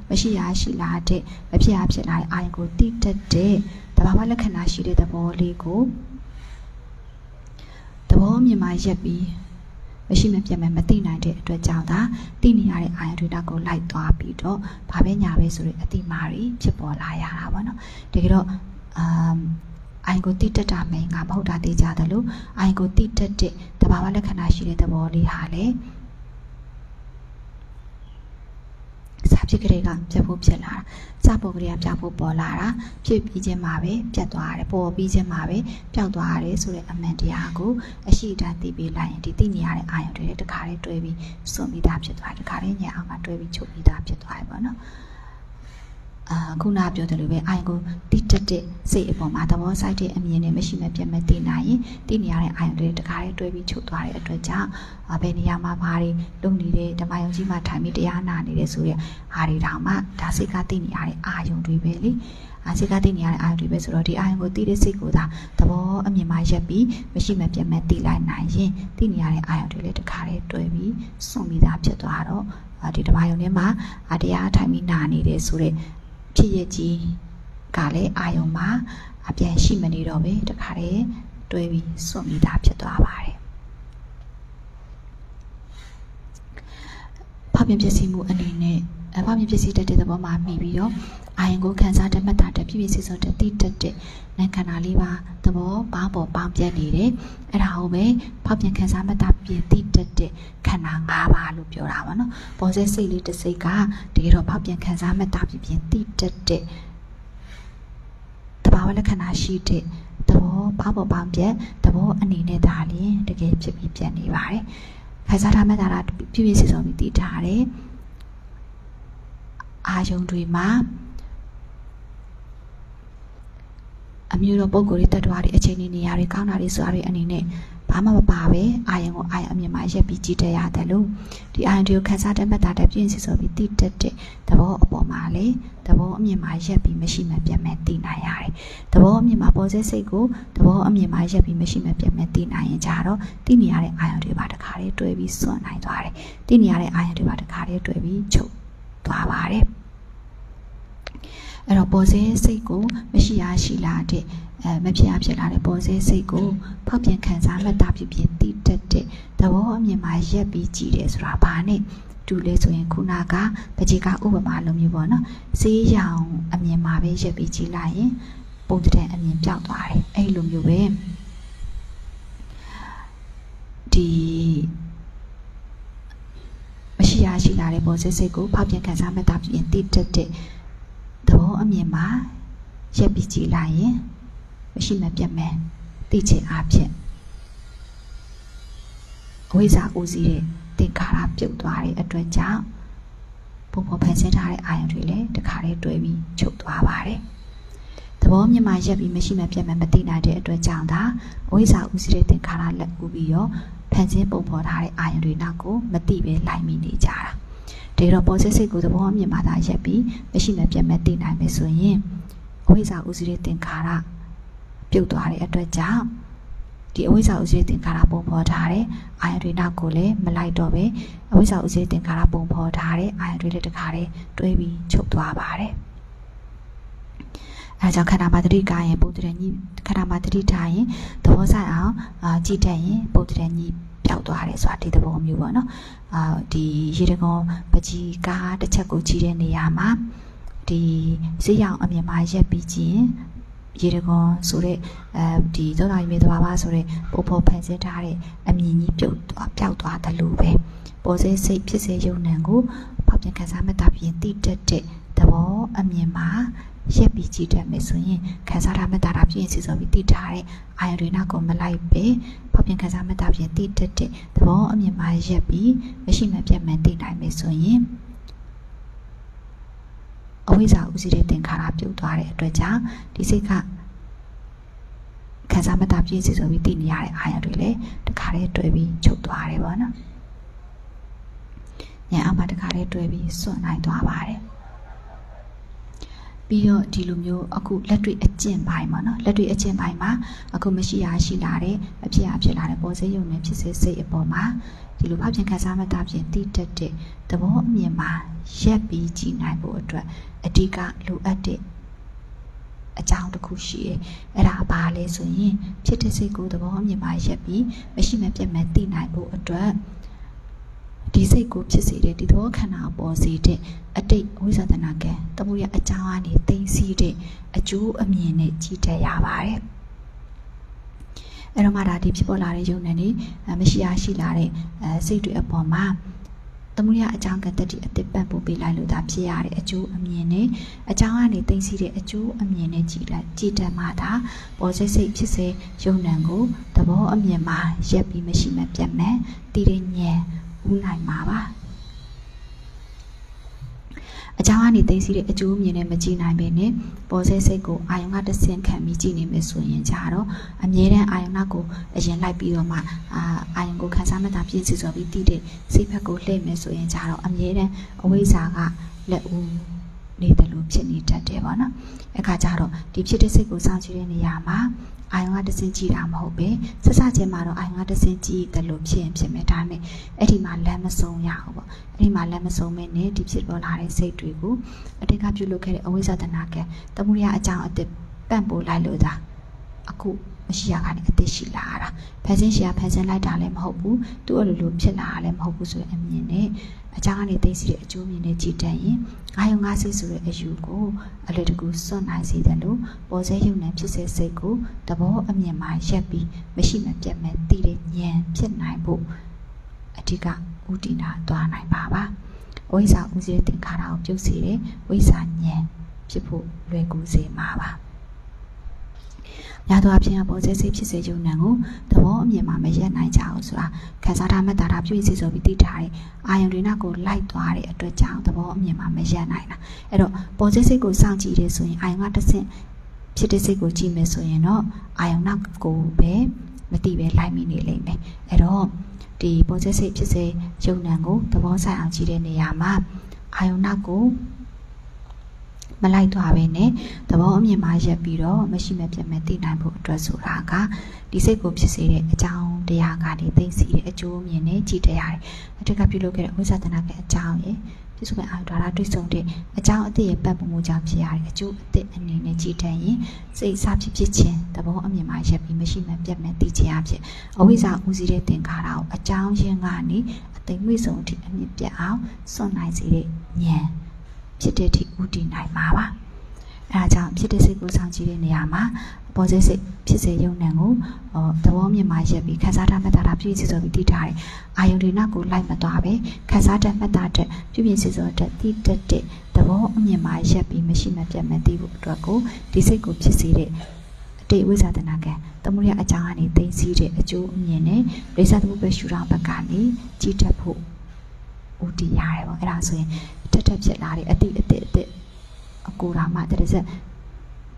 မရှိရရှိလာတဲ့မဖြစ်ရဖြစ်လာတဲ့အာရုံကိုသိတတ်တဲ့တဘာဝလက္ခဏာရှိတဲ့သဘောလေးကိုသဘောမြင်မှရက်ပြီး မရှိမပြတ်မဲ့မသိနိုင်တဲ့အတွက်ကြောင့်သာသိနေရတဲ့အာရုံတွေတော့ကိုလိုက်သွားပြီးတော့ဘာပဲညာပဲဆိုတဲ့အတိမာတွေဖြစ်ပေါ်လာရတာပေါ့နော်တကယ်တော့အမ်အိုင်ကိုတိတက်တာမယ်ငါမဟုတ်တာသိကြတယ်လို့အိုင်ကိုတိတက်တဲ့တဘာဝလက္ခဏာရှိတဲ့သဘောလေးဟာလေ စာဖြစ်ကလေးကပြတ်ဖို့ဖြစ်လာတာစပေါ်ကလေးကပြတ်ဖို့ပေါ်လာတာဖြစ်ပြီးချင်းမှာပဲပြတ်သွားရတယ်ပေါ်ပြီးချင်းမှာပဲပျောက်သွားရတယ်ဆိုတဲ့အမှန်တရားကိုအရှိတန်းသိပြီးလိုက်ရင်ဒီသိနေရတဲ့အာယုံတွေတခါလေးတွဲပြီးစွန့်ပြီးသားဖြစ်သွားတယ်တခါလေးညံအောင်မှတွဲပြီးချုပ်ပြီးသားဖြစ်သွားတယ်ပေါ့နော် အာခုနပြောတယ်လို့ပဲအိုင်ကိုတိတက်တဲ့စိတ်အပေါ်မှာသဘောဆိုင်တဲ့အမြင်နဲ့မရှိမပြတ်မသိနိုင်ရင်သိနေရတဲ့အိုင်တွေတခါလေးတွဲပြီးချုပ်သွားတဲ့အတွက်ကြောင့်ဘယ်နေရာမှာဘာတွေလုံနေတဲ့ဓမ္မယုံကြီးမှာထိုင်ပြီးတရားနာနေတဲ့ဆိုတဲ့ဟာတွေတောင်မှဒါစိတ်ကသိနေရတဲ့အာယုံတွေပဲလေအာစိတ်ကသိနေရတဲ့အာယုံတွေပဲဆိုတော့ဒီအာယုံကိုသိတဲ့စိတ်ကိုသာသဘောအမြင်မှာရက်ပြီးမရှိမပြတ်မသိလိုက်နိုင်ရင်သိနေရတဲ့အာယုံတွေလည်းတခါလေးတွဲပြီးစွန့်ပြီးသားဖြစ်သွားတော့ဒီဓမ္မယုံထဲမှာတရားထိုင်ပြီးနာနေတဲ့ဆိုတဲ့ ဖြစ်ရကြီးကလည်းအာယုံမှာအပြန်ရှိမနေတော့ပဲတခါတည်းတွဲပြီးစွန့်မိတာဖြစ်သွားပါတယ်။ဖောက်ပြန်ပစ္စည်းမှုအနေနဲ့ အဖောက်ပြန်ပစ္စည်းတက်တဲ့သဘောမှာမိပြီးတော့အာယုံကိုခံစားတတ်မှတ်တာတက်ပြည့်ပြည့်စုံစုံတတိတက်တဲ့နံခန္ဓာလေးပါသဘောပေါင်းပေါ်ပေါင်းပြတ်နေတယ်။အဲ့ဒါကိုပဲဖောက်ပြန်ခံစားမှတ်တာပြင်တိတက်တဲ့ခန္ဓာ၅ပါးလို့ပြောတာပါနော်။ပေါ်စေစိတ်လေးတစ်စိတ်ကတကယ်တော့ဖောက်ပြန်ခံစားမှတ်တာပြင်ပြင်တိတက်တဲ့တဘာဝလက္ခဏာရှိတဲ့သဘောပေါင်းပေါ်ပေါင်းပြတ်သဘောအနေနဲ့ဒါလျင်တကယ်ဖြစ်ပြီးပြတ်နေပါတယ်။ခံစားထားမှတ်တာပြည့်ပြည့်စုံစုံပြီးတည်ထားတယ်။ အာယုံတွေမှာအမျိုးတော်ပုံကိုယ်တွေတ attva တွေအချိန်နေနေရာတွေကောင်းတာတွေဆိုတာတွေအနေနဲ့ဘာမှမပါပဲအာယုံကိုအာယုံအမြင်မှာရက်ပြီးကြည့်တတ်ရတယ်လို့ဒီအာယုံတွေကိုခန်းစားတတ်မှတ်တာတဲ့ပြင်းစီဆိုပြီးတိတက်တဲ့သဘောအပေါ်မှာလေသဘောအမြင်မှာရက်ပြီးမရှိမှပြတ်မဲ့သိနိုင်ရတယ်သဘောအမြင်မှာပေါ်စေစိတ်ကိုသဘောအမြင်မှာရက်ပြီးမရှိမှပြတ်မဲ့သိနိုင်ရင်ကြတော့သိနေရတဲ့အာယုံတွေပါတခါလေးတွဲပြီးစွန့်နိုင်သွားတယ်သိနေရတဲ့အာယုံတွေပါတခါလေးတွဲပြီးချုပ်သွားပါတယ် အဲ့တော့ပေါ်စေစိတ်ကိုမရှိရရှိလာတဲ့အဲမဖြစ်အဖြစ်လာတဲ့ပေါ်စေစိတ်ကိုဖောက်ပြန်ခံစားမှတ်တာဖြစ်ဖြစ်တိတက်တဲ့သဘောအမြင်မှာရက်ပြီးကြည့်တယ်ဆိုတာဘာနဲ့တူလဲဆိုရင်ခုနကပကြီးကဥပမာလိုမျိုးပေါ့နော်စေးရောင်အမြင်မှာပဲရက်ပြီးကြည့်လိုက်ရင်ပုံတဲ့အမြင်ပြောက်သွားတယ်အဲ့လိုမျိုးပဲဒီမရှိရရှိလာတဲ့ပေါ်စစ်စိတ်ကိုဖောက်ပြန်ခံစားမှတ်တာဖြစ်ရင်တိတက်တဲ့ သဘောအမြင်မှာရက်ပြီးကြည့်လိုက်ရင်မရှိမပြတ်မဲသိချင်အားဖြင့်အဝိဇ္ဇာဦးစီးတဲ့သင်္ခါရပြုတ်သွားတဲ့အတွက်ကြောင့်ပုံပေါ်ဖန်ဆင်းထားတဲ့အာယုံတွေလည်းတခါလေးတွဲပြီးချုပ်သွားပါတယ်။သဘောမြင်မှရက်ပြီးမရှိမပြတ်မဲမသိနိုင်တဲ့အတွက်ကြောင့်ဒါအဝိဇ္ဇာဦးစီးတဲ့သင်္ခါရလက်ဦးပြီးတော့ဖန်ဆင်းပုံဖော်ထားတဲ့အာယုံတွေနောက်ကိုမတိပဲလိုက်မိနေကြတာ တကယ်တော့ပေါ်စစ်စိတ်ကိုသဘောအမြင်မှသာရက်ပြီးမရှိမပြတ်မဲ့သိနိုင်မယ်ဆိုရင်အဝိဇ္ဇာဥစည်းတဲ့သင်္ခါရပြုတ်သွားတဲ့အတွက်ကြောင့်ဒီအဝိဇ္ဇာဥစည်းသင်္ခါရပုံဖော်ထားတဲ့အာယုံတွေနောက်ကိုလည်းမလိုက်တော့ပဲအဝိဇ္ဇာဥစည်းသင်္ခါရပုံဖော်ထားတဲ့အာယုံတွေလည်းတခါတည်းတွဲပြီးချုပ်သွားပါတယ်အဲကြောင့်ခန္ဓာမှာတတိကရင်ပုဒ်တဲ့ညီခန္ဓာမှာတတိထားရင်သဘောဆိုင်အောင်အာကြည့်တတ်ရင်ပုဒ်တဲ့ညီ ပျောက်သွားတယ်ဆိုတာဒီသဘောမျိုးပေါ့နော်အာဒီရေတကုံပကြီးကားတစ်ချက်ကိုကြည့်တဲ့နေရာမှာဒီဈေးရောင်အမြင်မှာရက်ပြီးကြည့်ရင်ရေတကွန်ဆိုတဲ့အဲဒီသောတာမြေတဘာဝဆိုတဲ့ပို့ဖို့ဖန်ဆင်းထားတဲ့အမြင်ကြီးပြုတ်သွားပျောက်သွားတယ်လို့ပဲပေါ်စေစိတ်ဖြစ်စေယုံနံကိုဖောက်ပြန်ခံစားမှတ်တာပြင်တိတက်တဲ့သဘောအမြင်မှာ ရက်ပြီးကြည့်တတ်မယ်ဆိုရင်ခံစားရမှတ်တာပြည့်စုံဆိုပြီးတိထားတဲ့အာယုရိနာကိုမလိုက်ပဲဖောက်ပြန်ခံစားမှတ်တာပြင်တိတက်တဲ့သဘောအမြင်မှာရက်ပြီးမရှိမပြတ်မှန်သိနိုင်မယ်ဆိုရင်အဝိဇ္ဇာဥစည်းတဲ့သင်္ခါရပြုတ်သွားတဲ့အတွက်ကြောင့်ဒီစိတ်ကခံစားမတာပြည့်စုံဆိုပြီးသိနေရတဲ့အာရုံတွေလည်းတခါတည်းတွဲပြီးချုပ်သွားတယ်ပေါ့နော်။ညအောင်မှာတခါတည်းတွဲပြီးစွန့်နိုင်သွားပါတယ်။ ပြီးတော့ဒီလိုမျိုးအခုလက်တွေ့အကျင့်ပိုင်းပေါ့နော်လက်တွေ့အကျင့်ပိုင်းမှာအခုမရှိရရှိလာတဲ့အဖြစ်အဖြစ်လာတဲ့ပေါ်စေရုံနဲ့ဖြစ်စေစိတ်အပေါ်မှာဒီလိုဖောက်ပြန်ခံစားမှတ်တာဖြင့်တည်တက်တဲ့သဘောအမြင်မှာရက်ပြီးကြည်နိုင်ဖို့အတွက်အဓိကလိုအပ်တဲ့အကြောင်းတစ်ခုရှိတယ်။အဲ့ဒါဘာလဲဆိုရင်ဖြစ်တဲ့စိတ်ကိုသဘောအမြင်မှာရက်ပြီးမရှိမပြတ်မဲ့သိနိုင်ဖို့အတွက် ဒီစိတ်ကိုဖြစ်စေတဲ့ဒီသဘောခန္ဓာပေါ်စေတဲ့အတိတ်ဝိသဒနာကံတမှုရအကြောင်းအနေသိသိတဲ့အကျိုးအမြင်နဲ့ကြည့်တတ်ရပါတယ်။အဲ့တော့မှဒါဒီဖြစ်ပေါ်လာတဲ့ယုံနဲ့နေမရှိရရှိလာတဲ့အဲစိတ်တွေအပေါ်မှာတမှုရအကြောင်းကတတိအတစ်ပတ်ပို့ပေးလိုက်လို့ဒါဖြစ်ရတဲ့အကျိုးအမြင်နဲ့အကြောင်းကနေသိသိတဲ့အကျိုးအမြင်နဲ့ကြည်လိုက်ကြည်တတ်မှသာပေါ်စိတ်စိတ်ဖြစ်စေယုံနံကိုသဘောအမြင်မှာရက်ပြီးမရှိမှပြတ်မဲ့တည်တဲ့ဉာ ဏ်ဦးနိုင်မှာပါအကြောင်းကနေသိသိတဲ့အကျိုးမြင်နဲ့မကြည့်နိုင်ပေနဲ့ပေါ်ဆဲစိတ်ကိုအာယုံကတဆင့်ခံပြီးကြည့်နေမယ်ဆိုရင်ကြတော့အမြဲတမ်းအာယုံနောက်ကိုအရင်လိုက်ပြီးတော့မှအာအာယုံကိုခံစားမှတ်တာပြည့်စုံဆိုပြီးတည်တဲ့စိတ်ဘက်ကိုလှည့်မယ်ဆိုရင်ကြတော့အမြဲတမ်းအဝိဇ္ဇာကလက်ဦး နေတယ်လို့ဖြစ်နေတတ်တယ်ပေါ့နော်အခါကျတော့ဒီဖြစ်တဲ့စိတ်ကိုစောင့်ကြည့်တဲ့နေရာမှာအာယုံကတစင်ကြည့်တာမဟုတ်ပဲဆက်စချင်းမှာတော့အာယုံကတစင်ကြည့်တယ်လို့ဖြစ်ရင်ဖြစ်မယ်ဒါနဲ့အဲ့ဒီမှာလမ်းမဆုံးရဘူးပေါ့အဲ့ဒီမှာလမ်းမဆုံးမဲ့နဲ့ဒီဖြစ်ပေါ်လာတဲ့စိတ်တွေကိုအတိတ်ကပြုလုပ်ခဲ့တဲ့အဝိဇ္ဇတနာကတမှုရအကြောင်းအစ်ပန့်ပို့လိုက်လို့သာအခုမရှိရကနေအစ်ရှိလာတာဖန်ဆင်းရှိရဖန်ဆင်းလိုက်တာလည်းမဟုတ်ဘူးသူ့အလိုလိုဖြစ်လာတာလည်းမဟုတ်ဘူးဆိုတဲ့အမြင်နဲ့ အကြောင်းကနေသိစီတဲ့အကျိုးမြင်နဲ့ကြည်တတ်ရင်ငါယုံငါစိတ်ဆိုတဲ့အယူကိုအလွယ်တကူစွန့်နိုင်စေတယ်လို့ပေါ်စေယုံနဲ့ဖြစ်စေစိတ်ကိုသဘောအမြင်မှရက်ပြီးမရှိမပြတ်မဲ့တည်တဲ့ဉာဏ်ဖြစ်နိုင်ဖို့အဓိကဥတည်နာသွားနိုင်ပါပါဝိဇ္ဇာဥစေသင်္ခါရကိုပြုတ်စေတဲ့ဝိဇ္ဇာဉာဏ်ဖြစ်ဖို့လွယ်ကူစေမှာပါ များသောအားဖြင့်ပေါ်စေစိတ်ဖြစ်စေယုံနံကိုသဘောအမြင်မှာမရက်နိုင်ကြဘူးဆိုတာခံစားထားမှတ်တာတာပြည့်စုံဆိုပြီးသိထားတဲ့အာယုံတွေနောက်ကိုလိုက်သွားတဲ့အတွက်ကြောင့်သဘောအမြင်မှာမရက်နိုင်တာအဲ့တော့ပေါ်စေစိတ်ကိုစောင့်ကြည့်တယ်ဆိုရင်အာယုံကတစ်ဆင့်ဖြစ်တဲ့စိတ်ကိုကြည့်မယ်ဆိုရင်တော့အာယုံနောက်ကိုပဲမသိပဲလိုက်မိနေလိမ့်မယ်အဲ့တော့ဒီပေါ်စေစိတ်ဖြစ်စေယုံနံကိုသဘောဆိုင်အောင်ကြည့်တဲ့နေရာမှာအာယုံနောက်ကို မလိုက်သွားပဲနဲ့သဘောအမြင်မှရက်ပြီးတော့မရှိမပြတ်မဲ့သိနိုင်ဖို့အတွက်ဆိုတာကဒီစိတ်ကိုဖြစ်စေတဲ့အကြောင်းတရားကနေသိသိတဲ့အကျိုးအမြင်နဲ့ကြည်တရားတယ်အထက်ကပြုလုပ်ခဲ့တဲ့ဝိသဒနာကအကြောင်းရယ်ပြည့်စုံတဲ့အာဒါရတွေ့ဆုံတဲ့အကြောင်းအသည့်ရဲ့ပတ်ပုံမှုကြောင့်ဖြစ်ရတဲ့အကျိုးအသည့်အနေနဲ့ကြည်တတ်ရင်စိတ်စဖြစ်ဖြစ်ချင်းသဘောအမြင်မှရက်ပြီးမရှိမပြတ်မဲ့သိခြင်းအဖြစ်အဝိဇ္ဇာဦးစီးတဲ့သင်္ခါရကိုအကြောင်းရင်းကနေအသိမွေ့ဆုံးအထိအမြင့်ပြတ်အောင်စွန့်နိုင်စေတဲ့ဉာဏ် ဖြစ်တဲ့အထိဥတည်နိုင်မှာပါအဲဒါကြောင့်ဖြစ်တဲ့စိတ်ကိုဆောင်ကြည့်တဲ့နေရာမှာပေါ်စေစိတ်ဖြစ်စေယုံနံကိုသဘောမြင်မှရက်ပြီးခန်းစားထားမှတ်တာပြည့်စုံဆိုပြီးတည်ထားတယ်အာယုန်တွေနောက်ကိုလိုက်မသွားပဲခန်းစားတတ်မှတ်တာတက်ပြည့်ပြည့်စုံစုံတက်တည်တက်တဲ့သဘောအမြင်မှရက်ပြီးမရှိမပြတ်မသိဖို့အတွက်ကိုဒီစိတ်ကိုဖြစ်စေတဲ့အတိတ်ဝိဇာတနာကံတမှုရအကြောင်းကနေသိသိတဲ့အကျိုးအမြင်နဲ့ဒိသမှုပဲရှူတော်ဘက်ကနေကြည်တတ်ဖို့ဦးတည်ရတယ်ပေါ့အဲ့ဒါဆိုရင် တက်တက်ဖြစ်လာတဲ့အတိအစ်အစ်အကိုရာမှတရစက်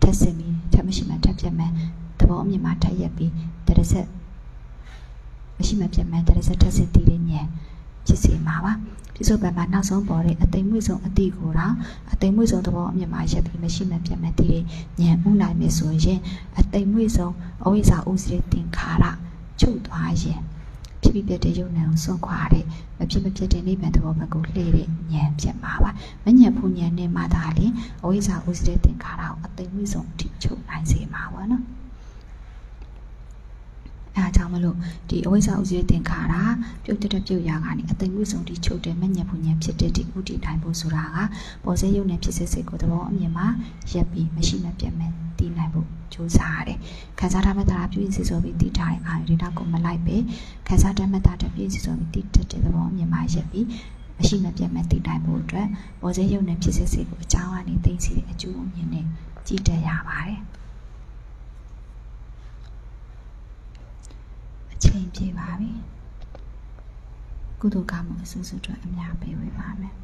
ထက်စင်ပြီးထက်မရှိမှထက်ပြတ်မှန်သဘောအမြင်မှထက်ရက်ပြီးတရစက်မရှိမပြတ်မှန်တရစထက်စစ်တည်တဲ့ဉာဏ်ဖြစ်စေမှာပါပြစ္ဆုတ်ပံမှာနောက်ဆုံးပေါ်တဲ့အသိမွေ့ဆုံးအတိကိုတော့အသိမွေ့ဆုံးသဘောအမြင်မှာရပ်ပြီးမရှိမပြတ်မှန်တည်တဲ့ဉာဏ်ဥနိုင်မယ်ဆိုရင်အသိမွေ့ဆုံးအဝိဇ္ဇာဥစရတင်ခါရချုပ်သွားရင် ဖြစ်ပြီးပြတဲ့ယုံနာကိုစွန့်ခွာတဲ့မဖြစ်မဖြစ်တဲ့နိဗ္ဗာန်သဘောဘက်ကိုလှည့်တဲ့ဉာဏ်ဖြစ်မှာပါမဉဏ်ဖူဉာဏ်နဲ့မှသာလေအဝိဇ္ဇာဥစရတင်ခါရကိုအသိမွေ့ဆုံးအထိချုပ်နိုင်စေမှာပါနော် အဲအကြောင်းမလို့ဒီအဝိဇ္ဇာဥစရတင်ခါတာပြုတ်တက်ပြုတ်ရကနေအသိဝိစုံဒီချုပ်တဲ့မညံဖူညံဖြစ်တဲ့ဒီဥတီတိုင်းဖို့ဆိုတာကပေါ်စေရုပ်နဲ့ဖြစ်စေစိတ်ကိုသဘောအမြင်မှာရက်ပြီးမရှိမပြတ်မဲ့တည်နိုင်ဖို့ကြိုးစားရတယ်။ခန်းစားထားမဲ့တာပြုရင်စီဆိုပြီးတည်ထားတဲ့အာရုံဒေတာကိုမလိုက်ပဲခန်းစားတတ်မဲ့တာပြုရင်စီဆိုပြီးတည်တတ်တဲ့သဘောအမြင်မှာရက်ပြီးမရှိမပြတ်မဲ့တည်နိုင်ဖို့အတွက်ပေါ်စေရုပ်နဲ့ဖြစ်စေစိတ်ကိုအကြောင်းကနေသိသိတဲ့အကျိုးအမြင်နဲ့ကြည့်တတ်ရပါတယ်။ ချိန်ပြေပါပြီကုသိုလ်ကောင်းမှုအဆူဆူအတွက်အများပေးဝေပါမယ်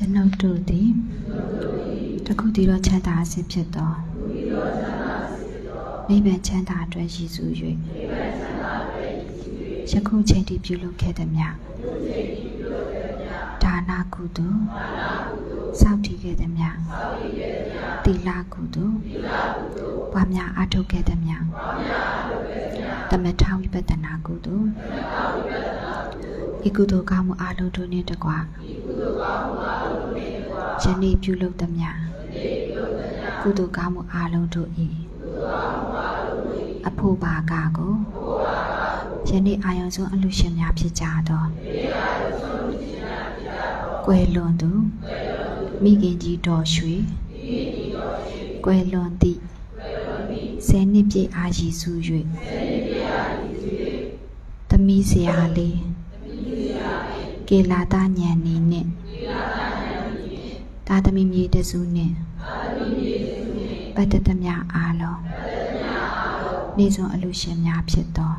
ကျွန်ုပ်တို့သည်တခုတည်းသောချမ်းသာအစစ်ဖြစ်သောနိဗ္ဗာန်ချမ်းသာအတွက်ရည်စူး၍ယခုချိန်တည်းပြုလုပ်ခဲ့သည်များဒါနာကုသိုလ်စောင့်တည်ခဲ့သည်များတိလကုသိုလ်ပွားများအားထုတ်ခဲ့သည်များသမထဝိပဿနာကုသိုလ်ဤကုသိုလ်ကောင်းမှုအလုံးတို့နှင့်တကွာ ယနေ့ပြုလုပ်သမျှကုသိုလ်ကောင်းမှုအလုံးတို့၏အဖို့ပါကကိုယနေ့အာယုံဆုံးအလူရှင်များဖြစ်ကြသောကွယ်လွန်သူမိခင်ကြီးတော်ရွှေကွယ်လွန်သည့်ဆယ်နှစ်ပြည့်အာရည်စု၍သမီးစရာလေး ကေလာတညံနေနှင့်သာသမီမြေတစုနှင့်ပတ္တတမြအားလုံးနေစွန်အလူရှင်များဖြစ်သော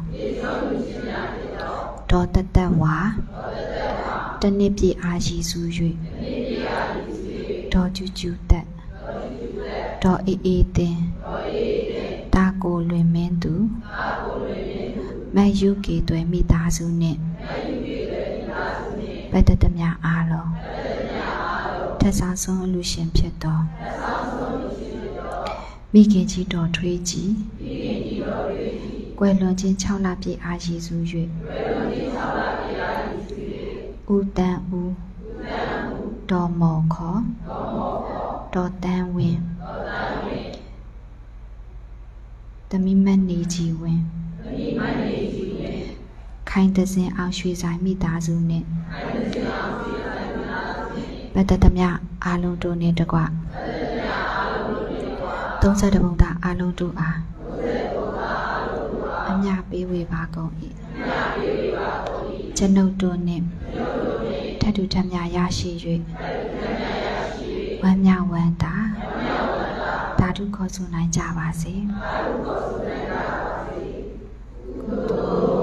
ဒေါ်တတဝါတနှစ်ပြည့်အားရှိစု၍ဒေါ်ကျူကျူတက်ဒေါ်အေးအေးတင်တာကိုလွင်မင်းသူမ ယူကေတွယ်မိသားစုနှင့်ပတ္တတမြအားလုံးထက်ဆောင်ဆုံးအလူရှင်ဖြစ်သောမိခင်ကြီးတော်ထွေးကြီးကွယ်လွန်ခြင်း6လပြည့်အားရည်စု၍ဦးတန်ဦးဒေါ်မော်ခေါ်ဒေါ်တန်ဝင်းတမိမတ်နေကြီးဝင်း ခိုင်တစင်အောင်ရွှေဆိုင်မိသားစုနှင့်ပတ္တတမြအာလုံးတို့နှင့်တကွ32ပုံသားအာလုံးတို့အားအမြပေးဝေပါကုန်၏ကျွန်ုပ်တို့နှင့်ထထူထမြရရှိ၍ဝမ်းမြောက်ဝမ်းသာဓာတုခေါ်ဆိုနိုင်ကြပါစေဓာတုခေါ်ဆိုနိုင်ကြ